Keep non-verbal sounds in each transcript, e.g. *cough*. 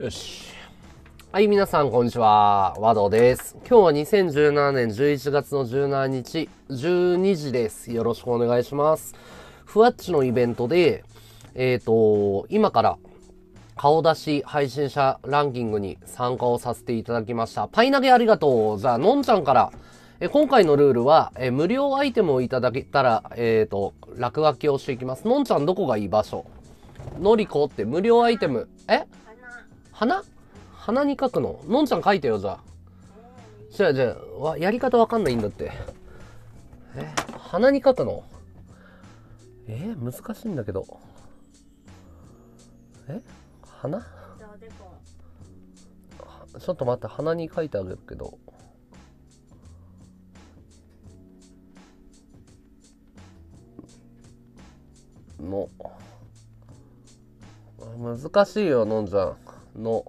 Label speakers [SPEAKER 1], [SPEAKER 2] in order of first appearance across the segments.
[SPEAKER 1] よし。はい、皆さん、こんにちは。和道です。今日は2017年11月の17日、12時です。よろしくお願いします。ふわっちのイベントで、えっ、と、今から、顔出し配信者ランキングに参加をさせていただきました。パイ投げありがとう。じゃあ、のんちゃんから、え今回のルールは、え無料アイテムをいただけたら、えっ、と、落書きをしていきます。のんちゃん、どこがいい場所？のりこって無料アイテム？え？花鼻に書くの？のんちゃん書いてよ、じゃあ。じゃあ、じゃあ、やり方わかんないんだって。え、鼻に書くの？え難しいんだけど。え鼻？ちょっと待って、鼻に書いてあるけど。の。難しいよ、のんちゃん。の。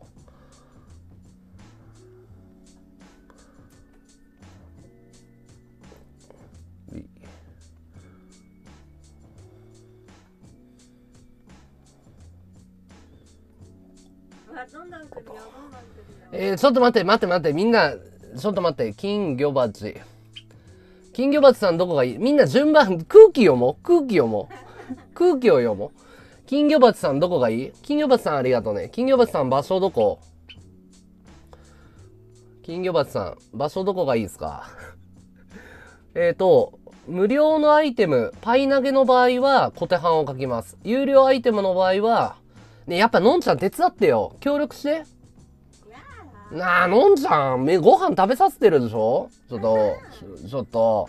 [SPEAKER 1] えー、ちょっと待って、待って、待って、みんな、ちょっと待って、金魚鉢。金魚鉢さんどこがいい？みんな順番、空気読もう空気読もう空気を読もう金魚鉢さんどこがいい？金魚鉢さんありがとうね。金魚鉢さん場所どこ？金魚鉢さん、場所どこがいいですか？*laughs* えっと、無料のアイテム、パイ投げの場合は小手半を書きます。有料アイテムの場合は、ね、やっぱのんちゃん手伝ってよ。協力して。なあ、のんちゃん、め、ご飯食べさせてるでしょ？ちょっと、ちょっと。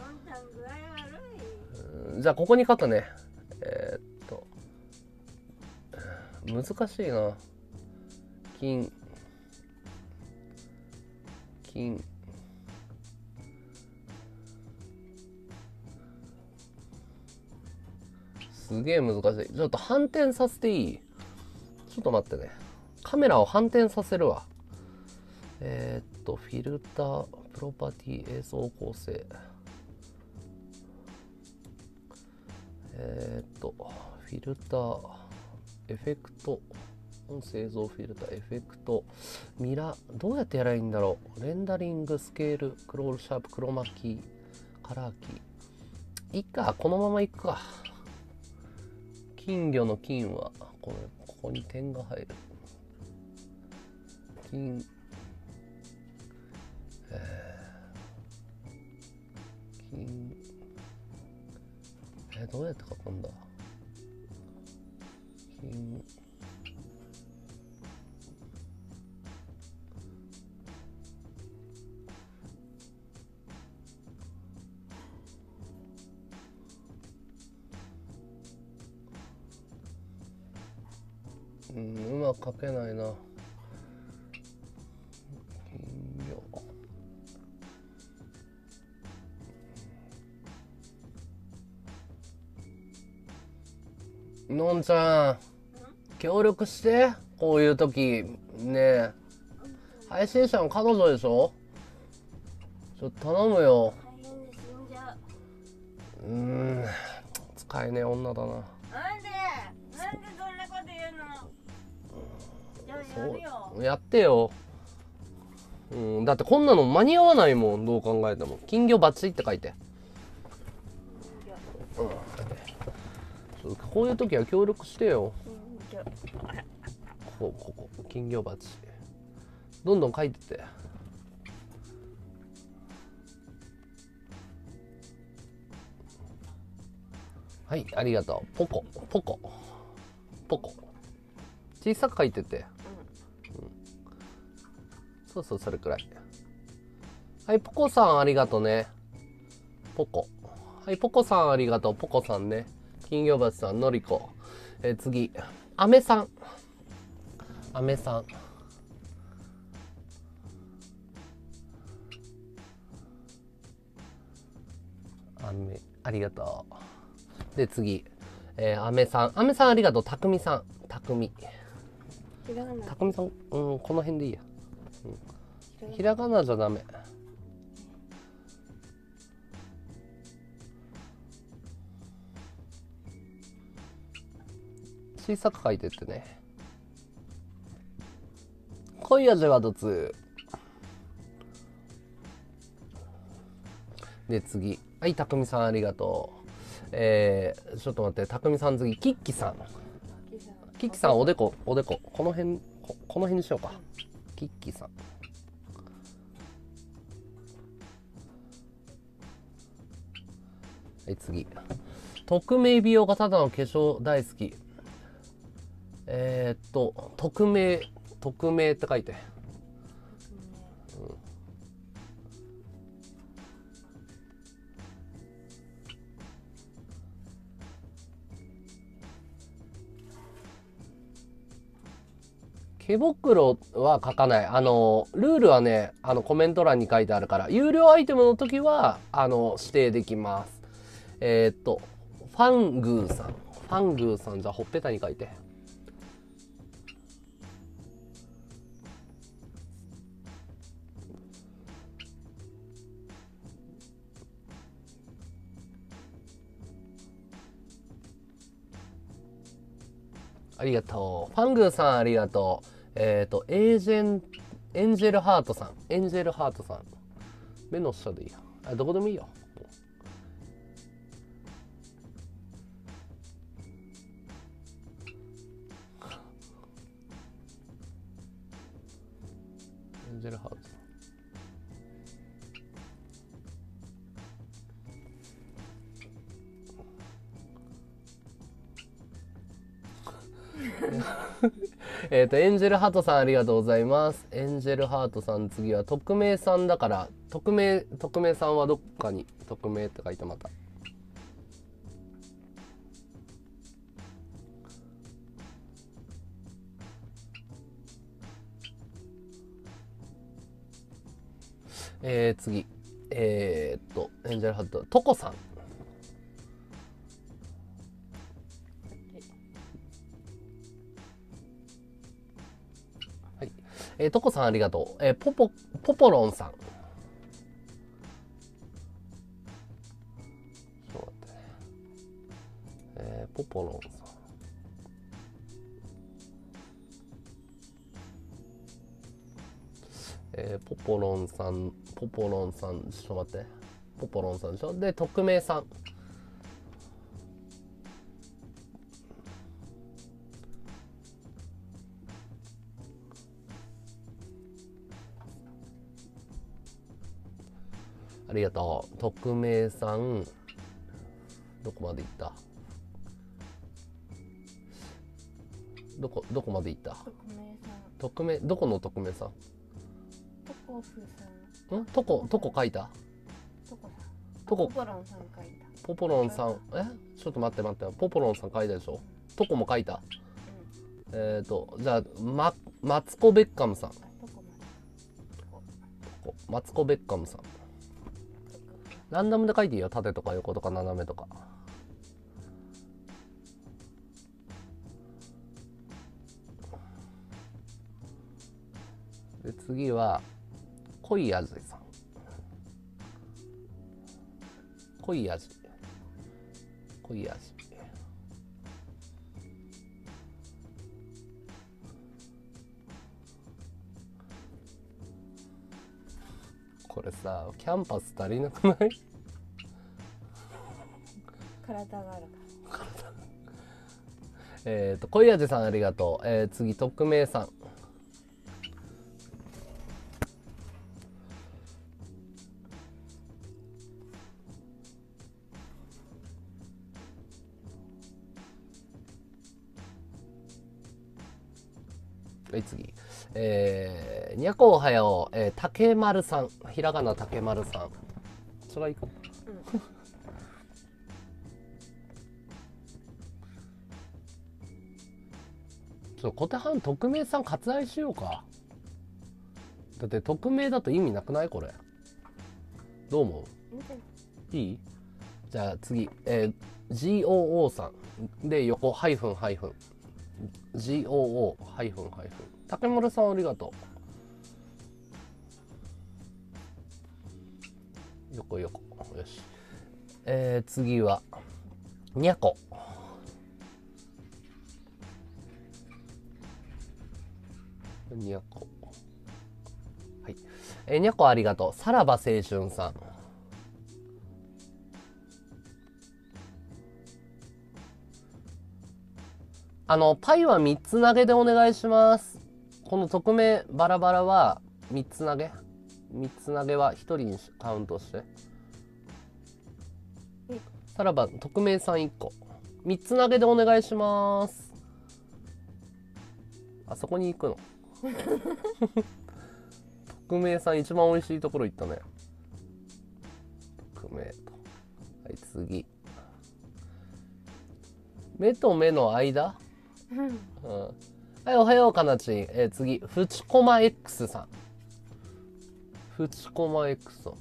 [SPEAKER 1] じゃあ、ここに書くね。えーっと。難しいな。金。金。すげえ難しい。ちょっと反転させていい？ちょっと待ってね。カメラを反転させるわ。えーっと、フィルター、プロパティ、映像構成。えーっと、フィルター、エフェクト、音声像フィルター、エフェクト、ミラー、どうやったらいいんだろう？レンダリング、スケール、スクロール、シャープ、クロマキー、カラーキー。いっか、このままいくか。金魚の金は、このここに点が入る。金、金、え、どうやって書くんだうん、うまく書けないな。のんちゃん、協力して。こういう時、ねえ。配信者の彼女でしょ？ちょっと頼むよ。
[SPEAKER 2] う
[SPEAKER 1] うーん、使えねえ女だな。
[SPEAKER 2] なんでなんでそんなこと言うの？
[SPEAKER 1] そうやってよ。うん、だってこんなの間に合わないもん、どう考えても。金魚バチって書いて。そうこういう時は協力してよ。
[SPEAKER 2] じゃあ
[SPEAKER 1] こう、ここ、金魚鉢。どんどん書いてって。はい、ありがとう。ポコ、ポコ、ポコ。小さく書いてって。うんそうそう、それくらい。はい、ポコさんありがとうね。ポコ。はい、ポコさんありがとう。ポコさんね。金魚鉢さん、のりこ。えー次、アメさん。アメさん。アメ、ありがとう。で、次、えー、アメさん。アメさんありがとう。たくみさん。たくみ。たくみさん、うん、この辺でいいや。うん、ひらがなじゃダメ。小さく書いてってね。濃い味はどつ。で次。はいたくみさんありがとう。えー、ちょっと待って。たくみさん次。キッキさん。キッキさんおでこおでこ。この辺ここの辺にしようか。キッキさん。はい次。匿名美容がただの化粧大好き。えー、っと匿名匿名って書いて毛袋は書かない。あの、ルールはね、あの、コメント欄に書いてあるから、有料アイテムの時は、あの、指定できます。えー、っと、ファングーさん。ファングーさん、じゃあ、ほっぺたに書いて。ありがとう。ファングーさんありがとう。えっ、ー、と、エージェン、エンジェルハートさん。エンジェルハートさん。目の下でいいや。あ、どこでもいいよ。と、エンジェルハートさんありがとうございます。エンジェルハートさん次は匿名さんだから、匿名、匿名さんはどっかに匿名って書いてまた。えー、次。えー、っと、エンジェルハート、トコさん。えー、トコさんありがとう。えー、ポポ、ポポロンさん。ちょっと待ってね。えー、ポポロンさん。えー、ポポロンさん、ポポロンさん、ちょっと待って。ポポロンさんでしょ？で、匿名さん。ありがとう。匿名さん。どこまで行った？どこ、どこまで行った？
[SPEAKER 2] 匿名さん。
[SPEAKER 1] 匿名、どこの匿名さん？
[SPEAKER 2] トコフさん。
[SPEAKER 1] ん？とこ、とこ書いた？
[SPEAKER 2] トコさん。
[SPEAKER 1] トコ。
[SPEAKER 2] ポポロンさん書いた。
[SPEAKER 1] ポポロンさん。え？ちょっと待って待って。ポポロンさん書いたでしょ？とこも書いた？えっ、ー、と、じゃあ、ま、マツコ・ベッカムさん。マツコ・ベッカムさん。ランダムで書いていいよ。縦とか横とか斜めとか。で、次は、濃い味さん。濃い味。濃い味。これさ、キャンパス足りなくない？*laughs*
[SPEAKER 2] 体があるか *laughs*
[SPEAKER 1] えっと、濃い味さんありがとう。えー、次、匿名さん。えー、にゃこおはよう。えー、竹丸さん。ひらがな竹丸さん。それはいいか。ちょっと小手半匿名さん割愛しようか。だって匿名だと意味なくない？これ。どう思う？いい？じゃあ次、えー、GOO さん。で、横、ハイフン、ハイフン。GOO、ハイフン、ハイフン。竹丸さんありがとう。横、横。よし。えー、次は、にゃこ。にゃこ。はい。えー、にゃこありがとう。さらば青春さん。あの、パイは3つ投げでお願いします。この匿名バラバラは3つ投げ？3つ投げは1人にカウントして？
[SPEAKER 2] はい。
[SPEAKER 1] さらば、匿名さん1個。3つ投げでお願いします。あそこに行くの？*laughs* 匿名さん一番美味しいところ行ったね。匿名と。はい、次。*laughs* 目と目の間？
[SPEAKER 2] うん
[SPEAKER 1] うん。はい、おはよう、かなちん。えー次、ふちこま X さん。ふちこま X さん。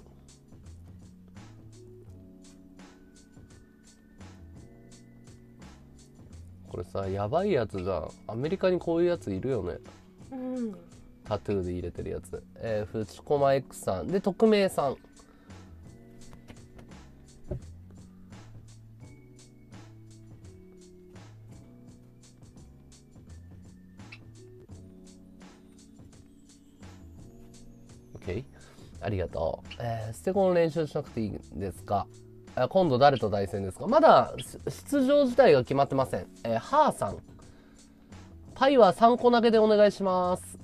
[SPEAKER 1] これさ、やばいやつじゃん。アメリカにこういうやついるよね。
[SPEAKER 2] うん
[SPEAKER 1] タトゥーで入れてるやつ。えー、ふちこま X さん。で、匿名さん。ありがとう。えー、ステコン練習しなくていいんですか？今度誰と対戦ですか？まだ出場自体が決まってません。えー、ハーさん。パイは3個投げでお願いします。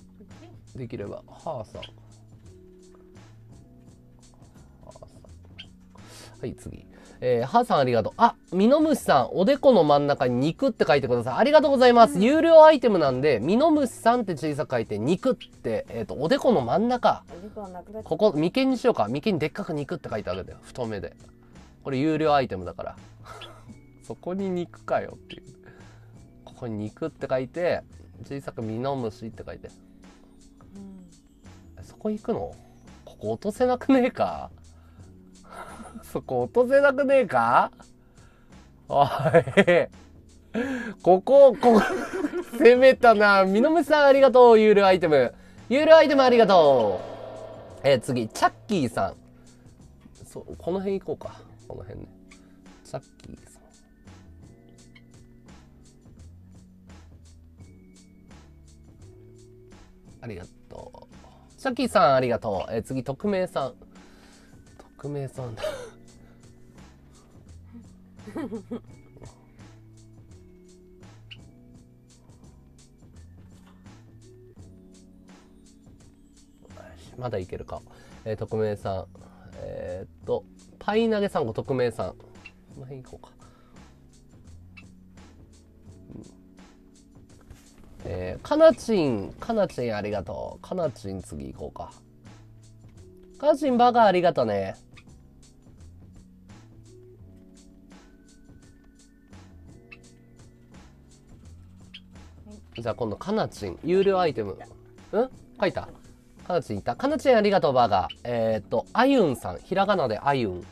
[SPEAKER 1] できれば。ハーさん。はあさん。はい、次。えー、はあさんありがとう。あ、ミノムシさん、おでこの真ん中に肉って書いてください。ありがとうございます。有料アイテムなんで、ミノムシさんって小さく書いて、肉って、えっ、と、おでこの真ん中。
[SPEAKER 2] こ
[SPEAKER 1] ここ、眉間にしようか。眉間にでっかく肉って書いてあげてよ。太めで。これ有料アイテムだから。*laughs* そこに肉かよっていう。ここに肉って書いて、小さくミノムシって書いて。
[SPEAKER 2] うん
[SPEAKER 1] そこ行くの？ここ落とせなくねえか？そこ落とせなくねえか？おい。*laughs* ここ、ここ、攻めたな。みのむさんありがとう、有料アイテム。有料アイテムありがとう。え次、チャッキーさん。そう、この辺行こうか。この辺ね。チャッキーさん。ありがとう。チャッキーさんありがとう。え次、匿名さん。匿名さんだ。まだいけるか。えー、匿名さん。えーっと、パイ投げさんご匿名さん。この辺行こうか。えー、かなちん、かなちんありがとう。かなちん次行こうか。かなちんバカありがとね。じゃあ今度かなちん、有料アイテム。うん？書いた？かなちんいた？かなちんありがとうバカ。えー、っと、あゆんさん。ひらがなであゆん。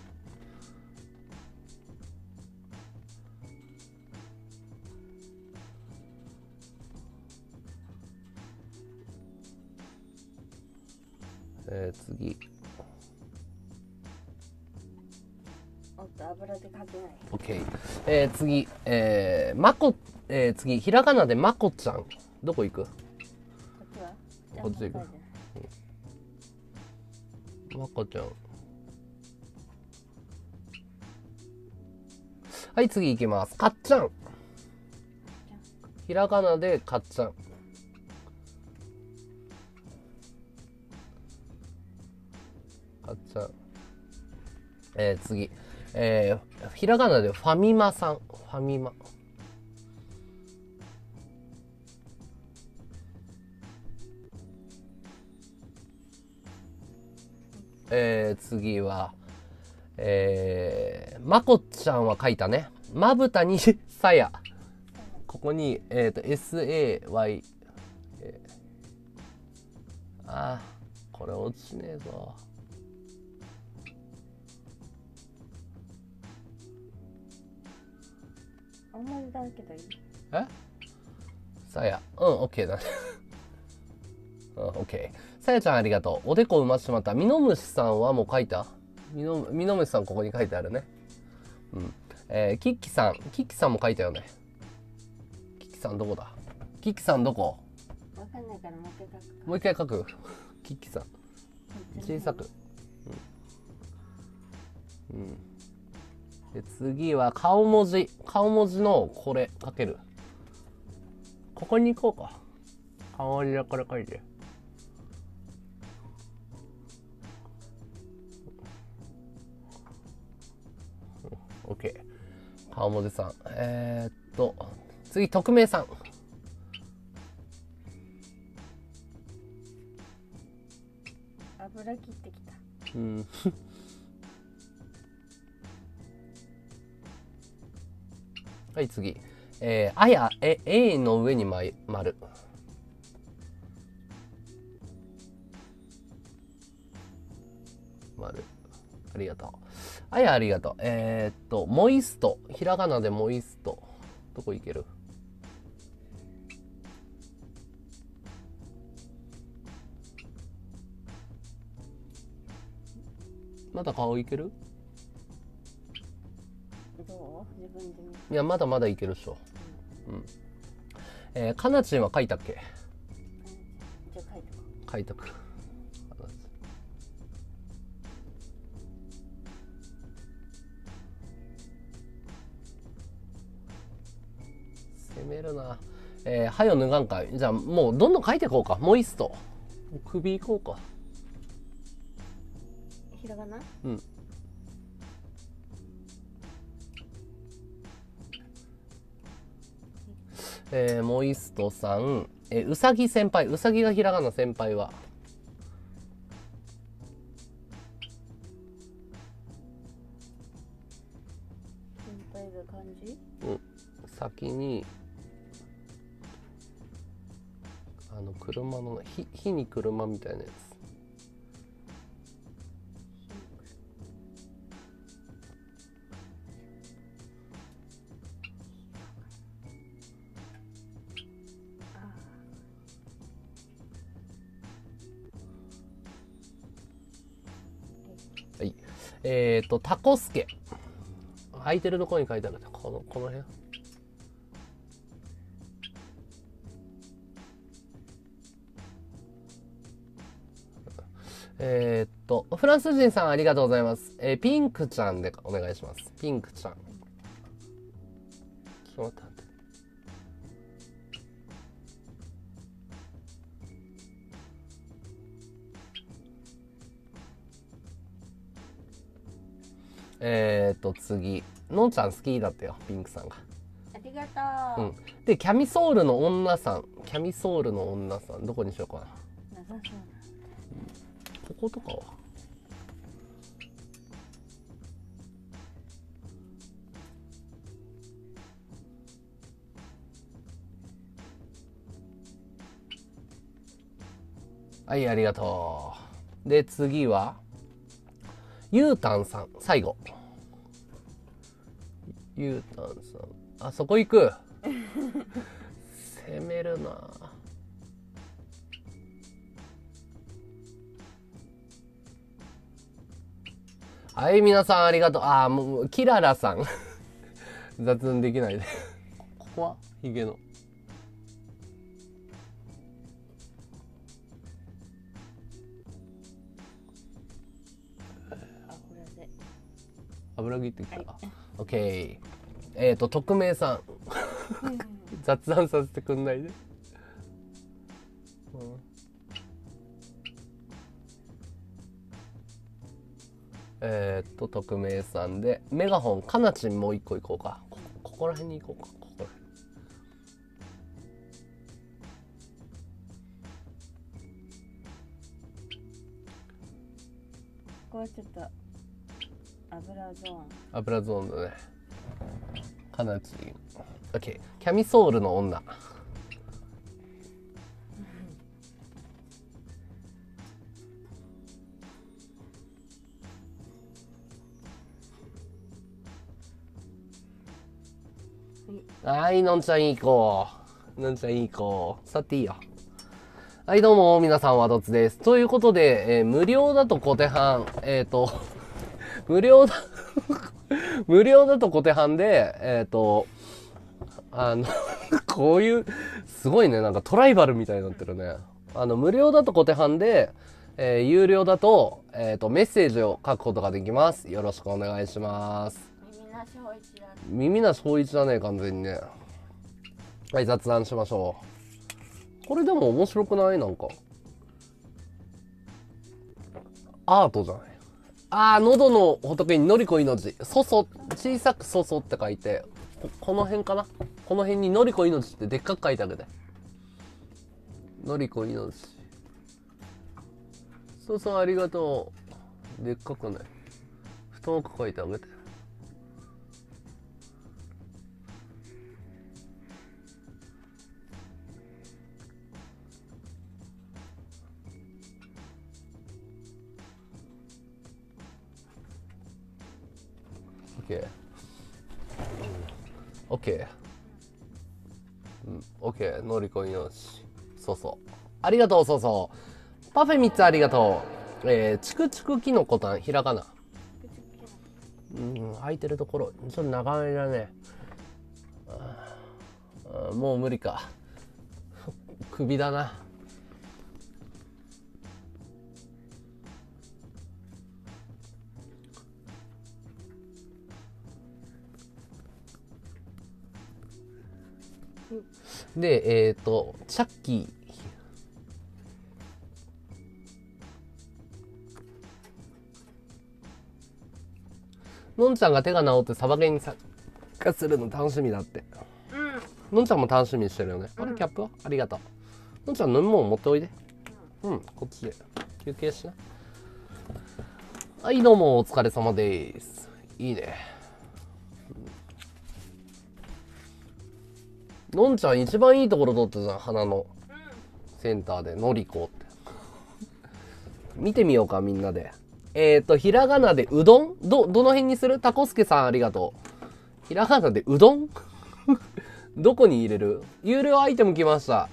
[SPEAKER 1] えー、次。
[SPEAKER 2] おっと油でかけない
[SPEAKER 1] OK。えー、次。えー、まこ、えー、次。ひらがなでまこちゃん。どこ行く？
[SPEAKER 2] こっちは？
[SPEAKER 1] こっち行くまこちゃん。はい、次行きます。かっちゃん。ひらがなでかっちゃん。かっちゃん。えー、次。えー、ひらがなでファミマさん。ファミマ。えー、次は、えー、まこちゃんは書いたね。まぶたにさや。ここに、えっ、と、SAY。えー、あー、これ落ちねえぞ。
[SPEAKER 2] あんまりだけどいい
[SPEAKER 1] え？さや。うん、オッケーだね。*laughs* うん、オッケー。さやちゃんありがとう。おでこ埋まってしまった。ミノムシさんはもう書いた？ミノミノムシさんここに書いてあるね。うん。えー、キッキさん。キッキさんも書いたよね。キッキさんどこだ？キッキさんどこ？
[SPEAKER 2] わかんないからもう一回書く
[SPEAKER 1] もう一回書く？キッキさん。小さくうん、うん、で次は顔文字顔文字のこれかけるここに行こうか顔文字でこれ書いてオッケー顔文字さん。えー、っと次匿名さん。
[SPEAKER 2] 油切ってきた。
[SPEAKER 1] うん。*laughs* はい次。えー、あやえ A の上にま丸丸ありがとうあやありがとう。えー、っとモイスト。ひらがなでモイスト。どこ行ける？まだ顔いける？いやまだまだいけるっしょ。うん。えー、かなちんは書いたっけ？
[SPEAKER 2] 書い
[SPEAKER 1] とく攻めるな。えー、はよ脱がんかい。じゃあもうどんどん書いていこうか。モイスト首いこうか。
[SPEAKER 2] うひらがな？
[SPEAKER 1] うん。えー、モイストさん、えー、うさぎ先輩。うさぎがひらがな先輩は。
[SPEAKER 2] 先輩が漢字？
[SPEAKER 1] 先にの車の火火に車みたいなやつ。はい。えっ、ー、とタコスケ。空いてるところに書いてあるこのこの辺。えー、っと、フランス人さんありがとうございます。えーピンクちゃんでお願いします。ピンクちゃん。ちょっと待って。えー、っと、次。のんちゃん好きだったよ、ピンクさんが。
[SPEAKER 2] ありがとう、
[SPEAKER 1] うん。で、キャミソールの女さん。キャミソールの女さん。どこにしようかな。
[SPEAKER 2] 長そうな
[SPEAKER 1] こことかははい、ありがとう。で、次は、ゆうたんさん、最後。ゆうたんさん。あそこ行く。*laughs* 攻めるなはい、皆さんありがとう。あー、もう、キララさん。*laughs* 雑談できないで。ここはヒゲの。油切ってきた。
[SPEAKER 2] はい
[SPEAKER 1] オッケー。えっ、ー、と、匿名さん。*laughs* 雑談させてくんないで。うんえー、っと、匿名さんで、メガホン、かなちんもう一個行こうか。ここここら辺に行こうか。ここら
[SPEAKER 2] ここはちょっと油ゾーン
[SPEAKER 1] 油ゾーンだね。かなちん。オッケー。キャミソールの女。はい、のんちゃんいい子。のんちゃんいい子。座っていいよ。はい、どうも、皆さんはどつです。ということで、えー無料だと小手半、えっ、と、無料だ、無料だと小手半で、えっ、と、あの、*laughs* こういう、すごいね、なんかトライバルみたいになってるね。あの、無料だと小手半で、え有料だと,、えーとメッセージを書くことができますよろしくお願いします
[SPEAKER 2] 耳なし
[SPEAKER 1] 法一だね完全にね。はい雑談しましょう。これでも面白くない？なんか。アートじゃない？ああ喉の仏にのりこ命。そそ小さくそそって書いて。この辺かな？この辺にのりこ命ってでっかく書いてあげて。のりこ命。そうそうありがとう。でっかくね。太く書いてあげて。オッケー。オッケー。うん、オッケー。乗り越えよし。そうそう。ありがとう、そうそう。パフェ3つありがとう。えー、チクチクキノコタン、ひらがな。うん、空いてるところ、ちょっと長めだね。あーあーもう無理か。首だな。*laughs* で、えっ、と、チャッキー。のんちゃんが手が治ってサバゲーに参加するの楽しみだって。
[SPEAKER 2] うん
[SPEAKER 1] のんちゃんも楽しみにしてるよね。あれ、キャップは？ありがとう。のんちゃん飲み物持っておいで。うん、こっちで。休憩しな。はい、どうも、お疲れ様です。いいね。のんちゃん一番いいところ取ったじゃん、鼻のセンターで、のりこって。見てみようか、みんなで。えっ、ー、と、ひらがなでうどん？ど、どの辺にする？タコスケさんありがとう。ひらがなでうどん？*laughs* どこに入れる？有料アイテム来ました。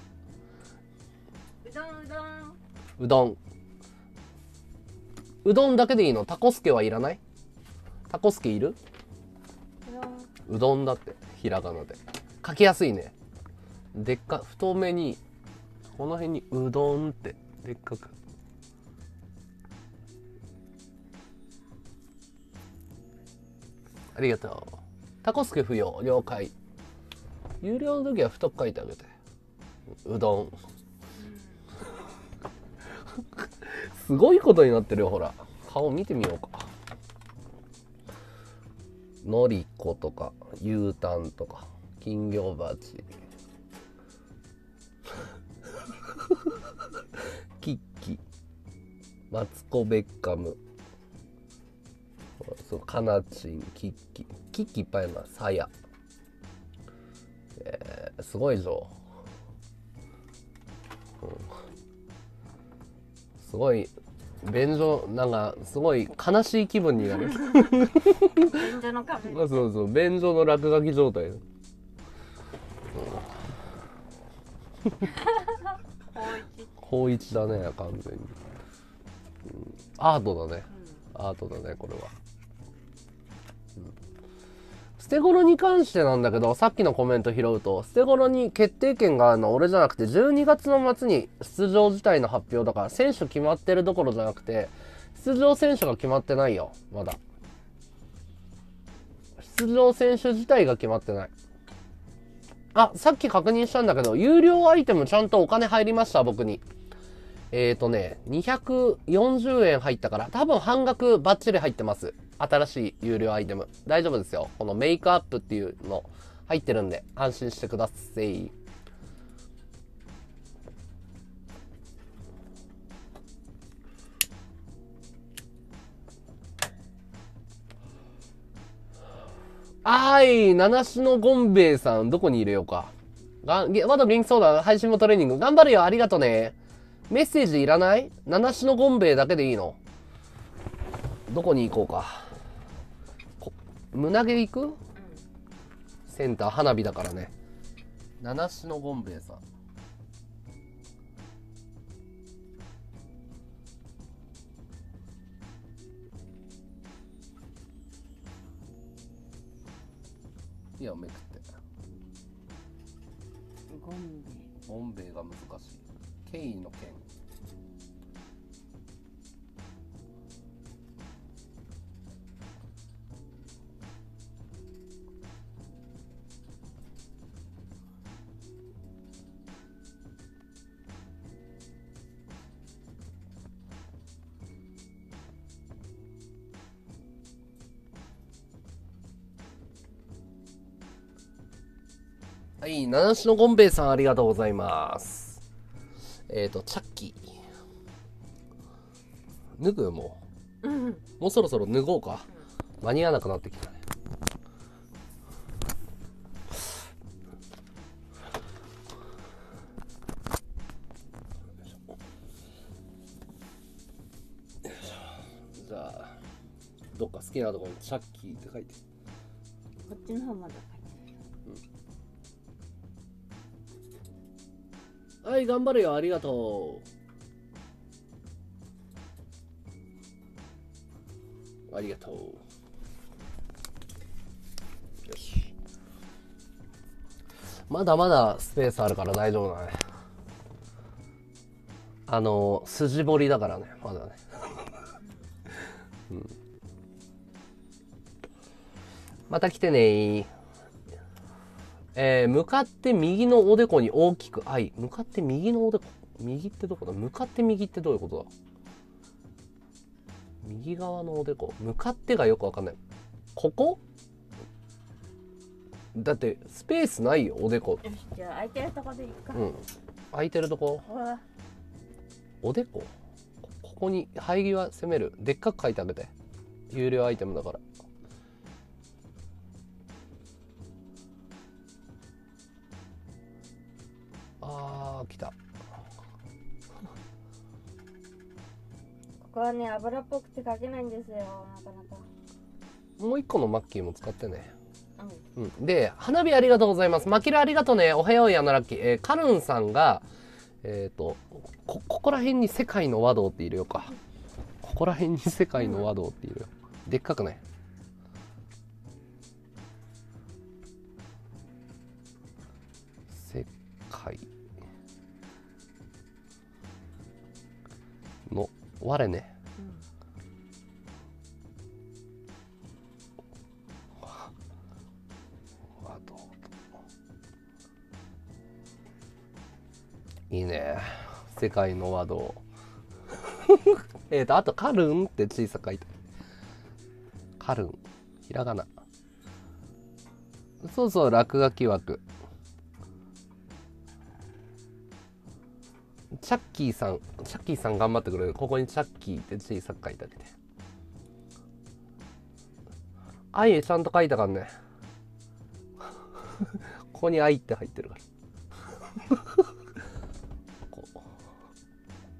[SPEAKER 2] うどんうどん
[SPEAKER 1] うどん。うどんだけでいいの？タコスケはいらない？タコスケいる？
[SPEAKER 2] うどん
[SPEAKER 1] うどんだって。ひらがなで。書きやすいね。でっか、太めに、この辺にうどんって、でっかく。ありがとう。タコスケ不要、了解。有料の時は太く書いてあげて。うどん。すごいことになってるよ、ほら。顔見てみようか。のりことか、ゆうたんとか、金魚鉢。キッキ。マツコ・ベッカム。そう、カナチン、キッキ。キッキいっぱいあるな、サヤ。えー、すごいぞ。うんすごい、便所、なんか、すごい悲しい気分になる。*laughs*
[SPEAKER 2] 便所の壁
[SPEAKER 1] あそうそう、便所の落書き状態。高一だね、完全に。うんアートだね。アートだね、これは。うん捨て頃に関してなんだけど、さっきのコメント拾うと、捨て頃に決定権があるのは俺じゃなくて、12月の末に出場自体の発表だから、選手決まってるどころじゃなくて、出場選手が決まってないよ、まだ。出場選手自体が決まってない。あ、さっき確認したんだけど、有料アイテムちゃんとお金入りました、僕に。えーとね、240円入ったから、多分半額バッチリ入ってます。新しい有料アイテム。大丈夫ですよ。このメイクアップっていうの入ってるんで、安心してください。あーい、七種のゴンベイさん、どこに入れようか。がげまだ元気そうだ。配信もトレーニング。頑張るよ。ありがとね。メッセージいらない？七種のゴンベイだけでいいの？どこに行こうか。こ胸毛行く？センター花火だからね。七種のゴンベイさん。いや、めくって。
[SPEAKER 2] ゴンベ
[SPEAKER 1] イが難しい。権威の剣。い、七種のゴンベイさんありがとうございます。えっ、ー、と、チャッキー。脱ぐも
[SPEAKER 2] う。
[SPEAKER 1] もうそろそろ脱ごうか。間に合わなくなってきたね。どっか好きなところにチャッキーって書いて。
[SPEAKER 2] こっちの方まだ
[SPEAKER 1] はい、頑張るよ。ありがとう。ありがとう。よし。まだまだスペースあるから大丈夫だね。あの、筋彫りだからね、まだね。*laughs* うん、また来てねえー、向かって右のおでこに大きく愛。向かって右のおでこ。右ってどこだ？向かって右ってどういうことだ？右側のおでこ。向かってがよくわかんない。ここ？だってスペースないよ、おでこ。
[SPEAKER 2] よしじゃあ空いてるとこでいいか、
[SPEAKER 1] うん。空いてるとこ？おでこ？こここに生え際攻める。でっかく書いてあげて。有料アイテムだから。あー、来た。
[SPEAKER 2] ここはね油っぽくて書けないんですよなかなか
[SPEAKER 1] もう一個のマッキーも使ってね。
[SPEAKER 2] うん
[SPEAKER 1] うん。で、花火ありがとうございます。マキラありがとうね。おはようやッキー。えーカルンさんが、えっ、と、こ、ここら辺に世界の和道っているよか。ここら辺に世界の和道っているよ。でっかくね。の我ね。和道いいね。世界の和道 *laughs* えっとあとカルンって小さく書いてカルン。ひらがな。そうそう落書き枠。チャッキーさんチャッキーさん頑張ってくれる。ここにチャッキーって小さく書いてあげて。あいえちゃんと書いたからね。*laughs* ここに愛って入ってるから。*laughs* こ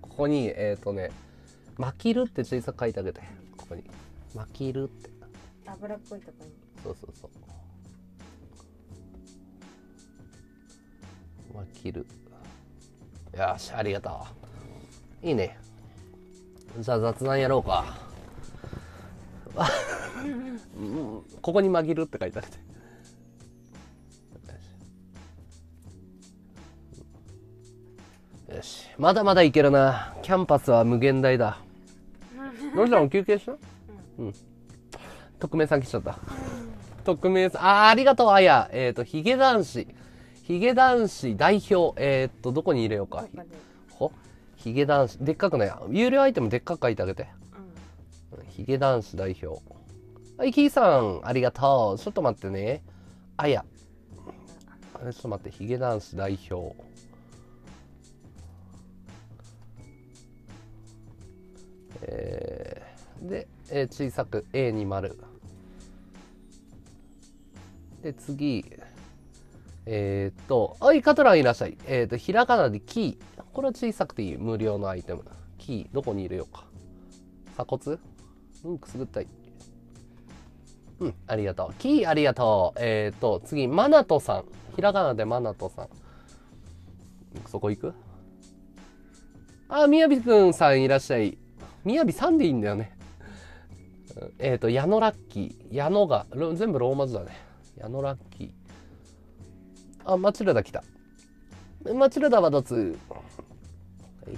[SPEAKER 1] ここにえっ、ー、とね「まきる」って小さく書いてあげて。ここに「まきる」って。
[SPEAKER 2] 油っぽいとこに。
[SPEAKER 1] そうそうそう。まきるよしありがとう。いいね。じゃあ雑談やろうか。う *laughs* んここに「まぎる」って書いてある。てよし。まだまだいけるな。キャンパスは無限大だ。のりちゃんも休憩した？うん。匿名さん来ちゃった。匿名さん。あーありがとうあや。えっ、ー、とヒゲ男子ヒゲ男子代表えっ、ー、とどこに入れようか。ヒゲ男子でっかくね有料アイテムでっかく書いてあげて。
[SPEAKER 2] うん。
[SPEAKER 1] ヒゲ男子代表。はいキーさんありがとう。ちょっと待ってね。あや。あれちょっと待って。ヒゲ男子代表。えー、で、えー小さく A に丸。で次えー、っとあいカトランいらっしゃい。えー、っとひらがなでキー。これは小さくていい。無料のアイテム。キーどこに入れようか。鎖骨？うんくすぐったい。うんありがとう。キーありがとう。えー、っと次マナトさん。ひらがなでマナトさん。そこ行く？あみやびくんさんいらっしゃい。みやびさんでいいんだよね。えっ、と矢野ラッキー。矢野が全部ローマ字だね。矢野ラッキー。あマチルダ来た。マチルダはどつ。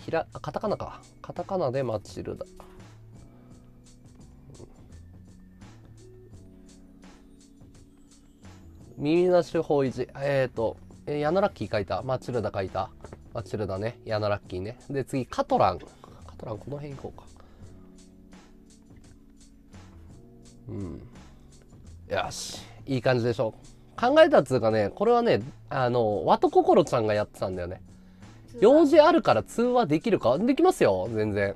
[SPEAKER 1] ひらあカタカナか。カタカナでマチルダ耳なし法一。えっ、ー、とえー矢野ラッキー書いた。マチルダ書いた。マチルダね。矢野ラッキーね。で次カトラン。カトランこの辺行こうか。うん。よし。いい感じでしょう。考えたっつうかね、これはね、あの、わとこころちゃんがやってたんだよね。用事あるから通話できるか？できますよ、全然。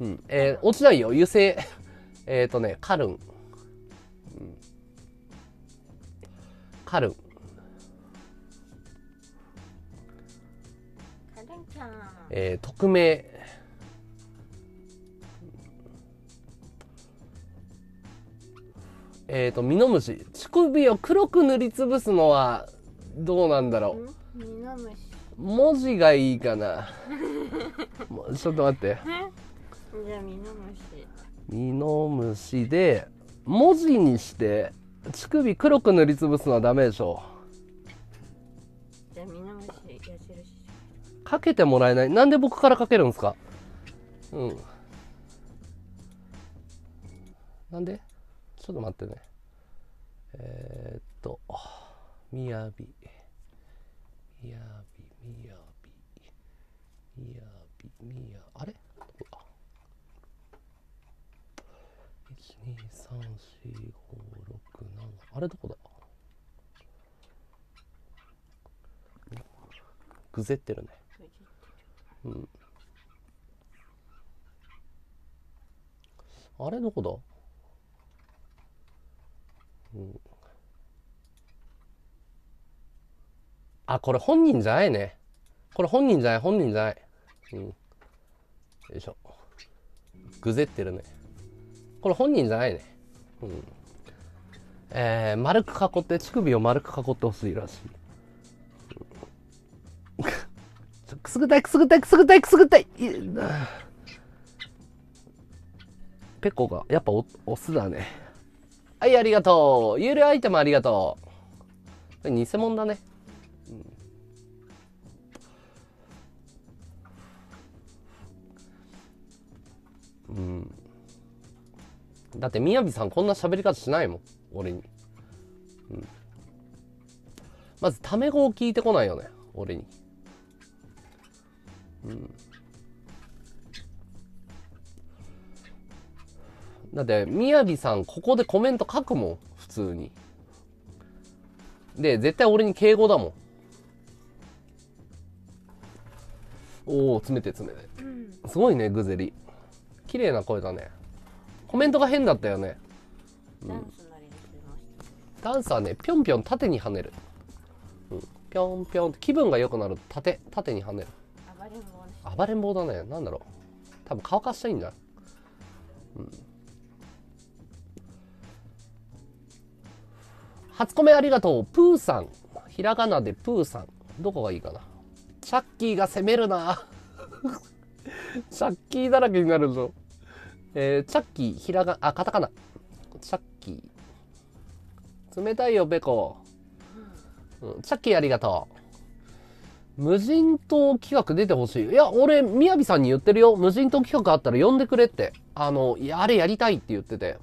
[SPEAKER 1] うん。えー落ちないよ、油性。*laughs* えっとね、カルン。うんカルン。
[SPEAKER 2] カレンちゃん
[SPEAKER 1] えー匿名。えっ、と、ミノムシ。乳首を黒く塗りつぶすのは、どうなんだろ
[SPEAKER 2] ん？ミノムシ
[SPEAKER 1] う。文字がいいかな。*laughs* もうちょっと待って。
[SPEAKER 2] じゃあミノムシ
[SPEAKER 1] ミノムシで、文字にして、乳首黒く塗りつぶすのはダメでしょ
[SPEAKER 2] じゃあミノムシ矢印
[SPEAKER 1] かけてもらえない？なんで僕からかけるんですか？うん。なんで？ちょっと待ってね。えー、っと、みやび。みやび、みやび。みやび、みや、あれ？どこだ ?1、2、3、4、5、6、7。あれ？どこだ？ぐぜってるね。うん。あれ？どこだ？うん。あ、これ本人じゃないね。これ本人じゃない、本人じゃない。うん。よいしょ。ぐぜってるね。これ本人じゃないね。うん。えー、丸く囲って、乳首を丸く囲ってほしいらしい。くすぐったいくすぐったいくすぐったいくすぐったいいペコがやっぱオオスだねはいありがとう。有料アイテムありがとう。これ偽物だね。うん、だってみやびさんこんな喋り方しないもん。俺に、うん、まずタメ語を聞いてこないよね。俺に。うん。だって、みやびさん、ここでコメント書くもん、普通に。で、絶対俺に敬語だもん。おお、詰めて詰めて。すごいね、グゼリ。綺麗な声だね。コメントが変だったよね。
[SPEAKER 2] ダンスなりでしてまし
[SPEAKER 1] ダンスはね、ぴょんぴょん縦に跳ねる。うん、ぴょんぴょんって気分が良くなると縦、縦に跳ねる。
[SPEAKER 2] た暴れん坊です
[SPEAKER 1] 暴れん坊だね。なんだろう。多分乾かしたいんだ。うん。初コメありがとう。プーさん。ひらがなでプーさん。どこがいいかな。チャッキーが攻めるな。チャッキーだらけになるぞ。えー、チャッキー、ひらが、あ、カタカナ。チャッキー。冷たいよ、ベコ。うん、チャッキーありがとう。無人島企画出てほしい。いや、俺、みやびさんに言ってるよ。無人島企画あったら呼んでくれって。あの、あれやりたいって言ってて。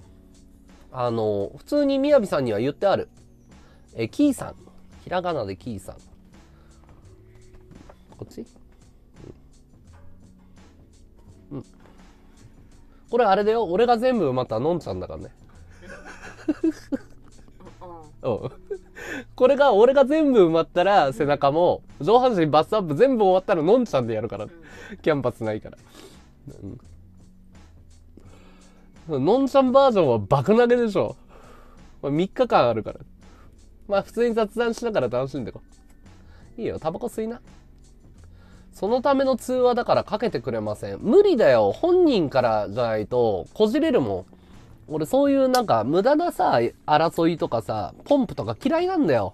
[SPEAKER 1] あの、普通にみやびさんには言ってある。え、キーさん。ひらがなでキーさん。こっち？うん。うん。これあれだよ。俺が全部埋まったのんちゃんだからね。
[SPEAKER 2] うん
[SPEAKER 1] うん。これが、俺が全部埋まったら背中も、上半身バスアップ全部終わったらのんちゃんでやるから。キャンパスないから。うん。のんちゃんバージョンは爆投げでしょ。これ3日間あるから。まあ普通に雑談しながら楽しんでこう。いいよ、タバコ吸いな。そのための通話だからかけてくれません。無理だよ。本人からじゃないと、こじれるもん。俺そういうなんか無駄なさ、争いとかさ、ポンプとか嫌いなんだよ。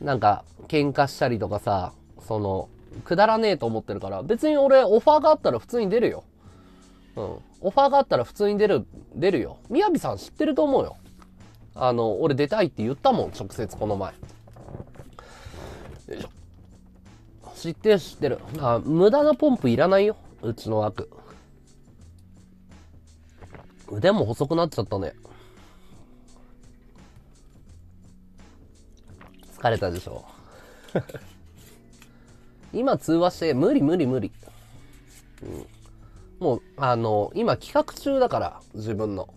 [SPEAKER 1] なんか、喧嘩したりとかさ、その、くだらねえと思ってるから、別に俺オファーがあったら普通に出るよ。うん。オファーがあったら普通に出る、出るよ。みやびさん知ってると思うよ。あの、俺出たいって言ったもん、直接この前。よいしょ。知ってる知ってる。あ、無駄なポンプいらないよ。うちの枠。腕も細くなっちゃったね。疲れたでしょ。*laughs* 今通話して、無理無理無理。うんもう、あの、今企画中だから、自分の。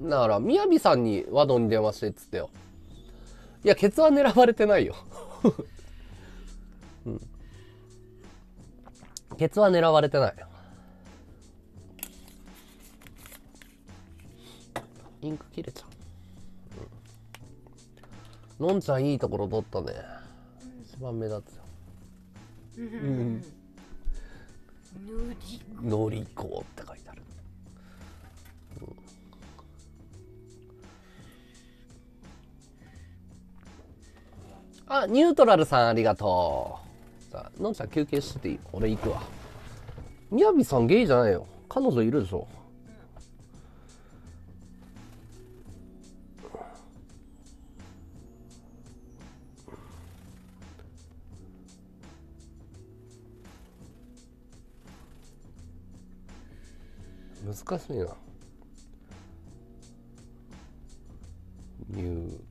[SPEAKER 1] だから、みやびさんにワドに電話してっつってよ。いやケツは狙われてないよ、*laughs* うん、ケツは狙われてないインク切れちゃう、うん、のんちゃんいいところ取ったね。一番目立つよ。
[SPEAKER 2] うん。ぬり「
[SPEAKER 1] のりこ」って書いてある、あニュートラルさんありがとう。さあのんちゃん休憩してていい俺行くわ。みやびさんゲイじゃないよ。彼女いるでしょ。難しいな。ニュー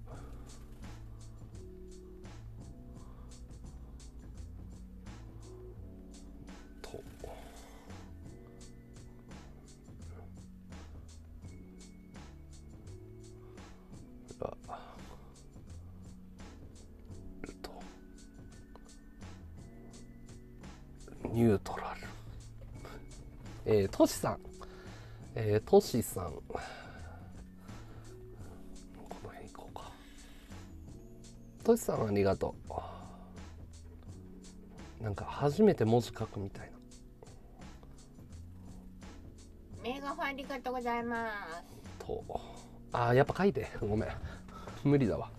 [SPEAKER 1] トシさんえー、トシさん。この辺行こうか。トシさんありがとう。なんか初めて文字書くみたいな。
[SPEAKER 2] メガホンありがとうございます
[SPEAKER 1] と。あー、やっぱ書いて。ごめん。無理だわ。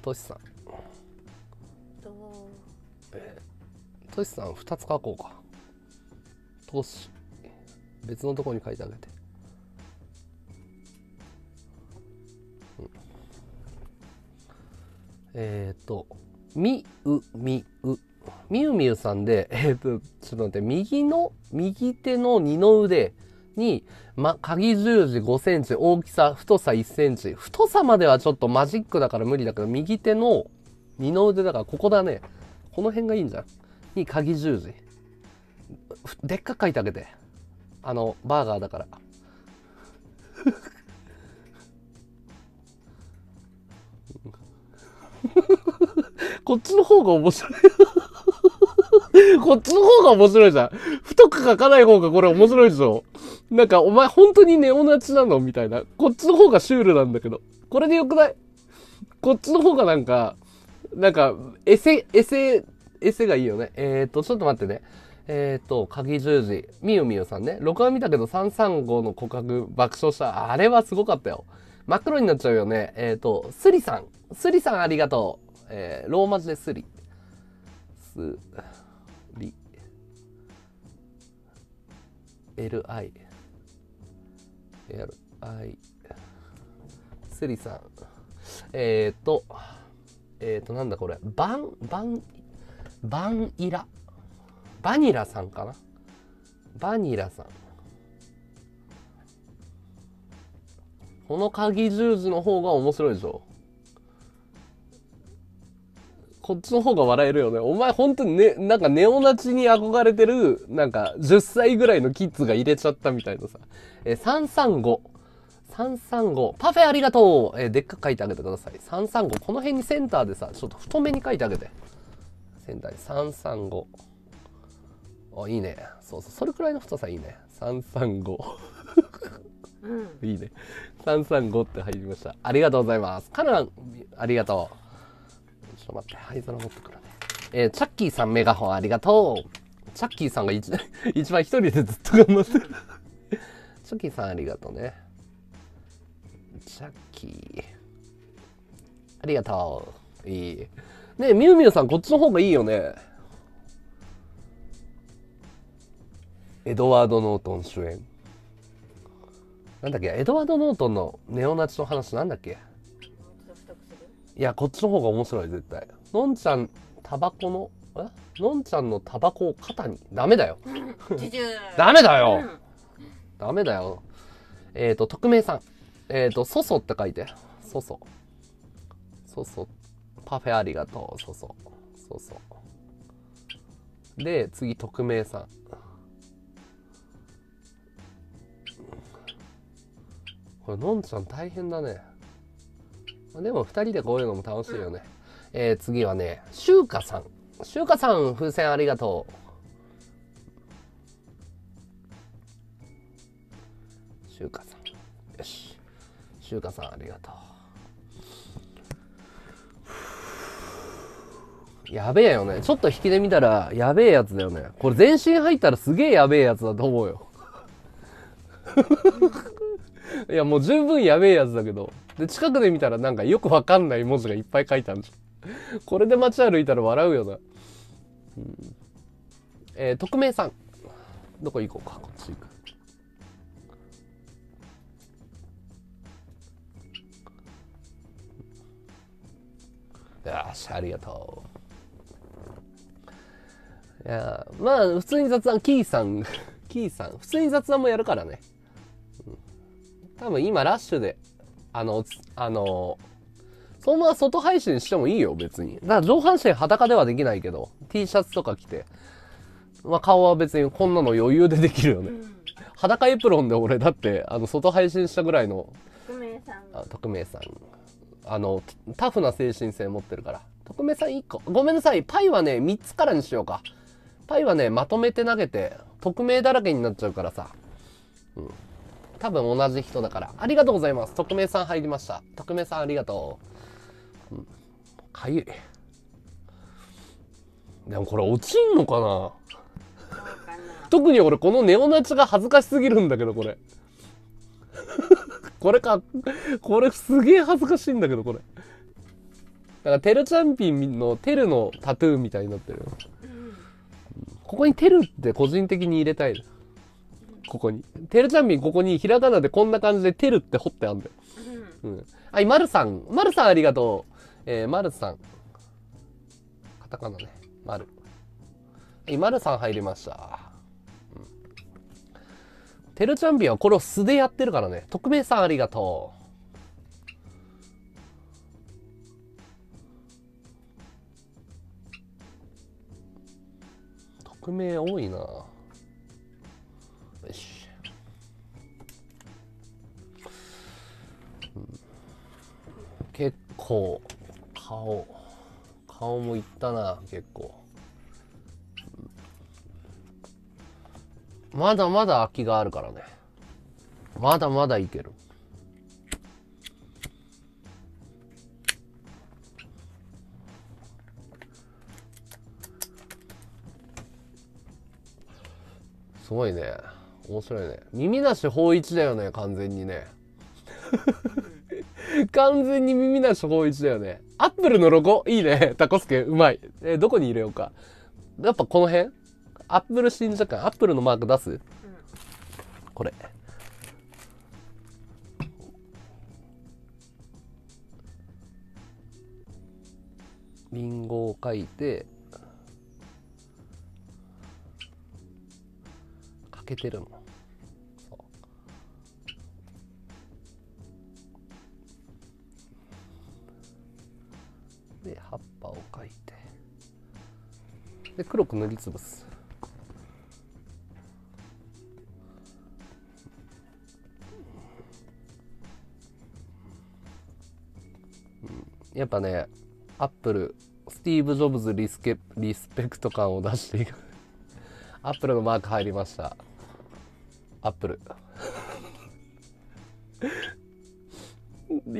[SPEAKER 1] トシさん。
[SPEAKER 2] と
[SPEAKER 1] トシさん2つ書こうか。トシ。別のとこに書いてあげて。うんえっ、と、みうみう。みゆみゆさんで、えっ、と、ちょっと待って、右の、右手の二の腕に、ま、鍵十字5センチ、大きさ、太さ1センチ。太さまではちょっとマジックだから無理だけど、右手の二の腕だから、ここだね。この辺がいいんじゃん。に鍵十字。でっかく書いてあげて。あの、バーガーだから。*laughs* こっちの方が面白い。*laughs* こっちの方が面白いじゃん。太く書かない方がこれ面白いでしょ。なんか、お前本当にネオナチなのみたいな。こっちの方がシュールなんだけど。これでよくない？こっちの方がなんか、なんか、エセ、エセ、エセがいいよね。えーと、ちょっと待ってね。えーと、鍵十字。みゆみゆさんね。録画見たけど335の告白爆笑した。あれはすごかったよ。真っ黒になっちゃうよね。えーと、スリさん。スリさんありがとう。えー、ローマ字でスリ。スリ。li。li。スリさん。えーと、えーと、なんだこれ。バン、バン、バンイラ。バニラさんかな？バニラさん。この鍵十字の方が面白いでしょこっちの方が笑えるよね。お前本当にね、なんかネオナチに憧れてる、なんか10歳ぐらいのキッズが入れちゃったみたいなさ。えー、335。335。パフェありがとうえでっかく書いてあげてください。335。この辺にセンターでさ、ちょっと太めに書いてあげて。センターに335。あ、いいね。そうそう。それくらいの太さいいね。335。
[SPEAKER 2] うん
[SPEAKER 1] いいね。335って入りました。ありがとうございます。カナン、ありがとう。ちょっと待って、灰皿持ってくるね。えーチャッキーさんメガホンありがとう。チャッキーさんが一 *laughs* 一番一人でずっと頑張ってる。チャッキーさんありがとうね。チャッキー。ありがとう。いい。ねえ、みゆみゆさんこっちの方がいいよね。エドワード・ノートン主演。なんだっけ？エドワード・ノートンのネオナチの話なんだっけ？いや、こっちの方が面白い、絶対。のんちゃん、タバコの、え？のんちゃんのタバコを肩に。ダメだよ。ダメだよ
[SPEAKER 2] うん
[SPEAKER 1] ダメだよ。えっ、ー、と、匿名さん。えっ、ー、と、そそって書いて。そそ。そそ。パフェありがとう。そそ。そそ。で、次、匿名さん。これ、のんちゃん大変だね。でも2人でこういうのも楽しいよね、えー次はねしゅうかさん。しゅうかさん風船ありがとう。しゅうかさん。よし。しゅうかさんありがとう。やべえよね。ちょっと引きで見たらやべえやつだよね。これ全身入ったらすげえやべえやつだと思うよ。*laughs* いやもう十分やべえやつだけど。で近くで見たらなんかよくわかんない文字がいっぱい書いてあるじゃんこれで街歩いたら笑うよな、うん。えー匿名さん。どこ行こうか。こっち行く。よしありがとう。いやまあ普通に雑談キーさん。*laughs* キーさん。普通に雑談もやるからね。多分今ラッシュであのつあのそのまま外配信してもいいよ別に。だから上半身裸ではできないけど T シャツとか着て。まあ顔は別にこんなの余裕でできるよね。
[SPEAKER 2] うん。
[SPEAKER 1] 裸エプロンで俺だってあの外配信したぐらいの
[SPEAKER 2] 匿名さん
[SPEAKER 1] あ匿名さん。あのタフな精神性持ってるから。匿名さん1個。ごめんなさい。パイはね3つからにしようか。パイはねまとめて投げて匿名だらけになっちゃうからさ。うん多分同じ人だから。ありがとうございます。匿名さん入りました。匿名さんありがとう、うん、かゆい。でもこれ落ちんのかな？特に俺このネオナチが恥ずかしすぎるんだけどこれ。*laughs* これかこれすげえ恥ずかしいんだけどこれ。だからテルチャンピンのテルのタトゥーみたいになってる。
[SPEAKER 2] うん。
[SPEAKER 1] ここにテルって個人的に入れたいここにテルチャンピンここにひらがなでこんな感じでテルって彫ってあるんだよ
[SPEAKER 2] うん
[SPEAKER 1] うん。はい、まるさん。まるさんありがとう。えー、まるさん。カタカナね。まる。はい、まるさん入りました。うん。テルチャンピオンはこれを素でやってるからね。匿名さんありがとう。匿名多いな。構顔。顔もいったな結構。まだまだ空きがあるからね。まだまだいける。すごいね。面白いね。耳なし法一だよね完全にね。完全に耳なし法一だよね。アップルのロゴ？いいね。タコスケうまい。えーどこに入れようか。やっぱこの辺？アップル信者感。アップルのマーク出す？これ。リンゴを書いて、欠けてるの。で葉っぱを描いて。で黒く塗りつぶす。やっぱね Apple スティーブ・ジョブズリスケリスペクト感を出していく。アップルのマーク入りました。アップル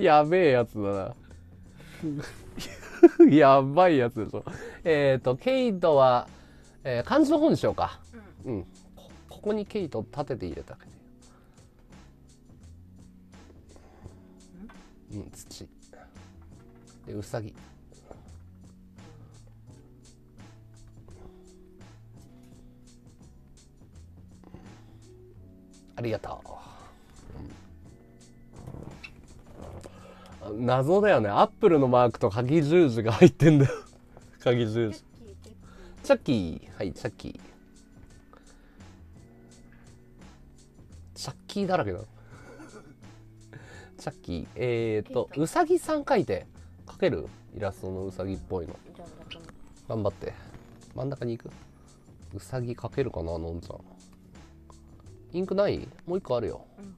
[SPEAKER 1] やべえやつだな。*laughs* やばいやつでしょ。えっ、と、ケイトは、えー漢字の方にしようか。うん。こここにケイト立てて入れた。うん、土。で、うさぎ。ありがとう。謎だよね。アップルのマークと鍵十字が入ってんだよ。鍵十字。チャッキー。はい、チャッキー。チャッキーだらけだ。チャッキー。えーと、うさぎさん描いて。描ける？イラストのうさぎっぽいの。頑張って。真ん中に行く？うさぎ描けるかな、のんちゃん。インクない？もう一個あるよ。
[SPEAKER 2] うん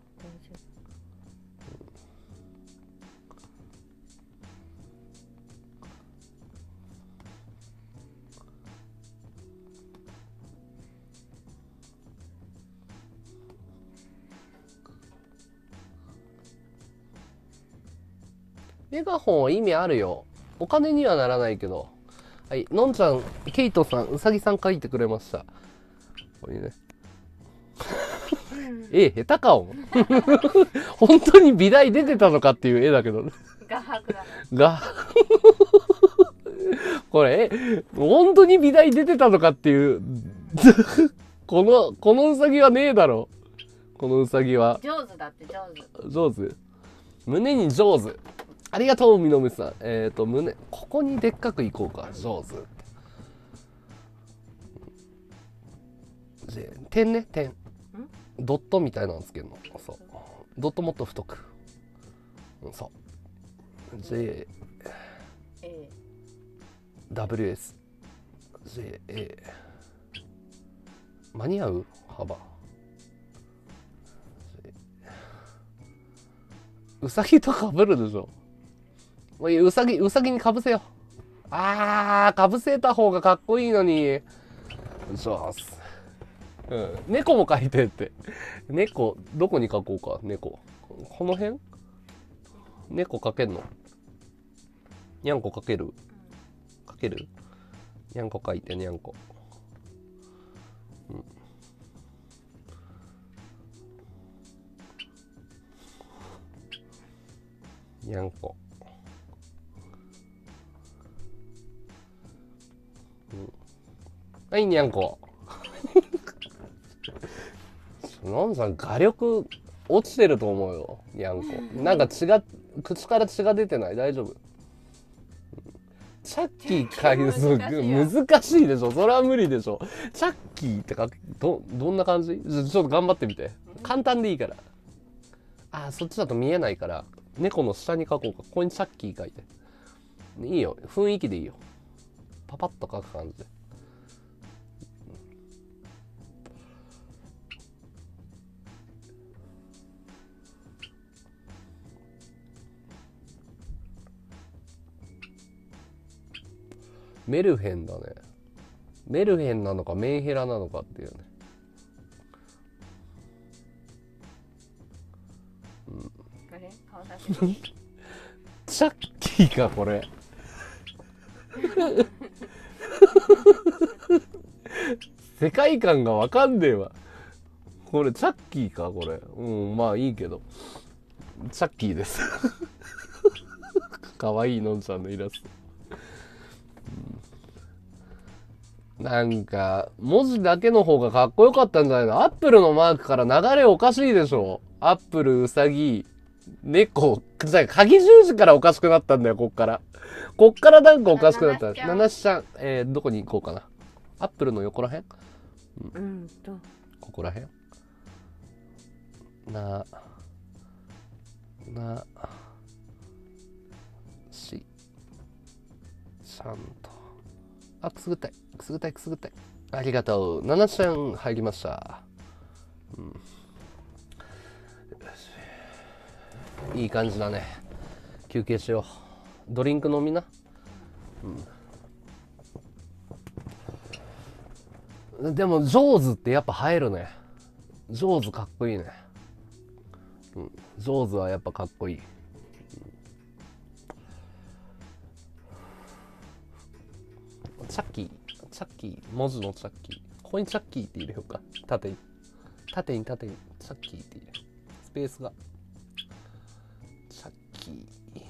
[SPEAKER 1] メガホンは意味あるよ。お金にはならないけど。はい。のんちゃん、ケイトさん、うさぎさん書いてくれました。これね。*laughs* え、下手かお *laughs* 本当に美大出てたのかっていう絵だけど。
[SPEAKER 2] 画伯だな
[SPEAKER 1] が、*laughs* これ、え本当に美大出てたのかっていう、この、このうさぎはねえだろ。このうさぎは。
[SPEAKER 2] 上手だって上手
[SPEAKER 1] 上手胸に上手。ありがとう、みのむさん。えっ、ー、と、胸、ここにでっかくいこうか。上手。で点ね、点。ドットみたいなのつけるの？そう。ドットもっと太く。うんそう。J、
[SPEAKER 2] え
[SPEAKER 1] WS、J、A。間に合う？幅。うさぎとかぶるでしょ。もううさぎ、うさぎにかぶせよう。あー、かぶせた方がかっこいいのに。そうっす。うん。猫も描いてって。猫、どこに描こうか、猫。この辺？猫描けんの？にゃんこ描ける？描ける？にゃんこ描いて、にゃんこ。うんにゃんこ。はい、にゃんこ。なんさん、画力落ちてると思うよ、にゃんこ。なんか血が、口から血が出てない？大丈夫？うんチャッキー回数
[SPEAKER 2] 難しいよ。
[SPEAKER 1] 難しいでしょ？それは無理でしょ？チャッキーってかどどんな感じ？ちょっと頑張ってみて。簡単でいいから。あーそっちだと見えないから猫の下に書こうか。ここにチャッキー書いて。いいよ。雰囲気でいいよパパッと書く感じ。でメルヘンだね。メルヘンなのかメンヘラなのかっていうね。
[SPEAKER 2] あれ？顔だけで
[SPEAKER 1] チャッキーかこれ世界観がわかんねえわ。これチャッキーか？これ。うんまあいいけど。チャッキーです。かわいいのんちゃんのイラスト。なんか文字だけの方がかっこよかったんじゃないの？アップルのマークから流れおかしいでしょ？アップルウサギ猫鍵十字からおかしくなったんだよこっから。こっからなんかおかしくなった
[SPEAKER 2] 七七ちゃん
[SPEAKER 1] 七七ちゃんえー、どこに行こうかな。アップルの横らへん？
[SPEAKER 2] うんと
[SPEAKER 1] ここらへん。ななしちゃんと。あくすぐったいくすぐったいくすぐったい。ありがとう。7ちゃん入りました。うんいい感じだね。休憩しよう。ドリンク飲みな。うん。でも上手ってやっぱ入るね。上手かっこいいね。うん。上手はやっぱかっこいい。チャッキー。チャッキー。文字のチャッキー。ここにチャッキーって入れようか。縦に。縦に縦に。チャッキーって入れスペースが。チャッキー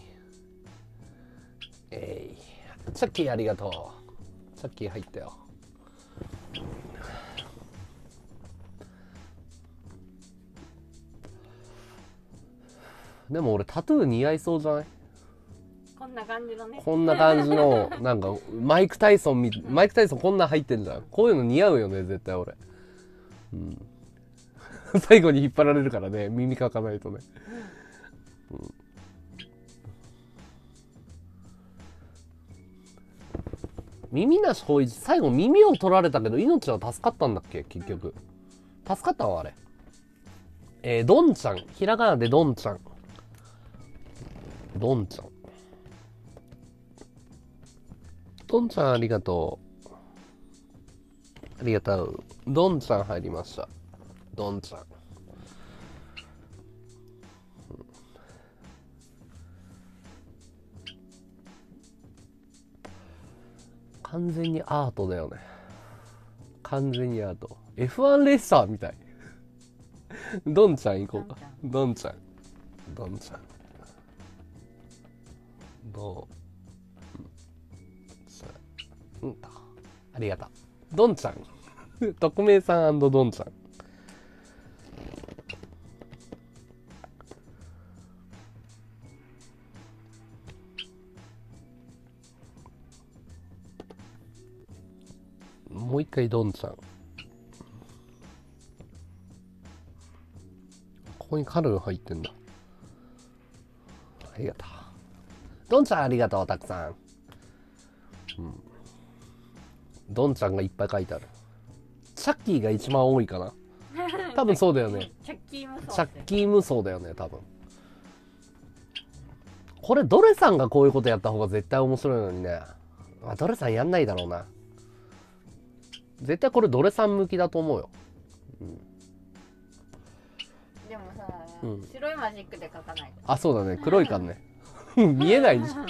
[SPEAKER 1] えい。チャッキーありがとう。チャッキー入ったよ。でも俺タトゥー似合いそうじゃない？
[SPEAKER 2] こんな感じのね。
[SPEAKER 1] こんな感じの *laughs* なんかマイク・タイソンみマイク・タイソンこんなん入ってんじゃん。こういうの似合うよね絶対俺。うん。*laughs* 最後に引っ張られるからね耳かかないとね、うん耳なし法一最後耳を取られたけど命は助かったんだっけ？結局助かったわあれえー、どんちゃんひらがなでどんちゃんどんちゃんどんちゃんありがとう。ありがとう。どんちゃん入りました。どんちゃん。うん完全にアートだよね。完全にアート。F1 レッサーみたい。ドンちゃん行こうか。ドンちゃん。ドンちゃん。ドンちゃん。うん。あ。りがとう。ドンちゃん。*laughs* 匿名さんドンちゃんもう一回ドンちゃん。ここにカルン入ってんだ。ありがとう。ドンちゃんありがとうたくさん。うん。ドンちゃんがいっぱい書いてある。チャッキーが一番多いかな。多分そうだよね。*laughs*
[SPEAKER 2] チャッキー無双
[SPEAKER 1] チャッキー無双だよね多分。これドレさんがこういうことやった方が絶対面白いのにね、まあ、ドレさんやんないだろうな絶対これドレさん向きだと思うよ
[SPEAKER 2] でもさ、
[SPEAKER 1] うん
[SPEAKER 2] 白いマジックで描かない？と
[SPEAKER 1] あそうだね黒いからね *laughs* 見えないじゃん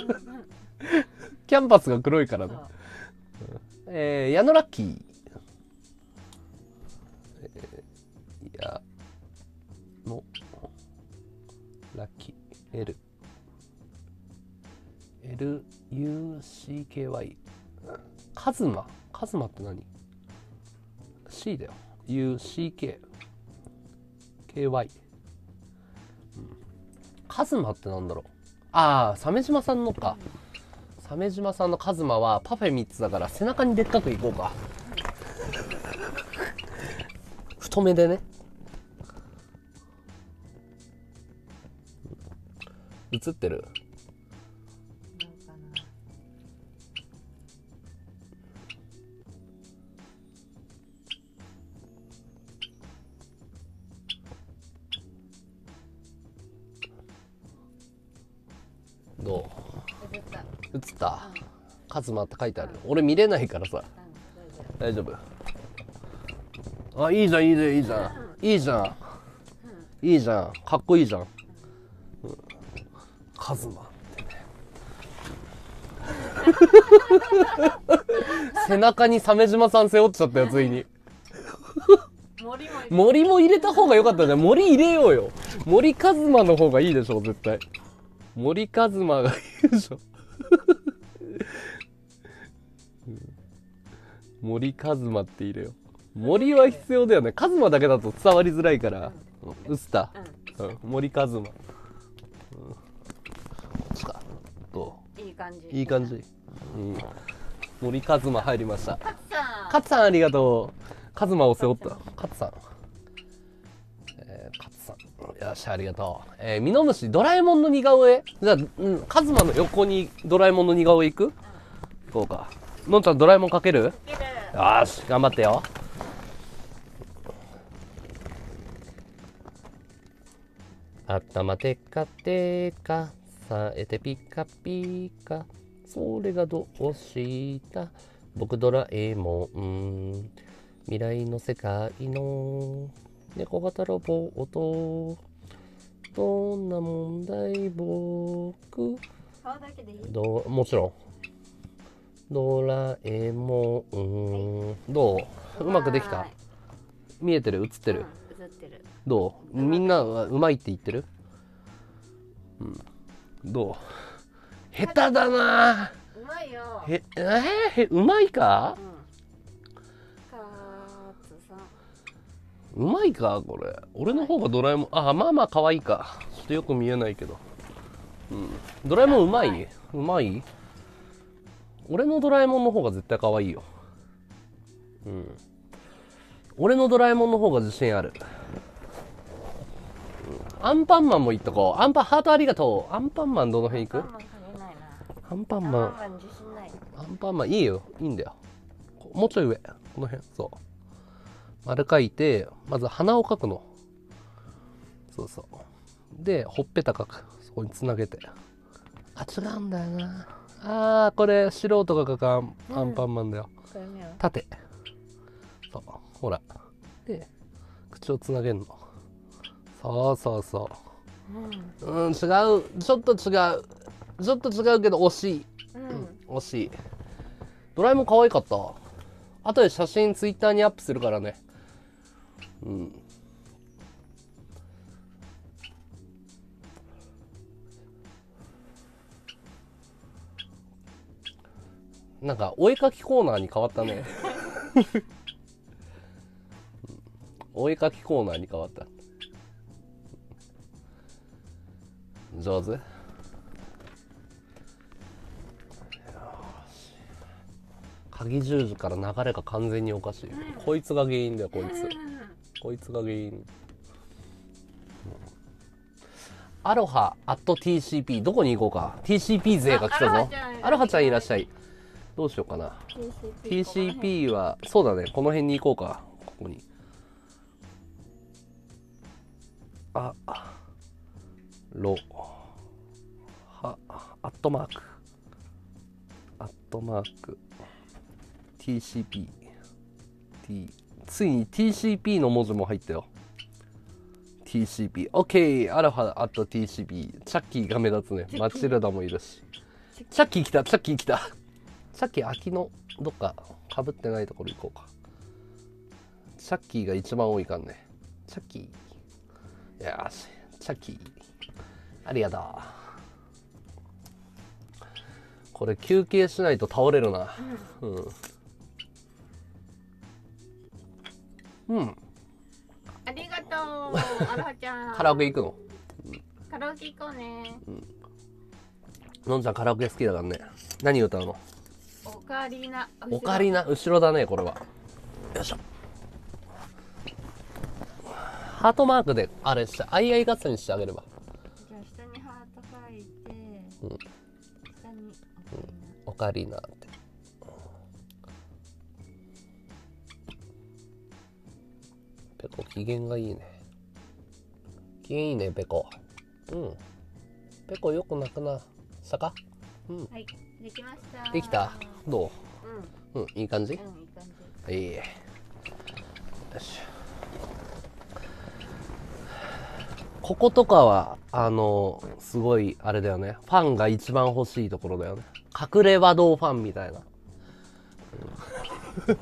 [SPEAKER 1] キャンパスが黒いからねえー、矢野ラッキー。えー、矢野ラッキー。L。L、U、C、K、Y。カズマ。カズマって何？?C だよ。U、C、K。K、Y。カズマってなんだろうああ、鮫島さんのか。鮫島さんのカズマはパフェ3つだから背中にでっかくいこうか *laughs* 太めでね映ってる？
[SPEAKER 2] ど映った。
[SPEAKER 1] う映った。カズマって書いてある。俺見れないからさ。
[SPEAKER 2] うん。大丈夫？
[SPEAKER 1] あいいじゃんいいじゃんいいじゃん。いいじゃん。いいじゃん。かっこいいじゃん、うん。カズマってね。背中に鮫島さん背負っちゃったよついに。
[SPEAKER 2] 森も
[SPEAKER 1] 入れた方が良かったね森入れようよ。森カズマの方がいいでしょ絶対森カズマがいいでしょうん。森カズマって入れよ。う森は必要だよね。カズマだけだと伝わりづらいから。うん。ウスタ
[SPEAKER 2] う
[SPEAKER 1] ん、森カズマ、うん、こっちか。ど
[SPEAKER 2] んいい感じ。
[SPEAKER 1] ういい感じ、うん、森カズマ入りました。
[SPEAKER 2] カツさん。
[SPEAKER 1] カツさんありがとう。カズマを背負った。カツさん。えー、カツさん。よし、ありがとう。えー、ミノムシ、ドラえもんの似顔絵？じゃあ、うん、カズマの横にドラえもんの似顔絵いく？こうか。のんちゃん、ドラえもん描ける？よし、頑張ってよ。頭テカテカ、さえてピカピカ。それがどうした？僕ドラえもん。未来の世界の猫型ロボット。どんな問題僕？どうもちろん。ドラえもん。どう？うまくできた？
[SPEAKER 2] はい
[SPEAKER 1] 見えてる？映ってる、
[SPEAKER 2] うん映ってる。
[SPEAKER 1] どう？みんなはうまいって言ってる？うん。どう？下手だな。
[SPEAKER 2] うまいよ。
[SPEAKER 1] へえー、へうまいか？
[SPEAKER 2] う
[SPEAKER 1] まいかこれ。俺の方がドラえもんあまあまあ可愛いか。ちょっとよく見えないけど。うん。ドラえもんうまい？うまい？俺のドラえもんの方が絶対可愛いよ。うん。俺のドラえもんの方が自信ある、うん。アンパンマンもいっとこう。アンパンハートありがとう。アンパンマンどの辺行く？
[SPEAKER 2] アンパンマン
[SPEAKER 1] アンパンマン。
[SPEAKER 2] い。
[SPEAKER 1] いいよ。いいんだよ。こもうちょい上。この辺。そう丸書いてまず鼻を描くの。そうそう。でほっぺた描く。そこにつなげて。あ違うんだよな。あーこれ素人が描くアンアンパンマンだよ、縦そうほら。で口をつなげるの。そうそうそう。うん違う。ちょっと違う。ちょっと違うけど惜しい。
[SPEAKER 2] うん。うん
[SPEAKER 1] 惜しい。ドラえもん可愛かった。後で写真ツイッターにアップするからね。うん。なんか、お絵かきコーナーに変わったね。う *laughs* んお絵かきコーナーに変わった。上手鍵十字から流れが完全におかしい、こいつが原因だよこいつこいつが原因。アロハアット TCP どこに行こうか。TCP 勢が来たぞ。
[SPEAKER 2] あ
[SPEAKER 1] アロハちゃん。いらっしゃい。どうしようかな。TCP はそうだね。この辺に行こうか。ここに。あロはアットマーク。アットマーク。TCP T ついに TCP の文字も入ったよ。TCP OK アロハアット TCP チャッキーが目立つね。マチルダもいるし。チャッキー。来た。チャッキー来た。チャッキー秋のどっか。かぶってないところ行こうか。チャッキーが一番多いかんね。チャッキー。よし。チャッキー。ありがとう。これ休憩しないと倒れるな。うんうん。
[SPEAKER 2] ありがとうアロハちゃん。*laughs*
[SPEAKER 1] カラオケ行くの？
[SPEAKER 2] カラオケ行こうね。
[SPEAKER 1] のんちゃんカラオケ好きだからね。何歌うの？
[SPEAKER 2] オカリナ
[SPEAKER 1] オカリナ？後ろだねこれは。よいしょ。ハートマークであれしてあいあい傘にしてあげれば。
[SPEAKER 2] じゃあ下にハート書いて、
[SPEAKER 1] うん。
[SPEAKER 2] 下に
[SPEAKER 1] オカリナ。ってペコ機嫌がいいね。機嫌いいねペコ。うん。ペコよく泣くな坂うん。
[SPEAKER 2] はいできました。
[SPEAKER 1] できた？ど
[SPEAKER 2] う？ん。
[SPEAKER 1] ううんいい感じ？
[SPEAKER 2] うんいい感じ。
[SPEAKER 1] いいよし。こことかはあのすごいあれだよね。ファンが一番欲しいところだよね。隠れ和道ファンみたいな。うん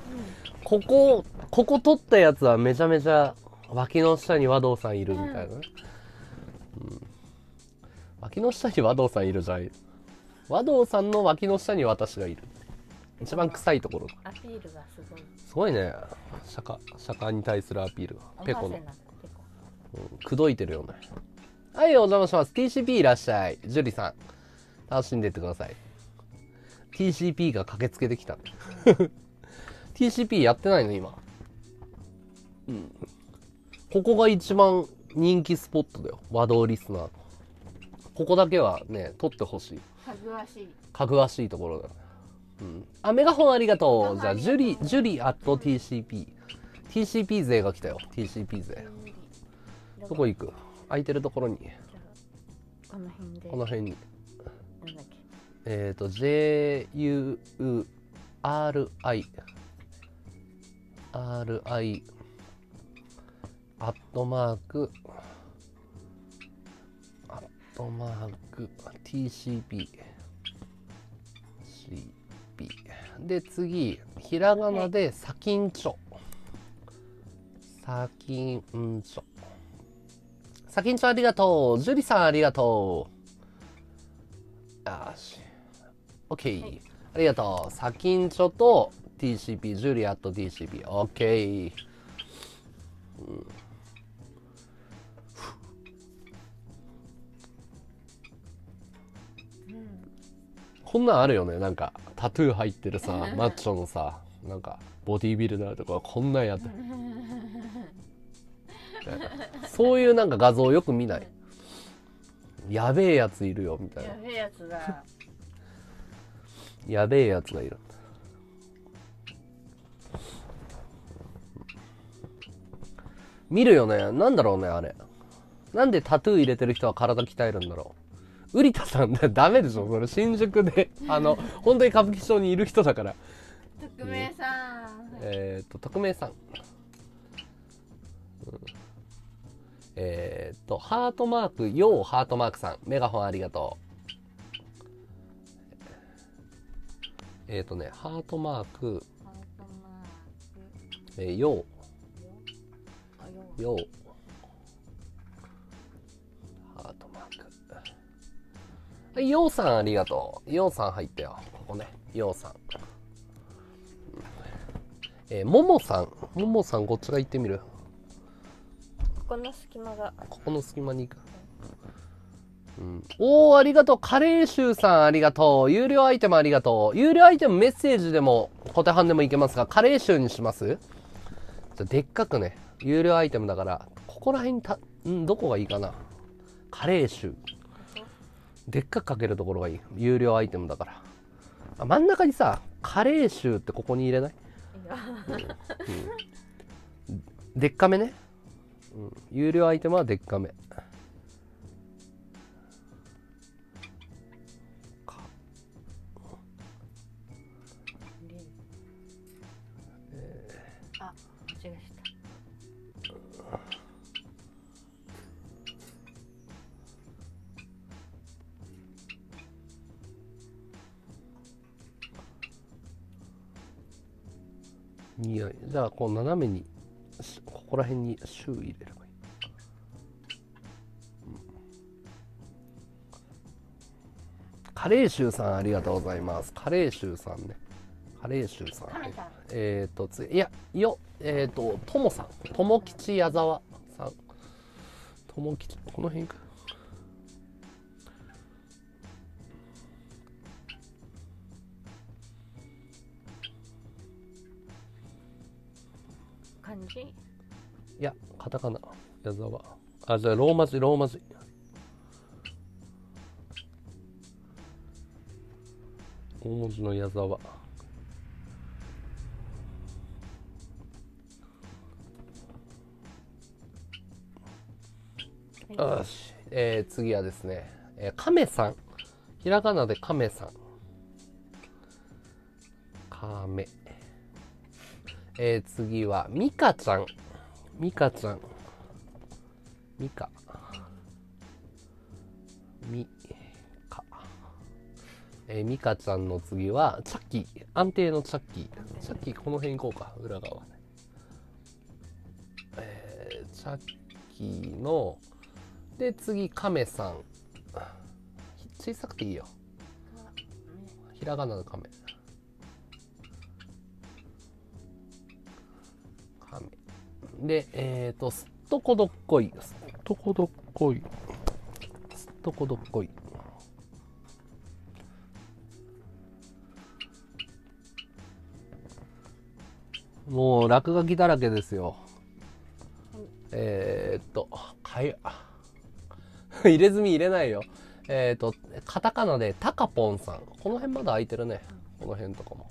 [SPEAKER 1] ここここ撮ったやつはめちゃめちゃ脇の下に和道さんいるみたいなね、うん、脇の下に和道さんいるじゃん。和道さんの脇の下に私がいる。一番臭いところ。
[SPEAKER 2] アピールがすごい。
[SPEAKER 1] すごいね。釈迦釈迦に対するアピールが。ペコの。うん。口説いてるよね。はいお邪魔します。TCP いらっしゃい。樹里さん。楽しんでってください。TCP が駆けつけてきた TCP やってないの今？うんここが一番人気スポットだよ和道リスナーここだけはね撮ってほしい
[SPEAKER 2] かぐわしい
[SPEAKER 1] かぐわしいところだよね。うん。あ、メガホンありがとう。じゃあ、ジュリ、ジュリアット TCP。TCP 勢が来たよ。TCP 勢。どこ行く？空いてるところに。
[SPEAKER 2] この辺で
[SPEAKER 1] この辺に。
[SPEAKER 2] なんだっけ
[SPEAKER 1] えっ、ー、と、JURI。RI。アットマーク。アットマーク。TCP。CP で次ひらがなで先んちょ先んちょ先んちょありがとう樹里さんありがとうよし OK、
[SPEAKER 2] はい
[SPEAKER 1] ありがとう先んちょと TCP ジュリアット TCPOK こんなんあるよね。なんかタトゥー入ってるさ *laughs* マッチョのさなんかボディービルダーとかこんなんやって *laughs* そういうなんか画像よく見ない。やべえやついるよみたいな。
[SPEAKER 2] やべえやつだ。
[SPEAKER 1] やべえやつがいる見るよね。なんだろうねあれ。なんでタトゥー入れてる人は体鍛えるんだろう。ウリタさんだ *laughs* ダメでしょ。それ新宿で。*laughs* あの本当に歌舞伎町にいる人だから。
[SPEAKER 2] 匿名さん。
[SPEAKER 1] えっ、と匿名さん、うん。えっ、とハートマークようハートマークさん。メガホンありがとう。えっ、とねハートマーク、えー、よう。
[SPEAKER 2] あよ。
[SPEAKER 1] ようハートマーク。はいようさんありがとう。ようさん入ったよ。ここね。ようさん。うんえー、ももさん。ももさんこっちが行ってみる？
[SPEAKER 2] ここの隙間が。
[SPEAKER 1] ここの隙間に行く。うん、おーありがとう。カレーシューさんありがとう。有料アイテムありがとう。有料アイテムメッセージでも小手半でもいけますがカレーシューにします？じゃあでっかくね有料アイテムだからここら辺にたんどこがいいかな。カレーシューでっかくかけるところがいい。有料アイテムだから。あ真ん中にさカレーシューってここに入れない？
[SPEAKER 2] いや。
[SPEAKER 1] でっかめね、うん、有料アイテムはでっかめじゃあこう斜めにここら辺にシュー入れればいい、カレーシューさんありがとうございます。カレーシューさんね。カレーシューさん。
[SPEAKER 2] さん
[SPEAKER 1] えっ、ー、とついやよえっ、ー、とともさん。とも吉矢沢さん。とも吉この辺か。
[SPEAKER 2] 漢字
[SPEAKER 1] いやカタカナ矢沢。あじゃあローマ字ローマ字。大文字の矢沢。よし、えー、次はですね、えー、亀さん。ひらがなで亀さん。亀えー、次はミカちゃん。ミカちゃん。ミカ。ミカ。えー、ミカちゃんの次はチャッキー。安定のチャッキー。チャッキーこの辺行こうか裏側。ねえー、チャッキーので次カメさん。小さくていいよ。ひらがなのカメでえっ、ー、とすっとこどっこい。すっとこどっこい。すっとこどっこい。もう落書きだらけですよ。えー、っとかゆ入れ墨入れないよ。えー、っとカタカナでタカポンさん。この辺まだ空いてるね。この辺とかも、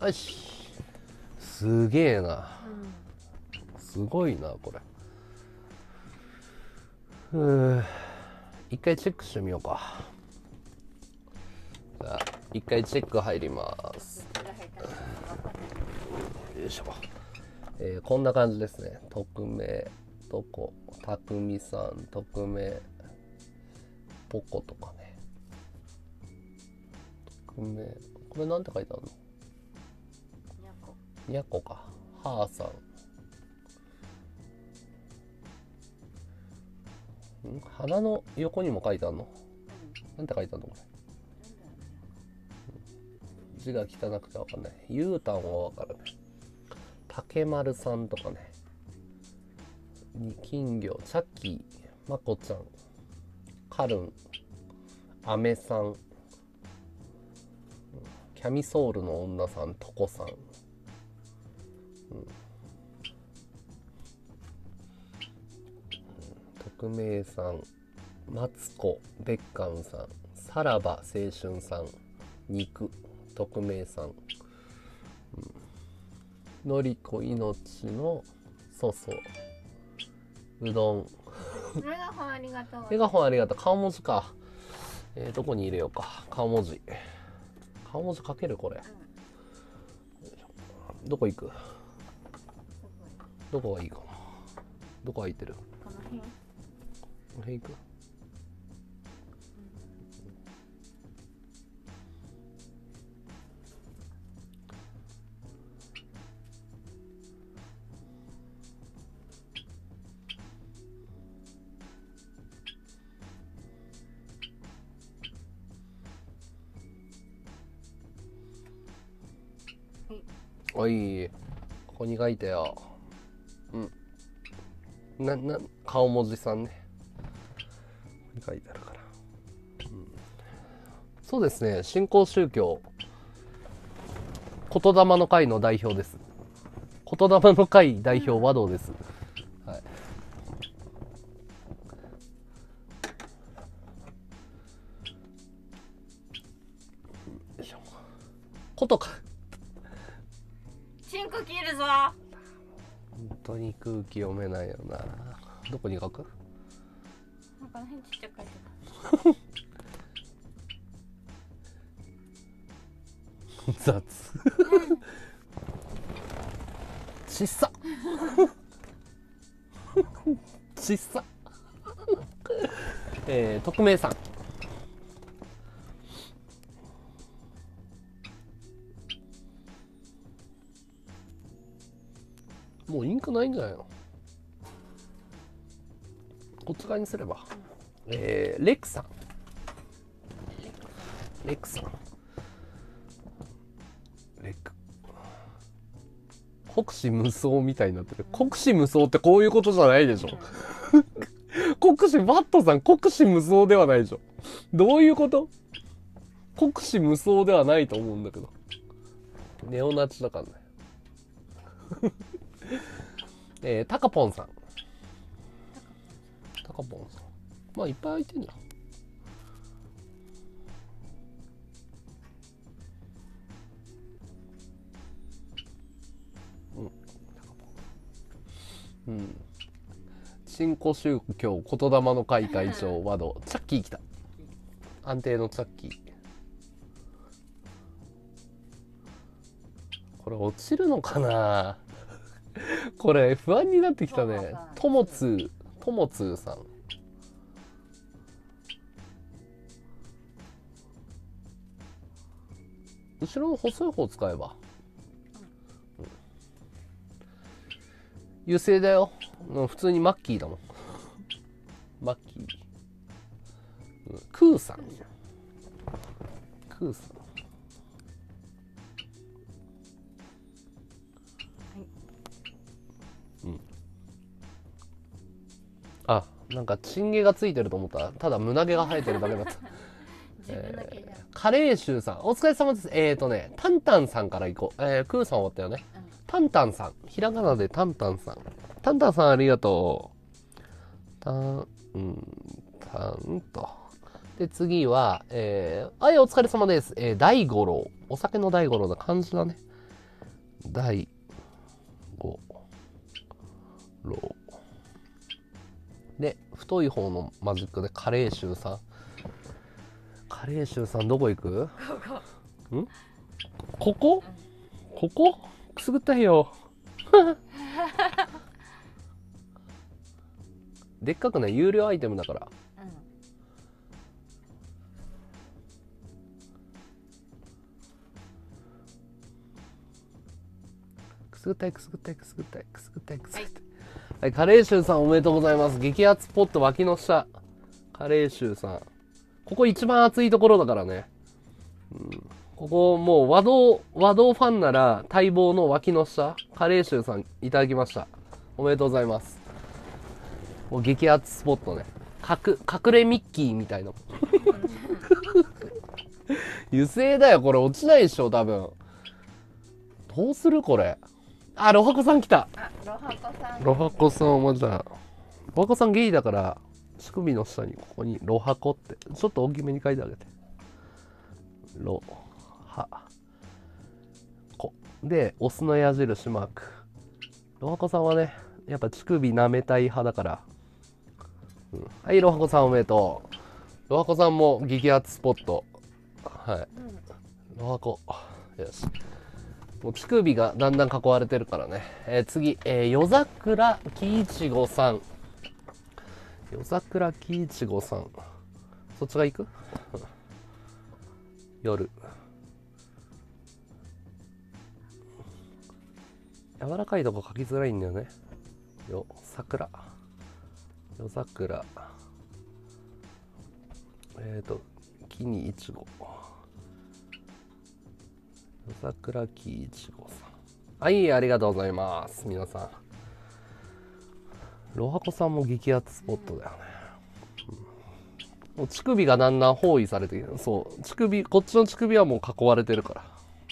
[SPEAKER 1] よし。すげえな。すごいなこれ。ふう一回チェックしてみようか。じゃあ一回チェック入ります。よいしょ、えーこんな感じですね。匿名どこ？たくみさん匿名。ポコとかね。匿名。これなんて書いてあるの？
[SPEAKER 2] こ
[SPEAKER 1] にゃこか。はーさん。ん？鼻の横にも書いてあるの？なんて書いてあるのこれ？字が汚くてわかんない。ゆうたんはわかる。ね竹丸さんとかね。に金魚。チャッキー。まこちゃん。カルン。アメさん。キャミソールの女さん。トコさん。匿名さん。マツコベッカンさんさらば青春さん肉匿名さん、うん、のりこ命のそうそううどん。
[SPEAKER 2] メガホンありがとう。
[SPEAKER 1] メガホンありがとう。顔文字か。えー、どこに入れようか。顔文字。顔文字書けるこれ。どこ行く？どこがいいかな？どこ空いてる？
[SPEAKER 2] この辺？
[SPEAKER 1] はい行く？おいここに書いてようん。なな顔文字さんね。書いてあるから、うん、そうですね。新興宗教。言霊の会の代表です。言霊の会代表和道です、はい。よいしょ。ことか。当に空気読めないよな。どこに書く？
[SPEAKER 2] なんか変ちっちゃく書いて *laughs*
[SPEAKER 1] 雑。*laughs* ちっさ。*laughs* ちっさ。えー、匿名さんもうインクないんじゃないの？こっち側にすれば、えー、レクさんレクさんレク。国士無双みたいになってる。国士無双ってこういうことじゃないでしょ。*laughs* 国士バットさん国士無双ではないでしょ。どういうこと？国士無双ではないと思うんだけど。ネオナチだからね。えー、タカポンさん。タカポンさん。まあいっぱい空いてんじゃん。うん。新興宗教言霊の会会長和道。チャッキー来た。安定のチャッキー。これ落ちるのかな？*laughs* これ不安になってきたねともつーともつーさん後ろの細い方使えば油性だよ。うん普通にマッキーだもん。マッキー。うんクーさん。クーさん。うん。なんかチンゲがついてると思った？ら、ただ胸毛が生えてるだけだった。*laughs*
[SPEAKER 2] 自分だけじゃん、
[SPEAKER 1] カレーシューさん、お疲れ様です。えーとね、タンタンさんから行こう。えー、クーさん終わったよね。タンタンさん。ひらがなでタンタンさん。タンタンさんありがとう。タン、うん、タンと。で、次は、えー、はい、お疲れ様です。えー、大五郎。お酒の大五郎だ。漢字だね。大五郎。で、太い方のマジックでカレーシューさん。カレーシューさんどこ行く？ん？ここ？ここ？くすぐったいよ。*laughs* でっかくない？有料アイテムだから。
[SPEAKER 2] うん。
[SPEAKER 1] くすぐったいくすぐったいくすぐったいくすぐったいくすぐったいはい、カレーシューさんおめでとうございます。激アツポット脇の下。カレーシューさん。ここ一番熱いところだからね。うん。ここもう和道和道ファンなら待望の脇の下。カレーシューさんいただきました。おめでとうございます。もう激アツスポットね。隠隠れミッキーみたいな。*laughs* 油性だよこれ。落ちないでしょ多分。どうするこれ。あロハコさん来た。
[SPEAKER 2] あロハコさん。
[SPEAKER 1] ロハコさんまだロハコさんゲイだから乳首の下にここにロハコってちょっと大きめに書いてあげて。ロハコ。でオスの矢印マーク。ロハコさんはねやっぱ乳首舐めたい派だから、うん。はいロハコさんおめでとう。ロハコさんも激アツスポット。はい。ロハコ。よしもう乳首がだんだん囲われてるからね。えー次、えー夜桜木いちごさん。夜桜木いちごさん。そっちが行く？*laughs* 夜。柔らかいとこ書きづらいんだよね。よ桜。夜桜。えっ、ー、と木にいちご。桜木いちごさん。はいありがとうございます。皆さん。ロハコさんも激アツスポットだよね、うん、もう乳首がだんだん包囲されてきてそう。乳首こっちの乳首はもう囲われてるから、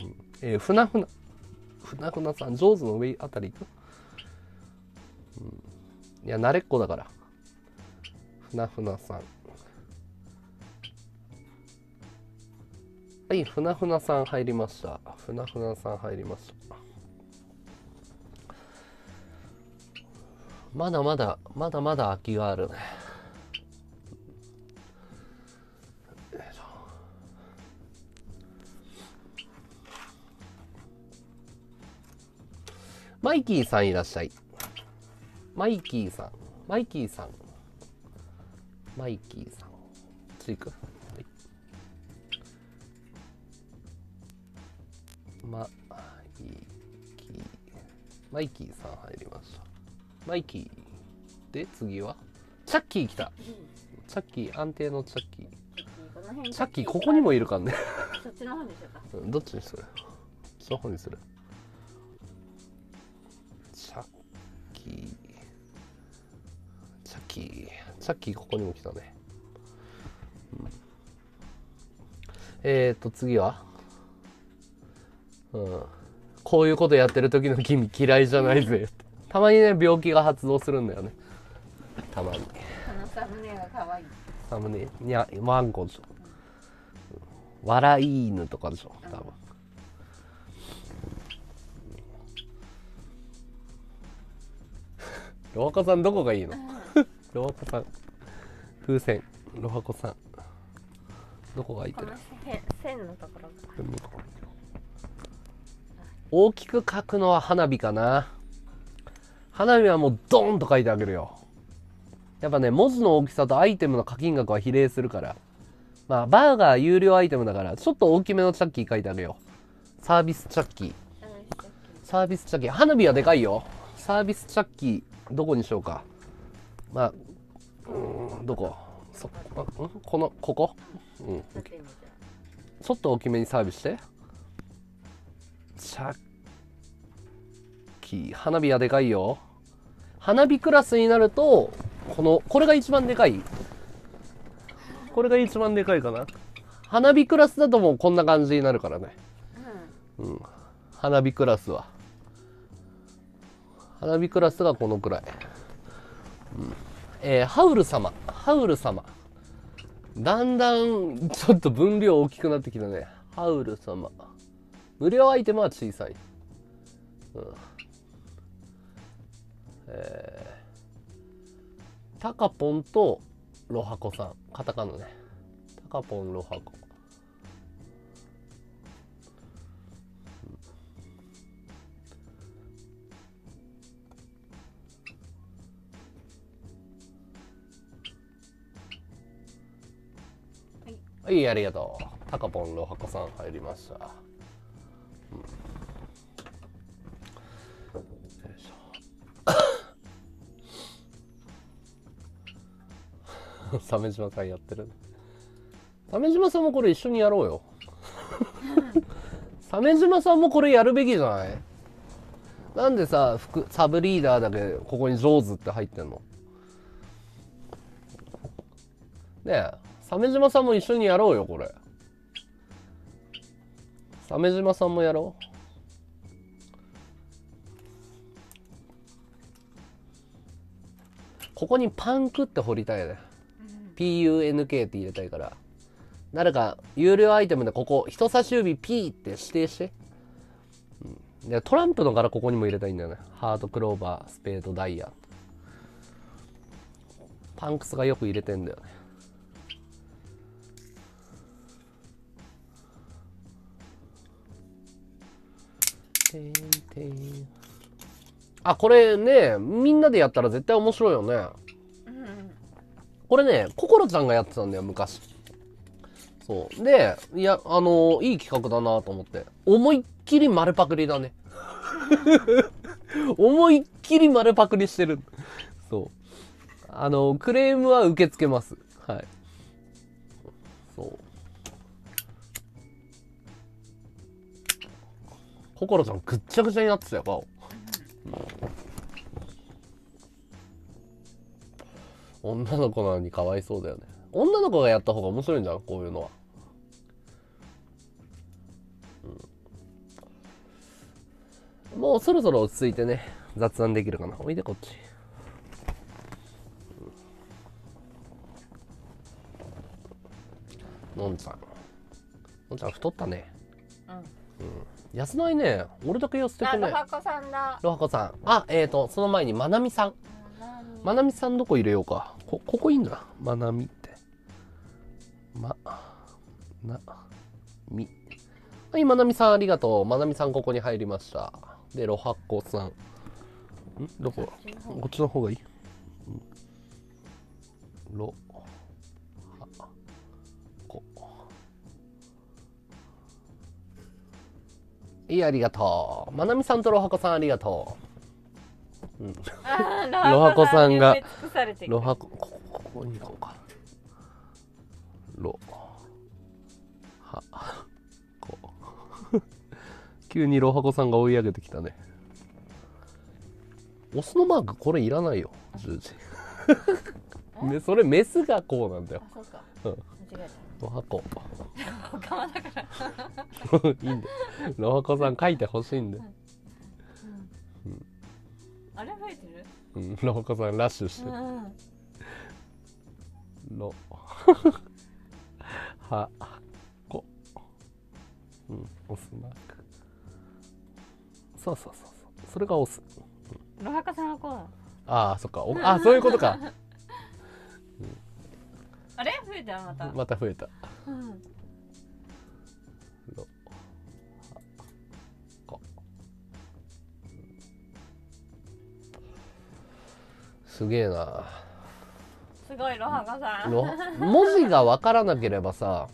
[SPEAKER 1] うん。えー、ふなふな。ふなふなさん上手の上あたり行く、うん、いや慣れっこだから。ふなふなさん。はいふなふなさん入りましたふなふなさん入りましたまだまだまだまだ空きがあるねマイキーさんいらっしゃい。マイキーさん。マイキーさん。マイキーさん。ついく、マイキー。マイキーさん入りました。マイキー。で、次は？チャッキー来た。チャッキー、安定のチャッキー。チャッキー、ここにもいるかんね。
[SPEAKER 2] そっちの方にしようか。
[SPEAKER 1] どっちにする？その方にする。チャッキー。チャッキー。チャッキー、ここにも来たね。うん、えっ、ー、と、次は？うん。こういうことやってる時の君嫌いじゃないぜ。たまにね病気が発動するんだよね。たまに。こ
[SPEAKER 2] のサムネが可愛い。
[SPEAKER 1] サムネ。にゃワンコでしょ、うん、笑い犬とかでしょ多分、ロハコさんどこがいいの？ロハコさん。風船。ロハコさん。どこがいてる？
[SPEAKER 2] 線のところ
[SPEAKER 1] 大きく描くのは花火かな花火はもうドーンと書いてあげるよ。やっぱね、文字の大きさとアイテムの課金額は比例するから。まあ、バーガー有料アイテムだから、ちょっと大きめのチャッキー書いてあげよう。サービスチャッキー。サービスチャッキー。花火はでかいよ。サービスチャッキー、どこにしようか。まあ、うん、どこ？そ、この、ここ？うん。ちょっと大きめにサービスして。チャッき花火はでかいよ。花火クラスになるとこのこれが一番でかい。これが一番でかいかな。花火クラスだともうこんな感じになるからね。うん、花火クラスは。花火クラスがこのくらい、うん。えー、ハウル様。ハウル様。だんだんちょっと分量大きくなってきたね。ハウル様無料アイテムは小さい、うん。えー、タカポンとロハコさん。カタカナね。タカポンロハコ。はい、ありがとう。タカポンロハコさん入りました。*laughs* 鮫島さんやってる。鮫島さんもこれ一緒にやろうよ。*laughs* 鮫島さんもこれやるべきじゃない？なんでさサブリーダーだけここに上手って入ってんの？ねえ鮫島さんも一緒にやろうよこれ。鮫島さんもやろう。ここにパンクって掘りたいね PUNK って入れたいから。誰か、有料アイテムでここ、人差し指 P って指定して。うん、でトランプの柄ここにも入れたいんだよね。ハート、クローバー、スペード、ダイヤ。パンクスがよく入れてんだよね。てんてんあ、これね、みんなでやったら絶対面白いよね。これね、ココロちゃんがやってたんだよ、昔。そう。で、いや、あのいい企画だなと思って。思いっきり丸パクリだね。*laughs* 思いっきり丸パクリしてる。そう。あの、クレームは受け付けます。はい。そう。ココロちゃんぐっちゃぐちゃになってたよ、顔。女の子なのにかわいそうだよね。女の子がやった方が面白いんじゃん、こういうのは。うんもうそろそろ落ち着いてね、雑談できるかな？おいで、こっち。のんちゃん。のんちゃん太ったね。
[SPEAKER 2] うん
[SPEAKER 1] 痩せないね。俺だけ痩せてくね。
[SPEAKER 2] あロハコさんだ
[SPEAKER 1] ロハコさん。あ、えーと、その前にまなみさん。まなみさんどこ入れようか。こ、ここいいんだ。まなみって。ま、な、み。はい、まなみさんありがとう。まなみさんここに入りました。で、ロハコさん。ん？どこ？こっちの方がいい、うん、ロ、ハ、コ。いい、ありがとう。まなみさんとロハコさんありがとう。ロハコさんがロハコ、ここここに行こうか。ロ、ハ、コ。*laughs* 急にロハコさんが追い上げてきたね。オスのマークこれいらないよ、十字。ね、それメスがこうなんだよ。
[SPEAKER 2] あそうか
[SPEAKER 1] うん
[SPEAKER 2] 間違え
[SPEAKER 1] ロハコ。
[SPEAKER 2] た *laughs* 他はだから *laughs*
[SPEAKER 1] いいんだよ。ロハコさん書いてほしいんだよ。
[SPEAKER 2] あれ増えてる
[SPEAKER 1] うん、ロハコさんラッシュしてる。
[SPEAKER 2] うん
[SPEAKER 1] ロはこうん押すマークそうそうそうそうそれが押す
[SPEAKER 2] ロハコさんはこうなの
[SPEAKER 1] ああそっかおあそういうことかうん
[SPEAKER 2] あれ増えたまた
[SPEAKER 1] また増えた
[SPEAKER 2] うん
[SPEAKER 1] すげえな。
[SPEAKER 2] すごいロハコさん。
[SPEAKER 1] ロ文字が分からなければさ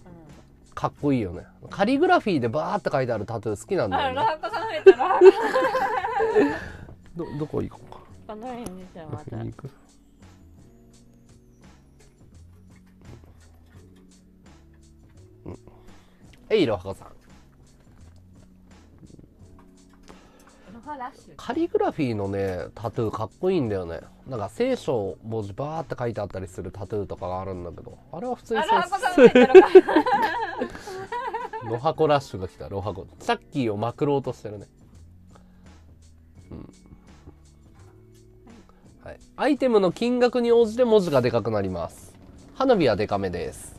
[SPEAKER 2] う
[SPEAKER 1] かっこいいよね。カリグラフィーでバーって書いてあるタトゥー好きなんだよね。
[SPEAKER 2] ハコさん増えたロハ *laughs*
[SPEAKER 1] どどこ行こうか。
[SPEAKER 2] この辺にじゃあまた。
[SPEAKER 1] えいろはこさんカリグラフィーのねタトゥーかっこいいんだよね。なんか聖書文字バーって書いてあったりするタトゥーとかがあるんだけどあれは普通にそう *laughs*
[SPEAKER 2] ロハ
[SPEAKER 1] コラッシュが来た。ロハコ。チャッキーをまくろうとしてるね。うん。はい。アイテムの金額に応じて文字がでかくなります。花火はでかめです、うん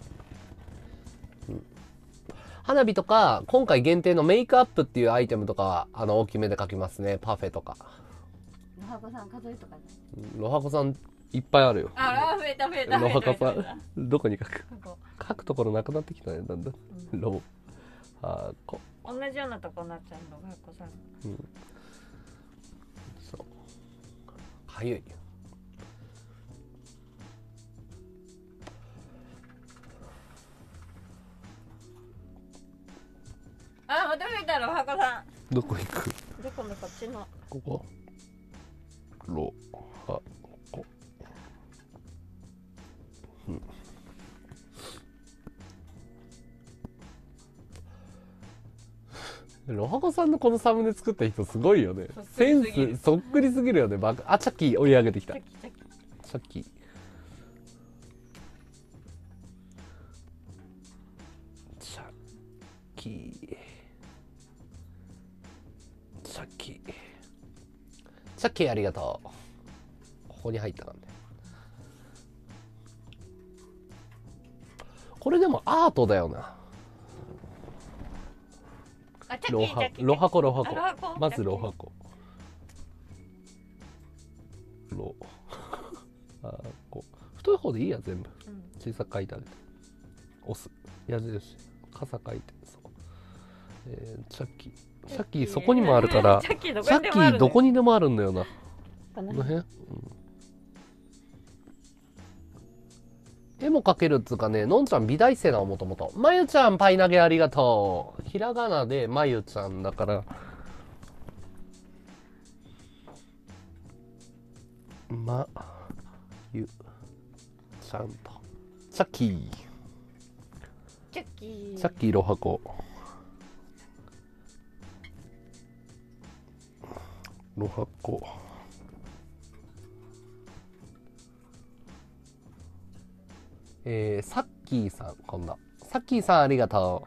[SPEAKER 1] 花火とか今回限定のメイクアップっていうアイテムとかはあの大きめで書きますね。パフェとか。
[SPEAKER 2] ロハコさん数えとか。
[SPEAKER 1] ロハコさんいっぱいあるよ。
[SPEAKER 2] あロハ増えた増えた。増
[SPEAKER 1] ロハコさんどこに書く？書くところなくなってきたねだんだん。ロハコ
[SPEAKER 2] 同じようなとこになっちゃうのロハコさん。
[SPEAKER 1] そう。かゆい
[SPEAKER 2] あまた増えたロハコさ
[SPEAKER 1] どこ行く？
[SPEAKER 2] んどこもこっちの。
[SPEAKER 1] ここ。ロハコうん。ロハコさんのこのサムネ作った人すごいよね。センスそっくりすぎるよね。バカあチャッキー追い上げてきた。
[SPEAKER 2] チャ
[SPEAKER 1] ッキーチャッキーチャッキーありがとう。ここに入ったなんでこれでもアートだよな。ロハロハコロハ
[SPEAKER 2] コ。
[SPEAKER 1] コまずロハコ。ロ。ハコ太い方でいいや全部。
[SPEAKER 2] うん。
[SPEAKER 1] 小さく書いてあげて。押す。矢印。傘書いてそう。えー、チャッキーチャッキーそこにもあるから
[SPEAKER 2] チャッキーどこにでもある
[SPEAKER 1] んだよな
[SPEAKER 2] この
[SPEAKER 1] この辺、うん、絵も描けるっつうかね、のんちゃん美大生なの、もともと。まゆちゃん、パイ投げありがとう。ひらがなでまゆちゃんだから。ま、ゆ、ちゃんと。チャッキー。
[SPEAKER 2] チャッキー
[SPEAKER 1] チャッキーロハコ。ロハコ。えー、サッキーさん、今度。サッキーさん、ありがと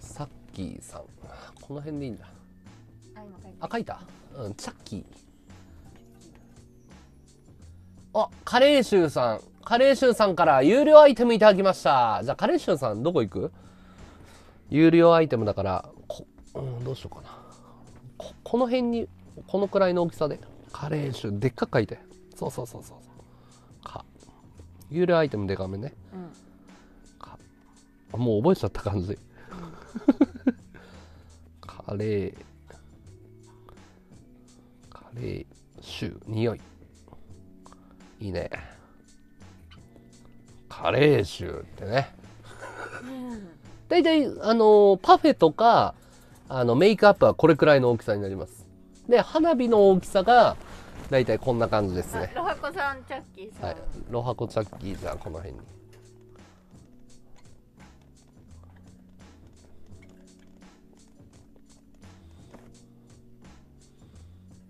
[SPEAKER 1] う。サッキーさん。この辺でいいんだ。
[SPEAKER 2] あ今書いて
[SPEAKER 1] あ、書いた？うん、チャッキー。あ、カレーシューさん。カレーシューさんから有料アイテムいただきました。じゃあ、カレーシューさん、どこ行く？有料アイテムだから、こ、うん、どうしようかな。こ、この辺に、このくらいの大きさで。カレーシュー、でっかく書いて。そうそうそうそうそう。か。有料アイテムでかめね。
[SPEAKER 2] うん
[SPEAKER 1] もう覚えちゃった感じ。*laughs* カレー。カレー臭匂いいいねカレー臭ってね大体あのパフェとかあのメイクアップはこれくらいの大きさになります。で花火の大きさが大体こんな感じですね。
[SPEAKER 2] あロハコさんチャッキーさん、
[SPEAKER 1] はい。ロハコチャッキーじゃあこの辺に。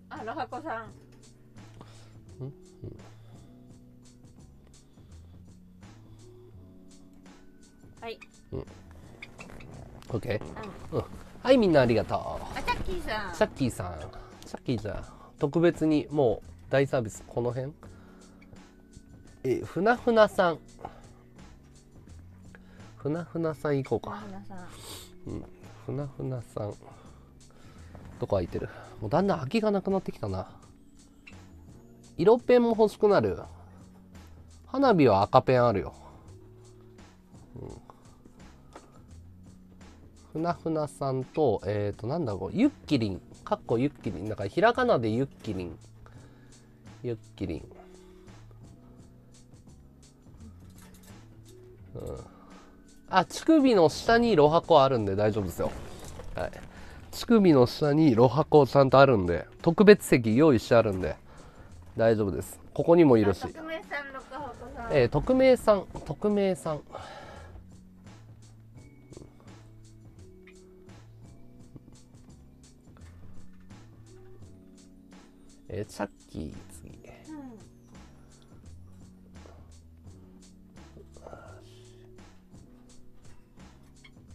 [SPEAKER 2] あロハコさん。はい
[SPEAKER 1] OK
[SPEAKER 2] うん。
[SPEAKER 1] うん。はいみんなありがとう。
[SPEAKER 2] あチャッキーさん。
[SPEAKER 1] チャッキーさん。チャッキーじゃあ特別にもう大サービスこの辺？えふなふなさん。ふなふなさん行こうか。ふなふなさん。どこ空いてる？もうだんだん空きがなくなってきたな。色ペンも欲しくなる。花火は赤ペンあるよ、ふなふなさんとえっ、ー、となんだろうゆっきりんかっこゆっきりんだからひらがなでゆっきりんゆっきりんあ、乳首の下にロハコあるんで大丈夫ですよ。はい。乳首の下にロハコちゃんとあるんで、特別席用意してあるんで、大丈夫です。ここにもいるし。
[SPEAKER 2] 匿名さんロハコさん
[SPEAKER 1] えー、匿名さん、匿名さん。えー、チャッキー次。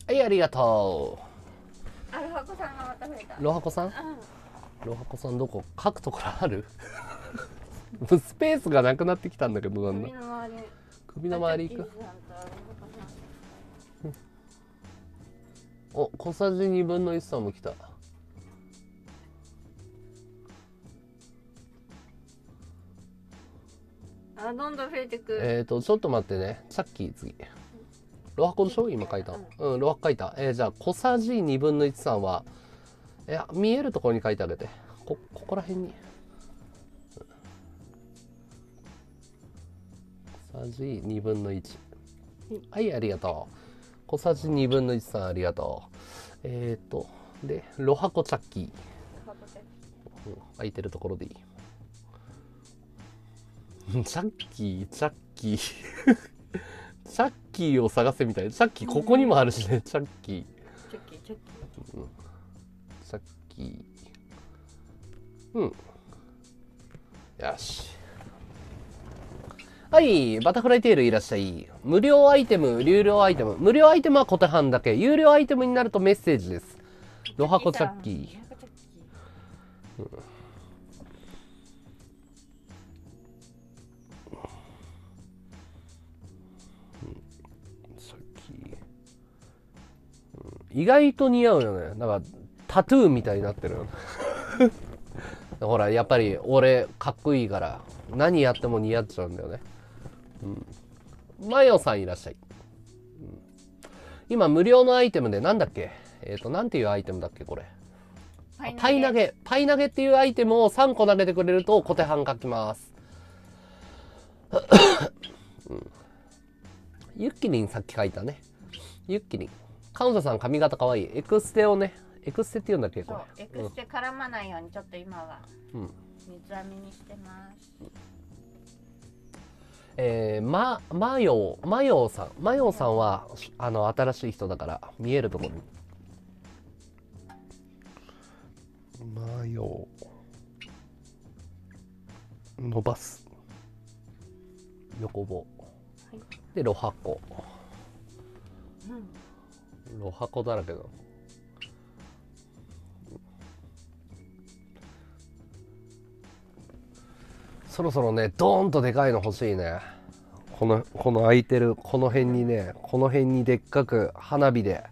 [SPEAKER 1] はい、ありがと
[SPEAKER 2] あロハコさんがまた増えた。
[SPEAKER 1] う。ロハコさん？
[SPEAKER 2] うん。
[SPEAKER 1] ロハコさんどこ？書くところある？*laughs* スペースがなくなってきたんだけどなんだ
[SPEAKER 2] 首の周り。
[SPEAKER 1] 首の周り行く？お小さじ2分の1さんも来た
[SPEAKER 2] あどんどん増えてく。
[SPEAKER 1] えっ、ー、とちょっと待ってね。チャッキー次。ロハコでしょ？今書いた。うん。ロハコ書いた。えー、じゃあ小さじ2分の1さんはいや見えるところに書いてあげて。こここら辺に。小さじ2分の1はい。ありがとう。小さじ2分の1さんありがとう。えっ、ー、とでロハコチャッキー。うん空いてるところでいいチャッキーチャッキーチャッキーを探せみたいチャッキーここにもあるしね。チャッキー
[SPEAKER 2] ーチャッキーチャッキー
[SPEAKER 1] チャッキーうん。よし。はい。バタフライテールいらっしゃい。無料アイテム有料アイテム。無料アイテムは小手半だけ。有料アイテムになるとメッセージです。ロハコチャッキー
[SPEAKER 2] ロハ
[SPEAKER 1] 意外と似合うよね。なんかタトゥーみたいになってる *laughs* ほらやっぱり俺かっこいいから何やっても似合っちゃうんだよね。うん。マヨさんいらっしゃい、うん。今無料のアイテムでなんだっけ？えっ、となんていうアイテムだっけこれ？
[SPEAKER 2] パイ
[SPEAKER 1] パイ投げ。パイ投げっていうアイテムを3個投げてくれると小手半書きます。うん。ユッキリンさっき書いたね。ユッキリン。彼女さん髪型かわいい。エクステをね、エクステって言うんだっけ？こ
[SPEAKER 2] そうエ
[SPEAKER 1] れ。
[SPEAKER 2] クステ絡まないようにちょっと今は
[SPEAKER 1] うん。うん
[SPEAKER 2] 水編みにしてます
[SPEAKER 1] えー、ま、マヨウ、マヨウさん。マヨウさんは、あの、新しい人だから、見えるところに。マヨウ。伸ばす。横棒。
[SPEAKER 2] はい
[SPEAKER 1] で、ロハコ。
[SPEAKER 2] うん
[SPEAKER 1] ロハコだらけだ。そろそろね、ドーンとでかいの欲しいね。この、この空いてる、この辺にね、この辺にでっかく花火で。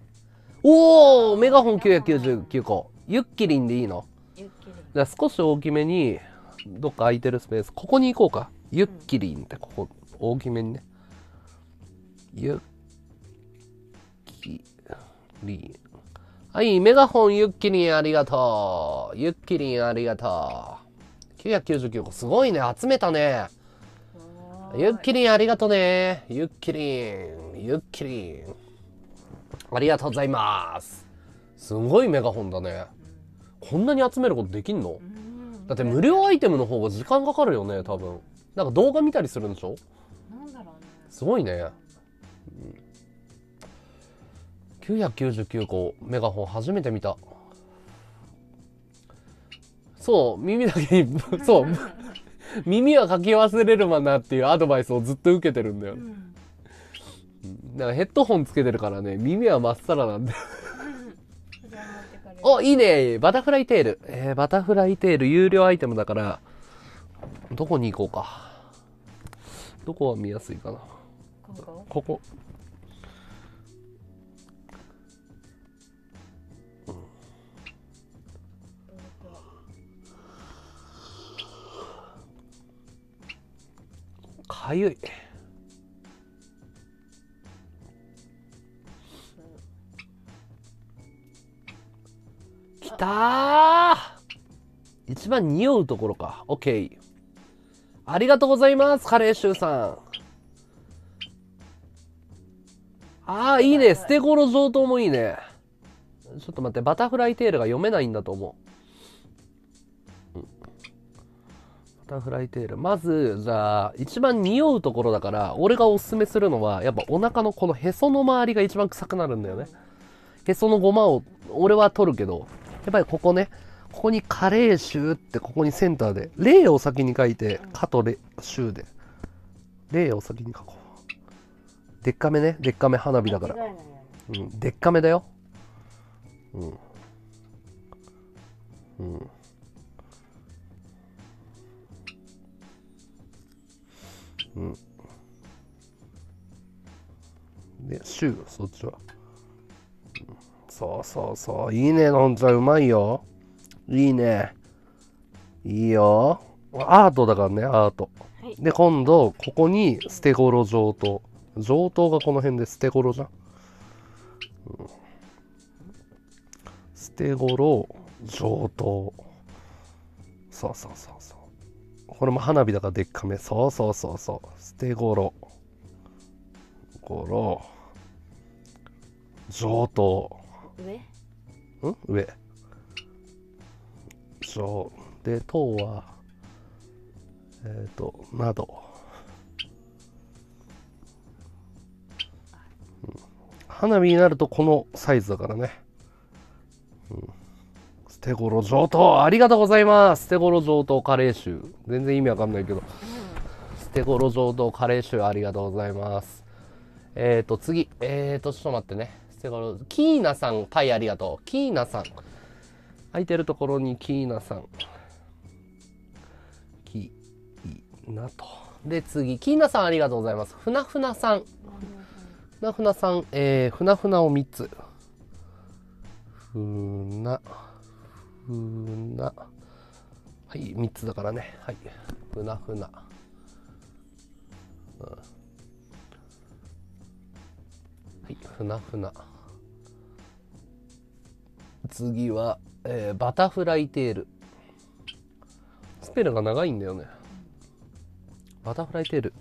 [SPEAKER 1] おおメガホン999個。ユッキリンでいいの？じゃあ少し大きめに、どっか空いてるスペース、ここに行こうか。ユッキリンって、ここ、大きめにね。ユッキリン。はい、メガホンユッキリンありがとう。ユッキリンありがとう。999個、すごいね、集めたね。
[SPEAKER 2] おー
[SPEAKER 1] ユッキリンありがとうね。ユッキリン、ユッキリン。ありがとうございます。すごいメガホンだね。こんなに集めることできんの？
[SPEAKER 2] うん
[SPEAKER 1] だって無料アイテムの方が時間かかるよね、多分。なんか動画見たりするんでしょ？
[SPEAKER 2] なんだろうね
[SPEAKER 1] すごいね。999個メガホン初めて見た。そう、耳だけに、*laughs* そう、耳は書き忘れるまなっていうアドバイスをずっと受けてるんだよ
[SPEAKER 2] う。ん
[SPEAKER 1] だからヘッドホンつけてるからね、耳はまっさらなんだよ。お、いいねバタフライテール。えー、バタフライテール有料アイテムだから、どこに行こうか。どこは見やすいかな。
[SPEAKER 2] ここ
[SPEAKER 1] かゆい。きたー一番匂うところか。オッケー。ありがとうございます、カレーシューさん。ああ、いいね。捨て頃上等もいいね。ちょっと待って、バタフライテールが読めないんだと思う。バタフライテール。まず、じゃあ、一番匂うところだから、俺がおすすめするのは、やっぱお腹のこのへその周りが一番臭くなるんだよね。へそのごまを、俺は取るけど、やっぱりここね、ここにカレー臭って、ここにセンターで、レーを先に書いて、カとレ、臭で。レーを先に書こう。でっかめね。でっかめ花火だから。うん、でっかめだよ。うん。うん。うん。で、シュー、そっちは？うんそうそうそう。いいね、のんちゃん、うまいよ。いいね。いいよ。アートだからね、アート。
[SPEAKER 2] はい
[SPEAKER 1] で、今度、ここに捨て頃上等。上等がこの辺で捨て頃じゃん。捨て頃上等そうそうそうこれも花火だからでっかめ。そうそうそうそう。捨て頃。頃。上等。
[SPEAKER 2] 上？
[SPEAKER 1] ん？上。上。で等はえっ、となど、うん。花火になるとこのサイズだからね捨て頃上等。ありがとうございます。捨て頃上等カレー臭。全然意味わかんないけど。捨て頃上等カレー臭ありがとうございます。えーと次。えーとちょっと待ってね。捨て頃キーナさんパイありがとう。キーナさん。空いてるところにキーナさん。キーナと。で次。キーナさんありがとうございます。ふなふなさん。ふなふなさん、えー、ふなふなを3つ。ふな、ふな。はい、3つだからね。はい。ふなふな。うんはい、ふなふな。次は、えーバタフライテールスペルが長いんだよねバタフライテール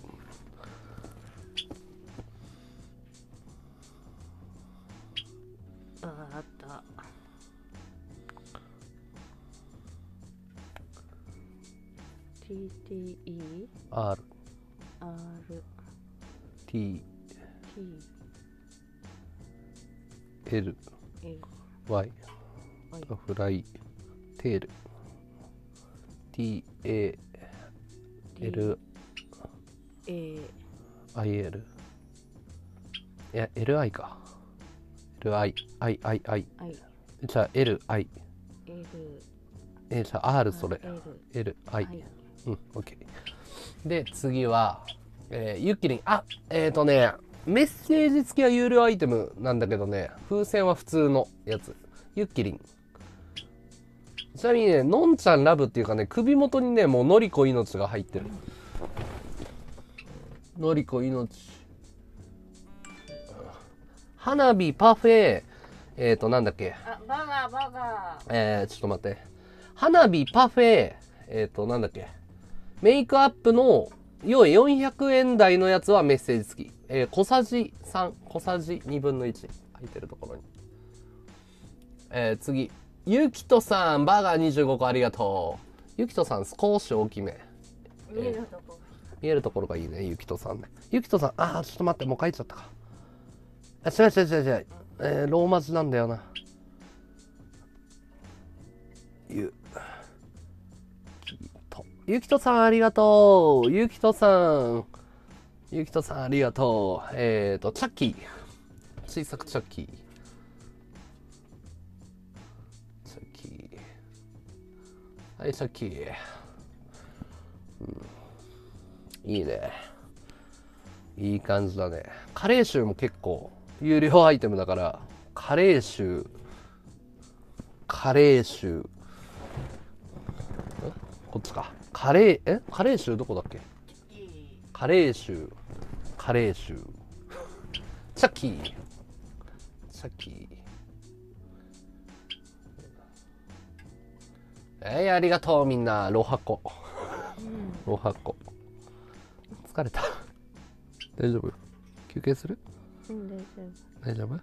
[SPEAKER 2] TTE
[SPEAKER 1] R
[SPEAKER 2] R
[SPEAKER 1] T
[SPEAKER 2] T
[SPEAKER 1] L
[SPEAKER 2] L
[SPEAKER 1] Y
[SPEAKER 2] はい
[SPEAKER 1] フライテール T A L
[SPEAKER 2] A
[SPEAKER 1] I L いや L I か L I I I I じゃあ L I えじゃあ R それ
[SPEAKER 2] L
[SPEAKER 1] I、
[SPEAKER 2] はい
[SPEAKER 1] うん、OK。で、次は、えーゆっきりん。あ、えっ、ー、とね、メッセージ付きは有料アイテムなんだけどね、風船は普通のやつ。ゆっきりん。ちなみにね、のんちゃんラブっていうかね、首元にね、もうのりこ命が入ってる。のりこ命。花火、パフェ、えっ、ー、と、なんだっけ？
[SPEAKER 2] あバガーバガ
[SPEAKER 1] えー、ちょっと待って。花火、パフェ、えっ、と、なんだっけ？メイクアップの、要は400円台のやつはメッセージ付き。えー小さじ3、小さじ2分の1入ってるところに。えー次。ゆきとさん、バーガー25個ありがとう。ゆきとさん少し大きめ。
[SPEAKER 2] ー見えるとこ
[SPEAKER 1] 見えるところがいいね、ゆきとさんね。ゆきとさん、あー、ちょっと待って、もう書いちゃったか。あ、違う違う違う違う。えーローマ字なんだよな。ゆ。ゆきとさん、ありがとう。ゆきとさん。ゆきとさん、ありがとう。えーと、チャッキー。小さくチャッキー。チャッキー。はい、チャッキー。いいね。いい感じだね。カレー臭も結構有料アイテムだから、カレー臭、カレー臭、こっちか。カレー、え？カレー臭どこだっけ？カレー臭、カレー臭。チャッキー。チャッキー。えー、ありがとうみんな。ロハコ。ロハコ。疲れた。大丈夫？休憩する？
[SPEAKER 2] うん大丈
[SPEAKER 1] 大丈夫？よ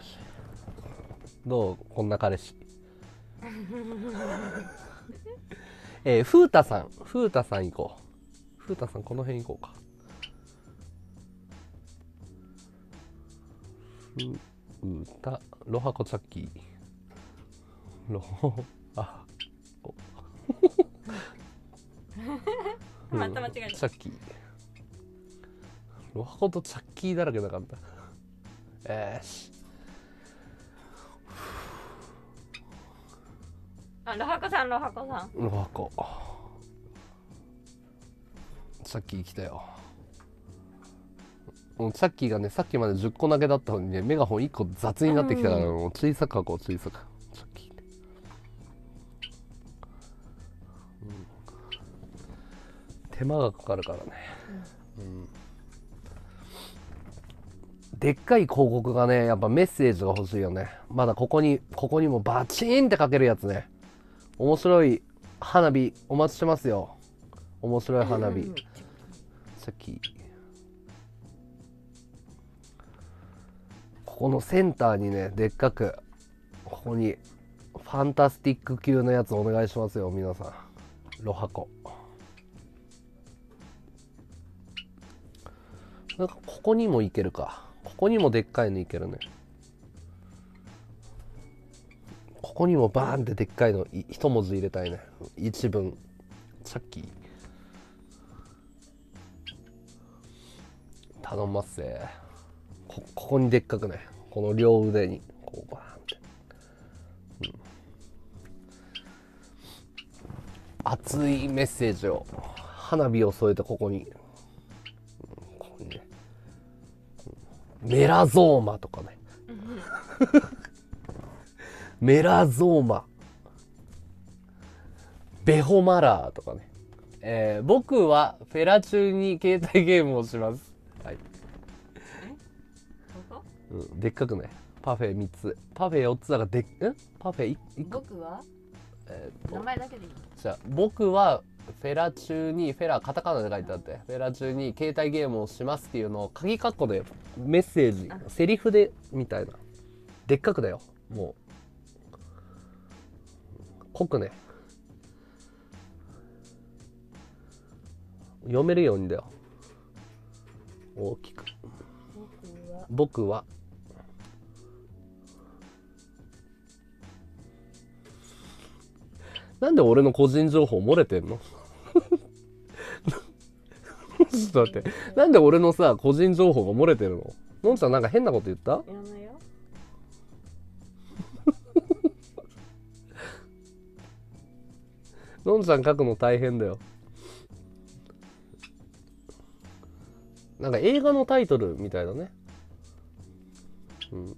[SPEAKER 1] し。どう？こんな彼氏。*laughs* えー、ふうたさん。ふうたさん行こう。ふうたさん、この辺行こうか。ふうた、ロハコチャッキー。ロハコ。
[SPEAKER 2] 夫 *laughs* また間違えた
[SPEAKER 1] チャッキー。ロハコとチャッキーだらけだかった。えーし。
[SPEAKER 2] あロハコさんロハコさん
[SPEAKER 1] ロハコ。チャッキー来たよ。もうチャッキーがね、さっきまで10個投げだったのにね、メガホン1個雑になってきたから、もう小さく書こう、小さく。チャッキー。うん手間がかかるからね。うんでっかい広告がね、やっぱメッセージが欲しいよね。まだここに、ここにもバチーンってかけるやつね。面白い花火お待ちしてますよ。面白い花火。さっき。ここのセンターにね、でっかく、ここに、ファンタスティック級のやつお願いしますよ、皆さん。ロハコ。なんかここにもいけるか。ここにもでっかいのいけるね。ここにもバーンってでっかいのい一文字入れたいね。一文。さっき。頼ますぜ。こここにでっかくね。この両腕に。こうバーンって。うん熱いメッセージを。花火を添えてここに。ここにね。メラゾーマとかね。メラゾーマ。ベホマラーとかね。えー僕はフェラ中に携帯ゲームをします。はい。うん、でっかくね。パフェ3つ。パフェ4つだからでんパフェいいく？
[SPEAKER 2] 僕は？
[SPEAKER 1] えーっと
[SPEAKER 2] 名前だけでいい
[SPEAKER 1] じゃあ僕はフェラ中にフェラカタカナで書いてあってフェラ中に携帯ゲームをしますっていうのを鍵括弧でメッセージ
[SPEAKER 2] あ。
[SPEAKER 1] セリフでみたいな。でっかくだよ。もう濃くね。読めるようにだよ。大きく。
[SPEAKER 2] 僕は。
[SPEAKER 1] 僕はなんで俺の個人情報漏れてんの？*laughs* ちょっと待って。なんで俺のさ個人情報が漏れてるの？のんちゃんなんか変なこと言った？
[SPEAKER 2] いら
[SPEAKER 1] のんちゃん書くの大変だよ。なんか映画のタイトルみたいだね。うん。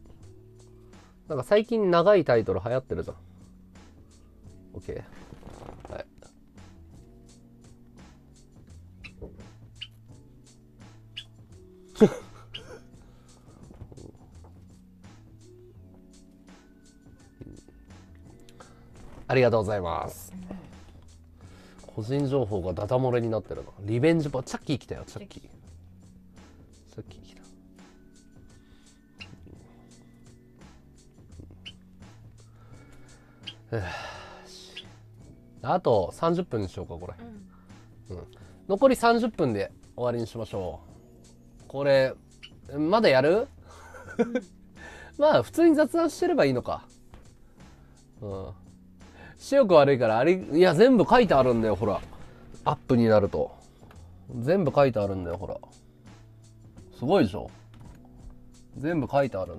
[SPEAKER 1] なんか最近長いタイトル流行ってるじゃん。OK はい。*laughs* ありがとうございます。個人情報がダダ漏れになってるなリベンジパチャッキー来たよチャッキーチャッキー来たあと30分にしようかこれ。
[SPEAKER 2] うん。
[SPEAKER 1] 残り30分で終わりにしましょう。これまだやる？*laughs* まあ普通に雑談してればいいのか。うん強く悪いからあれいや全部書いてあるんだよほら。アップになると。全部書いてあるんだよほら。すごいでしょ？全部書いてある、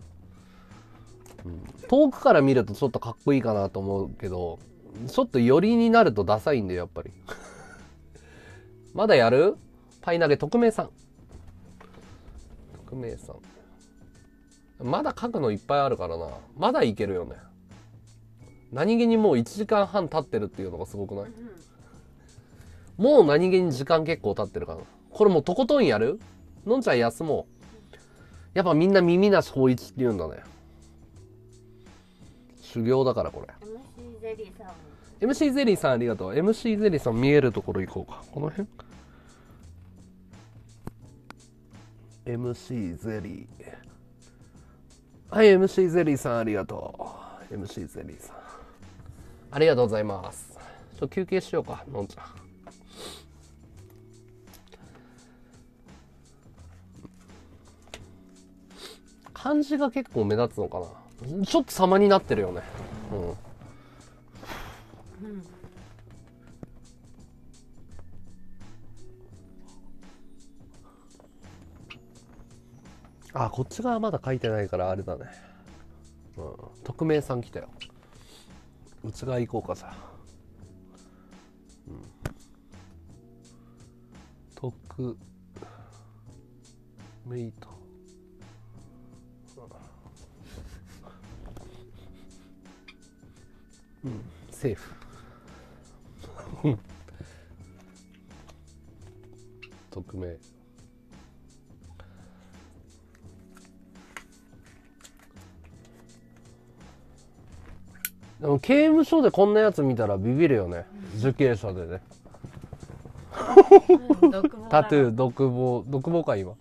[SPEAKER 1] うん、遠くから見るとちょっとかっこいいかなと思うけどちょっと寄りになるとダサいんだよやっぱり。*laughs* まだやる？パイ投げ匿名さん。匿名さん。まだ書くのいっぱいあるからな。まだいけるよね。何気にもう1時間半経ってるっていうのがすごくない？もう何気に時間結構経ってるからな。これもうとことんやる？のんちゃん休もう。やっぱみんな耳なし法一って言うんだね。修行だからこれ。
[SPEAKER 2] MC ゼリーさん。
[SPEAKER 1] MC ゼリーさんありがとう。MC ゼリーさん見えるところ行こうか。この辺？MC ゼリー。はい MC ゼリーさんありがとう。MC ゼリーさんありがとうございます。ちょっと休憩しようかのんちゃん。漢字が結構目立つのかな。ちょっと様になってるよね。うん。
[SPEAKER 2] うん
[SPEAKER 1] あこっち側まだ書いてないからあれだね。うん。匿名さん来たよ。内側行こうかじゃあうん匿メイト。うん。セーフ。*laughs* 匿名でも刑務所でこんなやつ見たらビビるよね。受刑者でね。*laughs* タトゥー独房独房か今。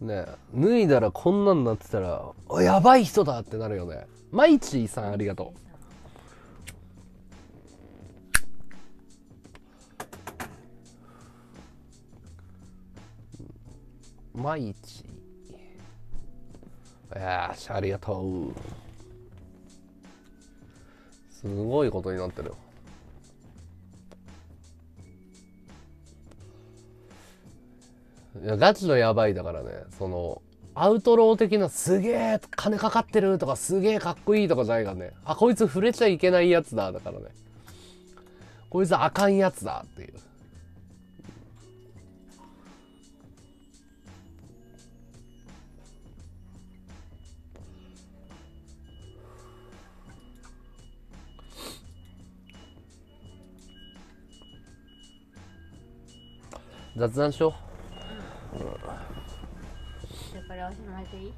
[SPEAKER 1] ねえ脱いだらこんなんなってたらあやばい人だってなるよね。マイチーさんありがとう。マイチー。よしありがとうすごいことになってるよ。いやガチのやばいだからねそのアウトロー的なすげえ金かかってるとかすげえかっこいいとかじゃないからね。あこいつ触れちゃいけないやつだだからね。こいつあかんやつだっていう。雑談しよう。
[SPEAKER 2] じゃあこれおしまいでいい？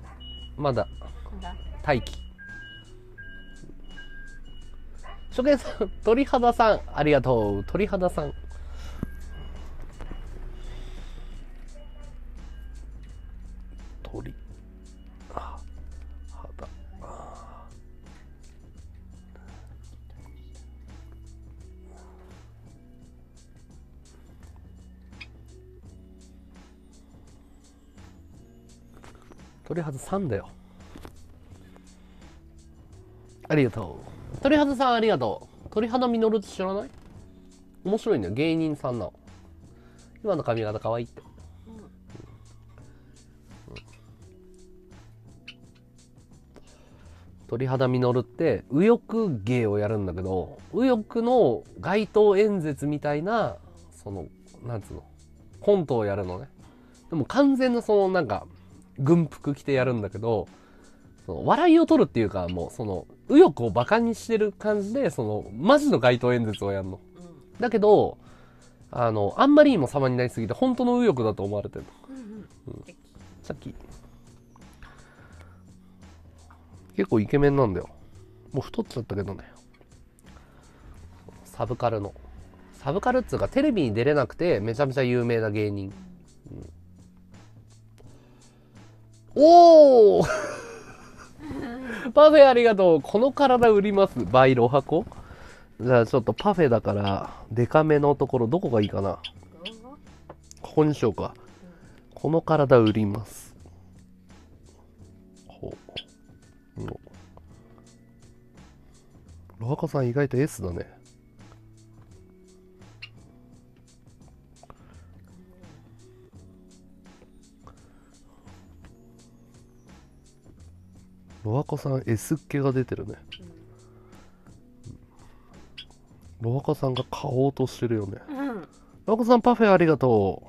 [SPEAKER 1] まだ。待機。初見さん鳥肌さんありがとう。鳥肌さん。鳥鳥肌さんだよありがとう。鳥肌さんありがとう。鳥肌実るって知らない？面白いね。芸人さんなの。今の髪型可愛いって。鳥肌実って右翼芸をやるんだけど右翼の街頭演説みたいなそのなんつうのコントをやるのねでも完全なそのなんか軍服着てやるんだけどその笑いを取るっていうかもうその右翼をバカにしてる感じでそのマジの街頭演説をやるの。だけどあのあんまりにも様になりすぎて本当の右翼だと思われてるの。
[SPEAKER 2] うん。うん。
[SPEAKER 1] さっき。結構イケメンなんだよ。もう太っちゃったけどね。サブカルの。サブカルっつうかテレビに出れなくてめちゃめちゃ有名な芸人、うんおお *laughs* パフェありがとう。この体売ります？バイロハコ？じゃあちょっとパフェだからデカめのところどこがいいかな？ここにしようか。この体売ります。ほう。のロハカさん意外と S だね。ロハカさん S っ気が出てるね。ロハカさんが買おうとしてるよね。
[SPEAKER 2] うん
[SPEAKER 1] ロハカさんパフェありがと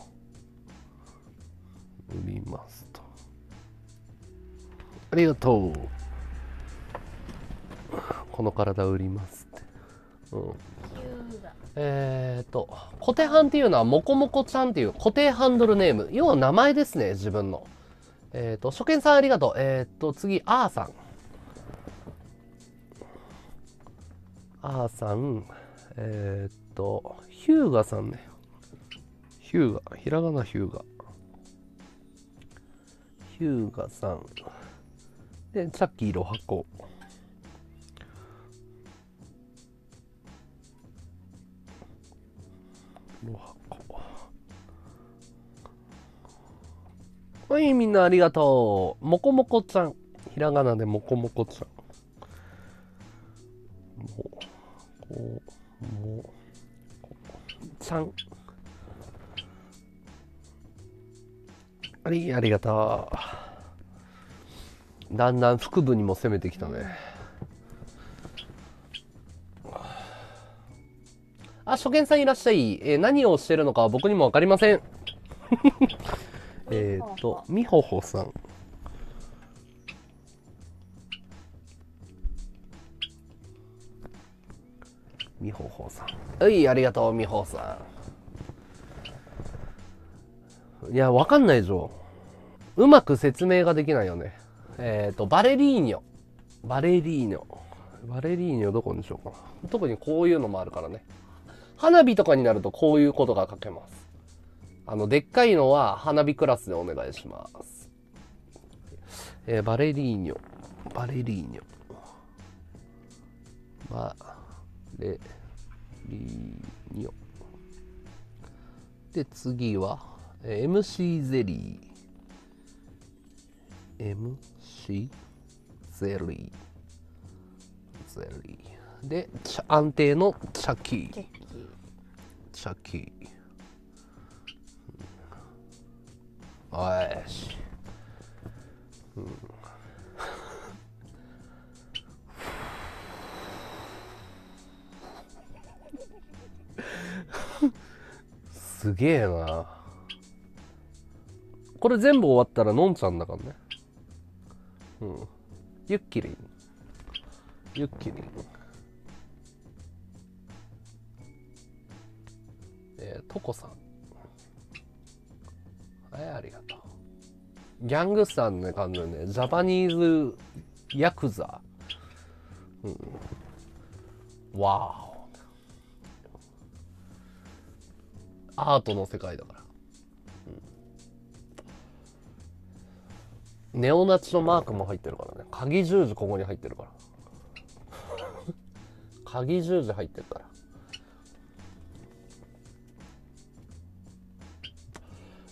[SPEAKER 1] う。売りますと。ありがとう。この体売りますって。うん。えーと、コテハンっていうのは、もこもこちゃんっていう固定ハンドルネーム。要は名前ですね、自分の。えーと、初見さんありがとう。えーと、次、あーさん。あーさん。えーと、ヒューガさんね。ヒューガ。ひらがなヒューガ。ヒューガさん。で、チャッキーロハはい、みんなありがとう。もこもこちゃん。ひらがなでもこもこちゃん。もこもこちゃん。はい、ありがとう。だんだん腹部にも攻めてきたね。あ、初見さんいらっしゃい。えー何をしてるのかは僕にもわかりません。えっと、みほほさん。みほほさん。はい、ありがとう、みほほさん。いや、わかんないでしょ。うまく説明ができないよね。えっ、と、バレリーニョ。バレリーニョ。バレリーニョどこにしようかな。特にこういうのもあるからね。花火とかになるとこういうことが書けます。あの、でっかいのは花火クラスでお願いします。えーバレリーニョ。バレリーニョ。バレリーニョ。で、次は、えー MC ゼリー。MC ゼリー。ゼリー。で、安定のチャキー。
[SPEAKER 2] チ
[SPEAKER 1] ャキー。おいし。うんすげえな。これ全部終わったらのんちゃんだからね。うん。ゆっきり。ゆっきりん。えー、とこさん。はい、ありがとう。ギャングスターのね感じのねジャパニーズヤクザ。うん。わーお。アートの世界だから、うん。ネオナチのマークも入ってるからね。鍵十字ここに入ってるから。*laughs* 鍵十字入ってるから。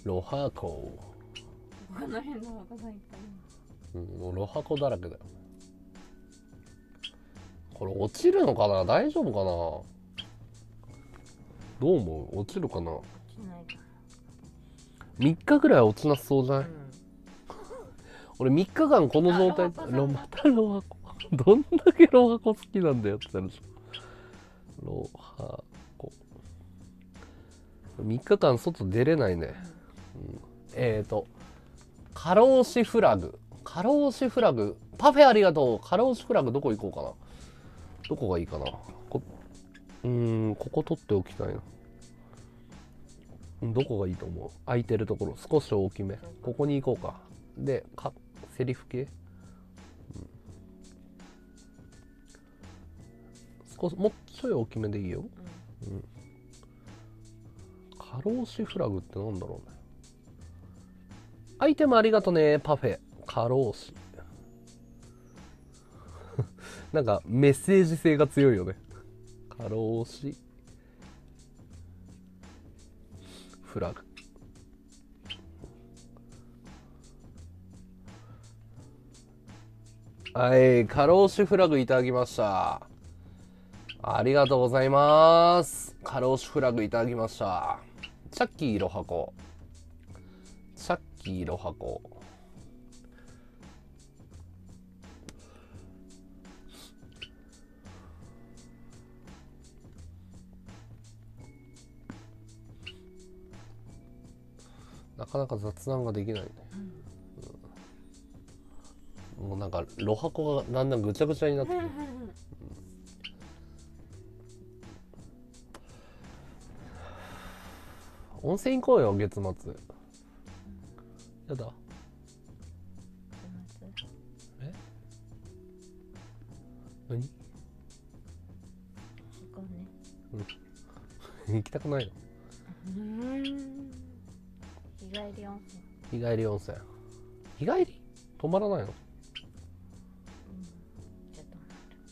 [SPEAKER 1] ロハコ。
[SPEAKER 2] この辺の若さいっぱい
[SPEAKER 1] うんもうロハコだらけだよ。これ落ちるのかな？大丈夫かな？どう思う？落ちるかな？
[SPEAKER 2] しないか。
[SPEAKER 1] 3日ぐらい落ちなさそうじゃない、
[SPEAKER 2] うん。*laughs*
[SPEAKER 1] 俺3日間この状態。
[SPEAKER 2] ロ *laughs*
[SPEAKER 1] またロハコ。どんだけロハコ好きなんだよって言ったらロハコ。3日間外出れないね、うんえーと過労死フラグ。過労死フラグ。パフェありがとう。過労死フラグどこ行こうかな。どこがいいかな。こうーんここ取っておきたいな。うんどこがいいと思う？空いてるところ。少し大きめ。ここに行こうか。でかセリフ系、うん。少しもうちょい大きめでいいよ、うん、過労死フラグってなんだろうねアイテムありがとねパフェ過労死なんかメッセージ性が強いよね過労死フラグはい、過労死フラグいただきました。ありがとうございます。過労死フラグいただきました。チャッキーロハコ。チャッキーロハコ。なかなか雑談ができないね。もうなんかロハコがだんだんぐちゃぐちゃになってくる温泉行こうよ月末やだ。え？何？
[SPEAKER 2] 行こうね *laughs*
[SPEAKER 1] 行きたくないの？
[SPEAKER 2] うん。日帰り温泉。
[SPEAKER 1] 日帰り温泉。日帰り？泊まらないの？
[SPEAKER 2] ちょっ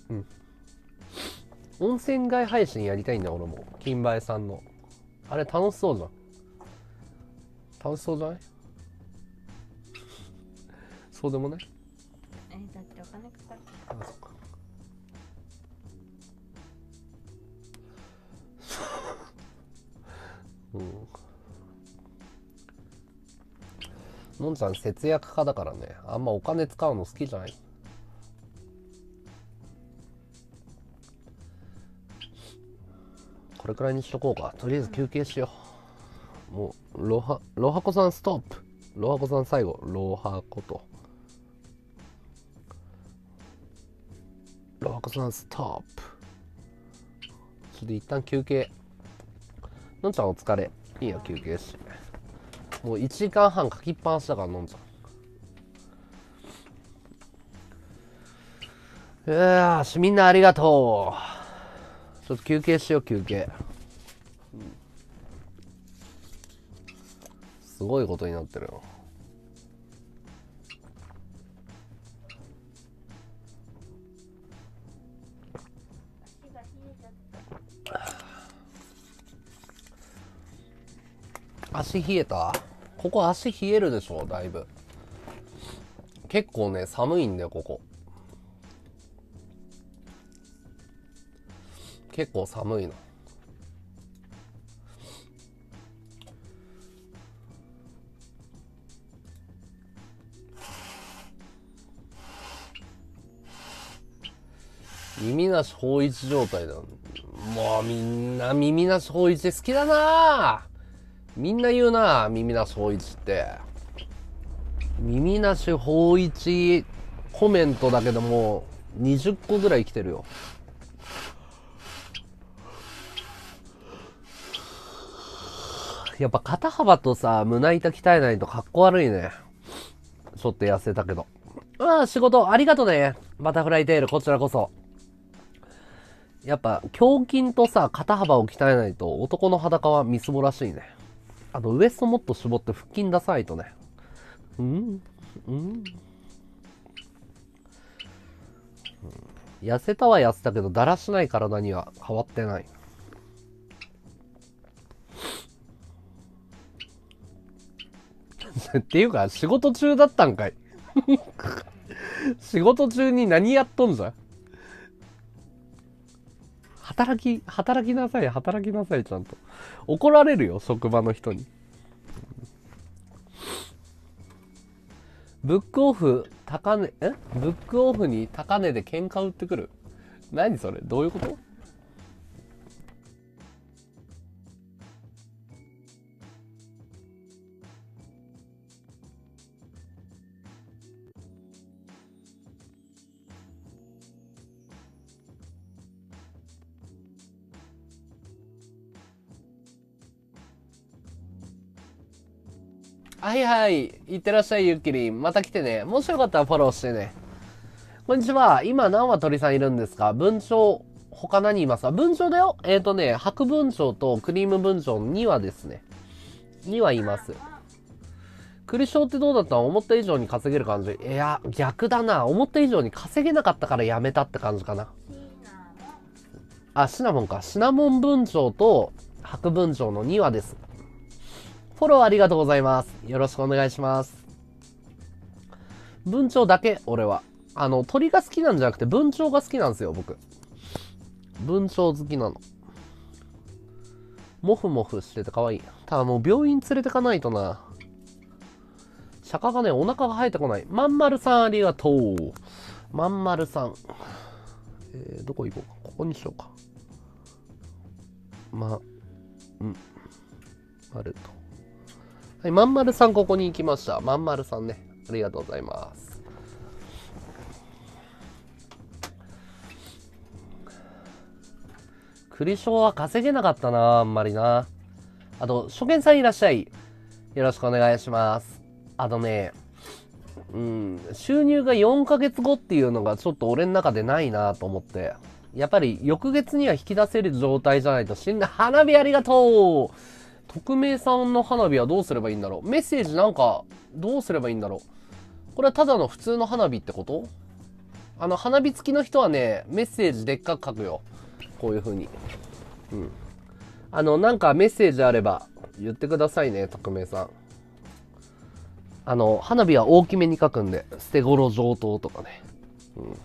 [SPEAKER 2] と待って
[SPEAKER 1] 温泉街配信やりたいんだ俺も。金梅さんの。あれ楽しそうじゃん。楽しそうじゃない？そうでもない？
[SPEAKER 2] えだってお金かかる
[SPEAKER 1] あそっかうん。のんちゃん節約家だからね。あんまお金使うの好きじゃない。これくらいにしとこうか。とりあえず休憩しよう。もうロハロハコさんストップ。ロハコさん最後。ロハコとロハコさんストップ。ちょっと一旦休憩。のんちゃんお疲れ。いいよ休憩し。もう1時間半かきっぱなしだからのんちゃんよーしみんなありがとう。ちょっと休憩しよう休憩、すごいことになってるよ。
[SPEAKER 2] 足冷えた？
[SPEAKER 1] ここ足冷えるでしょだいぶ。結構ね寒いんだよここ。結構寒いの。耳なし法一状態だ。もうみんな耳なし法一好きだな。みんな言うな耳なし法一って耳なし法一コメントだけどもう20個ぐらい来てるよやっぱ肩幅とさ胸板鍛えないとかっこ悪いねちょっと痩せたけど。ああ、仕事ありがとね。バタフライテール、こちらこそ。やっぱ、胸筋とさ、肩幅を鍛えないと男の裸はみすぼらしいね。あと、ウエストもっと絞って腹筋出さないとね。うん？うん？痩せたは痩せたけど、だらしない体には変わってない。*laughs* っていうか、仕事中だったんかい。*laughs* 仕事中に何やっとんじゃん。働き、働きなさい、働きなさい、ちゃんと。怒られるよ、職場の人に。ブックオフ、高値、え？ブックオフに高値で喧嘩売ってくる。何それ？どういうこと？はいはい。いってらっしゃい、ゆっきりん。また来てね。もしよかったらフォローしてね。こんにちは。今何羽鳥さんいるんですか文鳥、他何いますか？文鳥だよ。えっ、ー、とね、白文鳥とクリーム文鳥2羽ですね。2羽います。栗賞ってどうだったの？思った以上に稼げる感じいや、逆だな。思った以上に稼げなかったからやめたって感じかな。あ、シナモンか。シナモン文鳥と白文鳥の2羽です。フォローありがとうございます。よろしくお願いします。文鳥だけ、俺は。あの、鳥が好きなんじゃなくて文鳥が好きなんですよ、僕。文鳥好きなの。もふもふしてて可愛い。ただもう病院連れてかないとな。釈迦がね、お腹が生えてこない。まんまるさんありがとう。まんまるさん。えー、どこ行こうか。ここにしようか。ま、うん。まると。はい、まんまるさんここに行きました。まんまるさんね。ありがとうございます。栗賞は稼げなかったな、あんまりな。あと、初見さんいらっしゃい。よろしくお願いします。あとね、うん、収入が4ヶ月後っていうのがちょっと俺の中でないなと思って。やっぱり翌月には引き出せる状態じゃないと死んだ。花火ありがとう匿名さんの花火はどうすればいいんだろう？メッセージなんか、どうすればいいんだろう？これはただの普通の花火ってこと？あの、花火付きの人はね、メッセージでっかく書くよ。こういう風に。うん。あの、なんかメッセージあれば言ってくださいね、匿名さん。あの、花火は大きめに書くんで、捨て頃上等とかね。うん。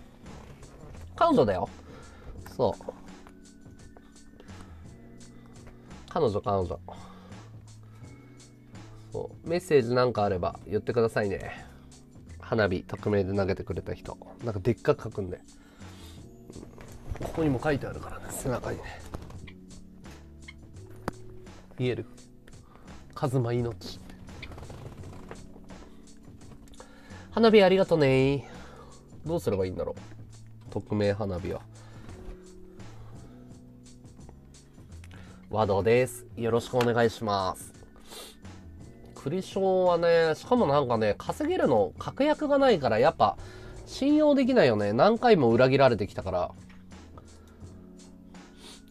[SPEAKER 1] 彼女だよ。そう。彼女、彼女。メッセージなんかあれば言ってくださいね。花火匿名で投げてくれた人。なんかでっかく書くんで、ここにも書いてあるからね。背中にね。見える？カズマ命。花火ありがとね。どうすればいいんだろう？匿名花火は和道です。よろしくお願いします。クリションはね、しかもなんかね、稼げるの確約がないからやっぱ信用できないよね。何回も裏切られてきたから。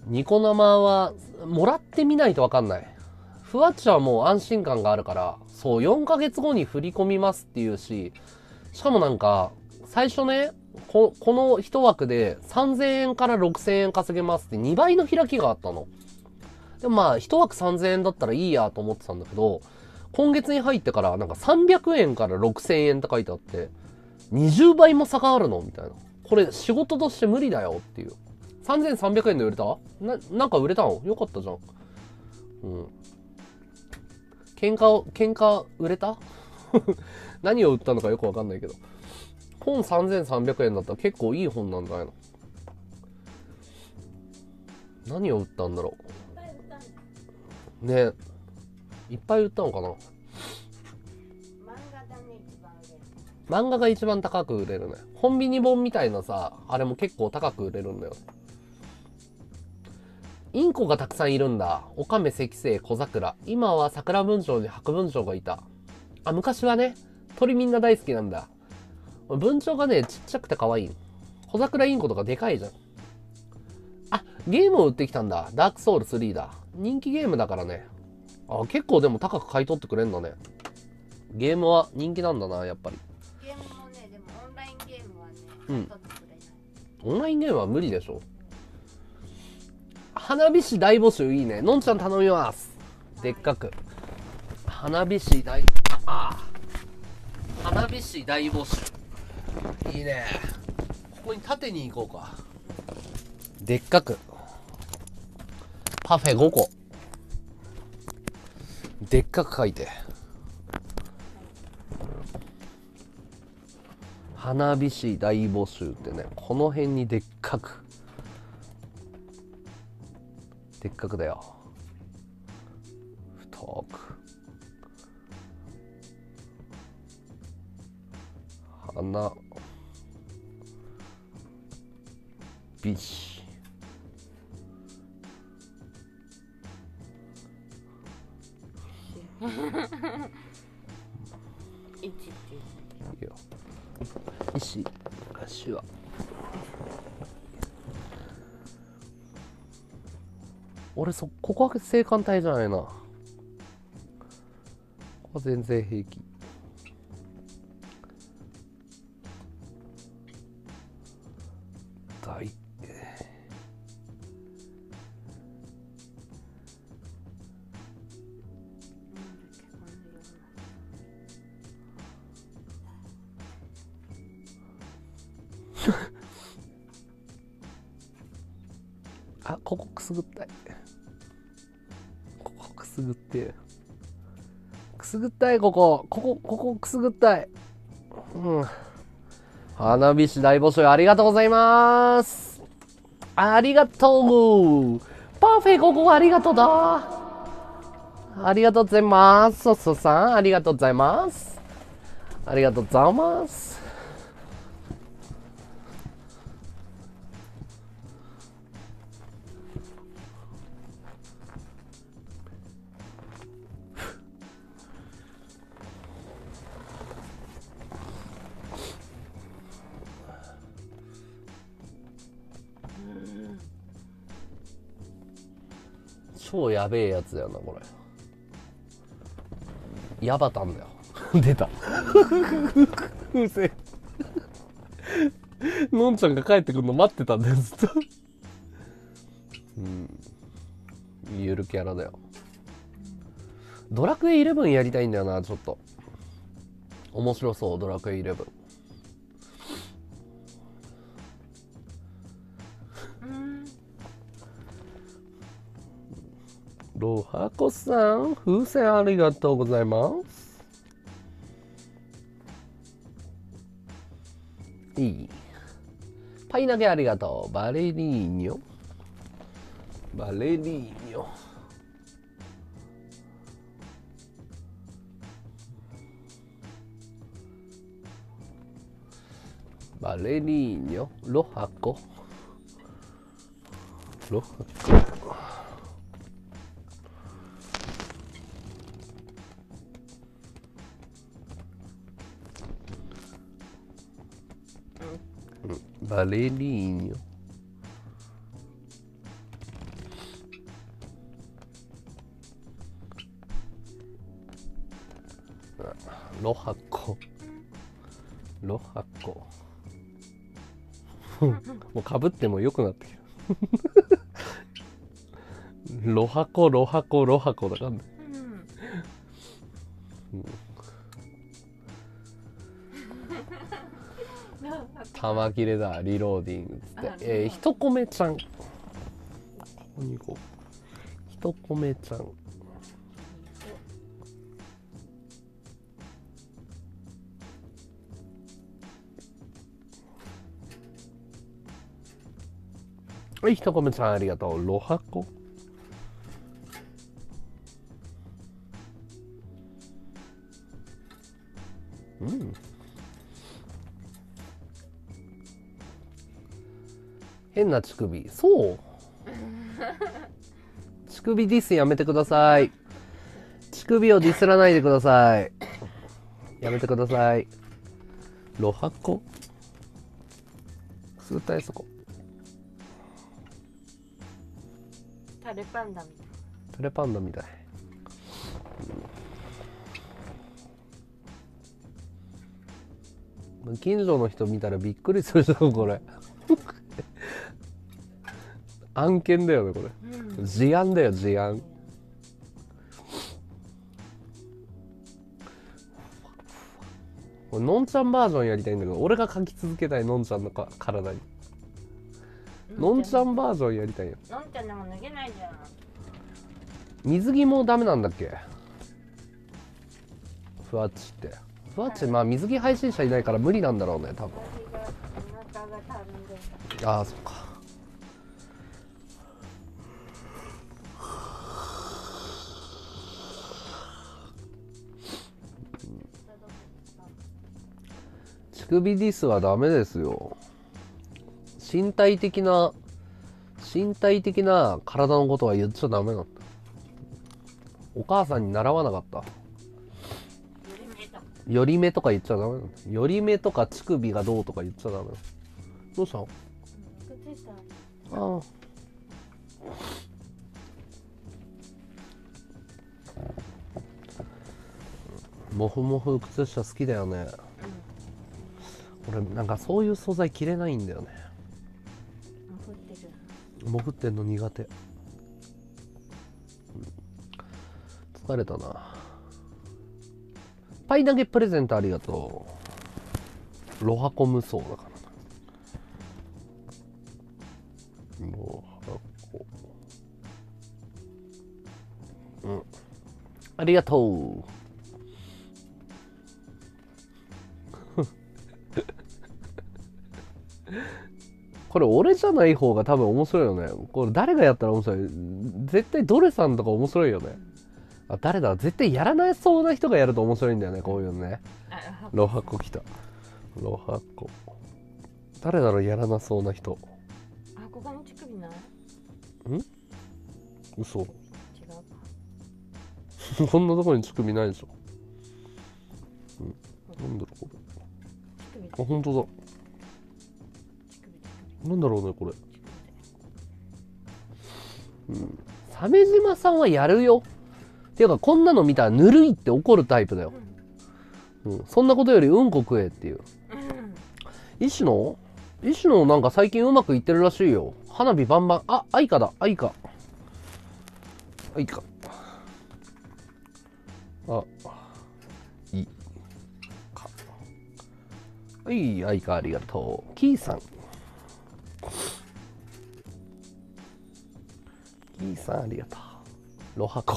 [SPEAKER 1] ニコ生はもらってみないとわかんない。ふわっちはもう安心感があるから、そう、4ヶ月後に振り込みますっていうし、しかもなんか、最初ね、ここの1枠で3000円から6000円稼げますって2倍の開きがあったの。でもまあ、1枠3000円だったらいいやと思ってたんだけど、今月に入ってからなんか300円から6000円って書いてあって、20倍も差があるのみたいな。これ仕事として無理だよっていう。3300円で売れた？な、なんか売れたの？よかったじゃん。うん。喧嘩を、喧嘩売れた？*laughs* 何を売ったのかよくわかんないけど。本3300円だったら結構いい本なんじゃないの？何を売ったんだろう？ねいっぱい売ったのかな？漫画が一番高く売れるね。コンビニ本みたいなさ、あれも結構高く売れるんだよ。インコがたくさんいるんだ。オカメ、石星、小桜。今は桜文鳥に白文鳥がいた。あ、昔はね、鳥みんな大好きなんだ。文鳥がね、ちっちゃくて可愛い。小桜インコとかでかいじゃん。あ、ゲームを売ってきたんだ。ダークソウル3だ。人気ゲームだからね。あ、結構でも高く買い取ってくれんだね。ゲームは人気なんだな、やっぱり。
[SPEAKER 2] ゲームもねでもオンラインゲームはね
[SPEAKER 1] うん
[SPEAKER 2] 取ってくれない
[SPEAKER 1] オンラインゲームは無理でしょ。花火師大募集いいね。のんちゃん頼みます。でっかく。花火師大、ああ。花火師大募集。いいね。ここに縦に行こうか。でっかく。パフェ5個。でっかく書いて。花火師大募集ってねこの辺にでっかく。でっかくだよ。太く。花。火師 *laughs*
[SPEAKER 2] 一っていう。
[SPEAKER 1] いいよ。石足は。俺そここは性感帯じゃないな。ここは全然平気。大あここくすぐったい。ここくすぐって。くすぐったいここ。ここここくすぐったい。うん。花火師大募集ありがとうございます。ありがとう。パフェここありがとうだ。ありがとうございます。ソソさんありがとうございます。ありがとうございます。超やべえやつだよなこれ。ヤバタンだよ。*laughs* 出た。*laughs* うせえ。のんちゃんが帰ってくるの待ってたんだよずっと。うん。ゆるキャラだよ。ドラクエ11やりたいんだよなちょっと。面白そうドラクエ11
[SPEAKER 2] うん
[SPEAKER 1] ロハコさん風船ありがとうございます。いい。パイ投げありがとう。バレリーニョ。バレリーニョ。バレリーニョ。ロハコ。ロハコ。バレリーニョあロハコロハコもうかぶってもよくなってきた。*laughs* ロハコロハコロハコだからね。
[SPEAKER 2] うん
[SPEAKER 1] 玉切れだリローディングっつって。
[SPEAKER 2] あ、
[SPEAKER 1] えー、ひとこめちゃん。ここに行こう。ひとこめちゃん。はいひとこめちゃんありがとう。ロハコ。うん変な乳首。そう？*laughs* 乳首ディスやめてください。乳首をディスらないでください。やめてください。ロハコ？くすぐったいそこ。
[SPEAKER 2] タレパンダみたい。
[SPEAKER 1] トレパンダみたい。近所の人見たらびっくりするじゃんこれ案件だよねこれ。
[SPEAKER 2] うん。
[SPEAKER 1] 事案だよ事案。のんちゃんバージョンやりたいんだけど俺が書き続けたいのんちゃんのか体に。のんちゃん。バージョンやりたいよ。
[SPEAKER 2] のんちゃんでも脱げないじゃん
[SPEAKER 1] 水着もダメなんだっけ？ふわっちって。ふわっちまあ水着配信者いないから無理なんだろうね多分。ああそっか乳首ディスはダメですよ。身体的な身体的な体のことは言っちゃダメなんだお母さんに習わなかった。
[SPEAKER 2] より目と
[SPEAKER 1] 寄り目とか言っちゃダメなんだ寄り目とか乳首がどうとか言っちゃダメなのどうしたの？ああ。モフモフ靴下好きだよね俺なんかそういう素材着れないんだよね。
[SPEAKER 2] もう降ってる。
[SPEAKER 1] 潜ってんの苦手。うん疲れたな。パイ投げプレゼントありがとう。ロハコ無双だからな。ロハコ。うん。ありがとう *laughs* これ俺じゃない方が多分面白いよね。これ誰がやったら面白い？絶対ドレさんとか面白いよね。あ誰だ？絶対やらないそうな人がやると面白いんだよねこういうのね。
[SPEAKER 2] あ
[SPEAKER 1] ロハコ。来た。ロハコ。誰だろうやらなそうな人。
[SPEAKER 2] あここに乳首ない？
[SPEAKER 1] 嘘。
[SPEAKER 2] 違うか。*laughs*
[SPEAKER 1] こんなとこに乳首ないでしょ。うん。なんだろう。これあ本当だなんだろうねこれ。
[SPEAKER 2] 乳首
[SPEAKER 1] 鮫島さんはやるよ。ていうかこんなの見たらぬるいって怒るタイプだよ、うん、そんなことよりうんこ食えっていう。
[SPEAKER 2] うん。
[SPEAKER 1] 石野？石野なんか最近うまくいってるらしいよ。花火バンバン。あ愛花だ。愛花。愛花。あ。い。いか。はい愛花ありがとう。キーさんキーさんありがとう。ロハコ。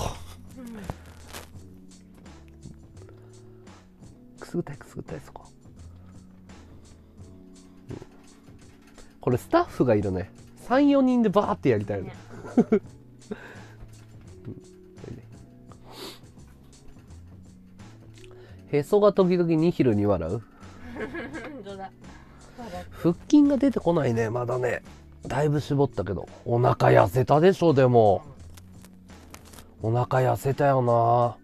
[SPEAKER 1] くすぐったいくすぐったいそこ。これスタッフがいるね。34人でバーってやりたいね
[SPEAKER 2] ね。*laughs*
[SPEAKER 1] へそが時々ニヒルに笑う。*laughs* 腹筋が出てこないねまだねだいぶ絞ったけどお腹痩せたでしょでも。お腹痩せたよな。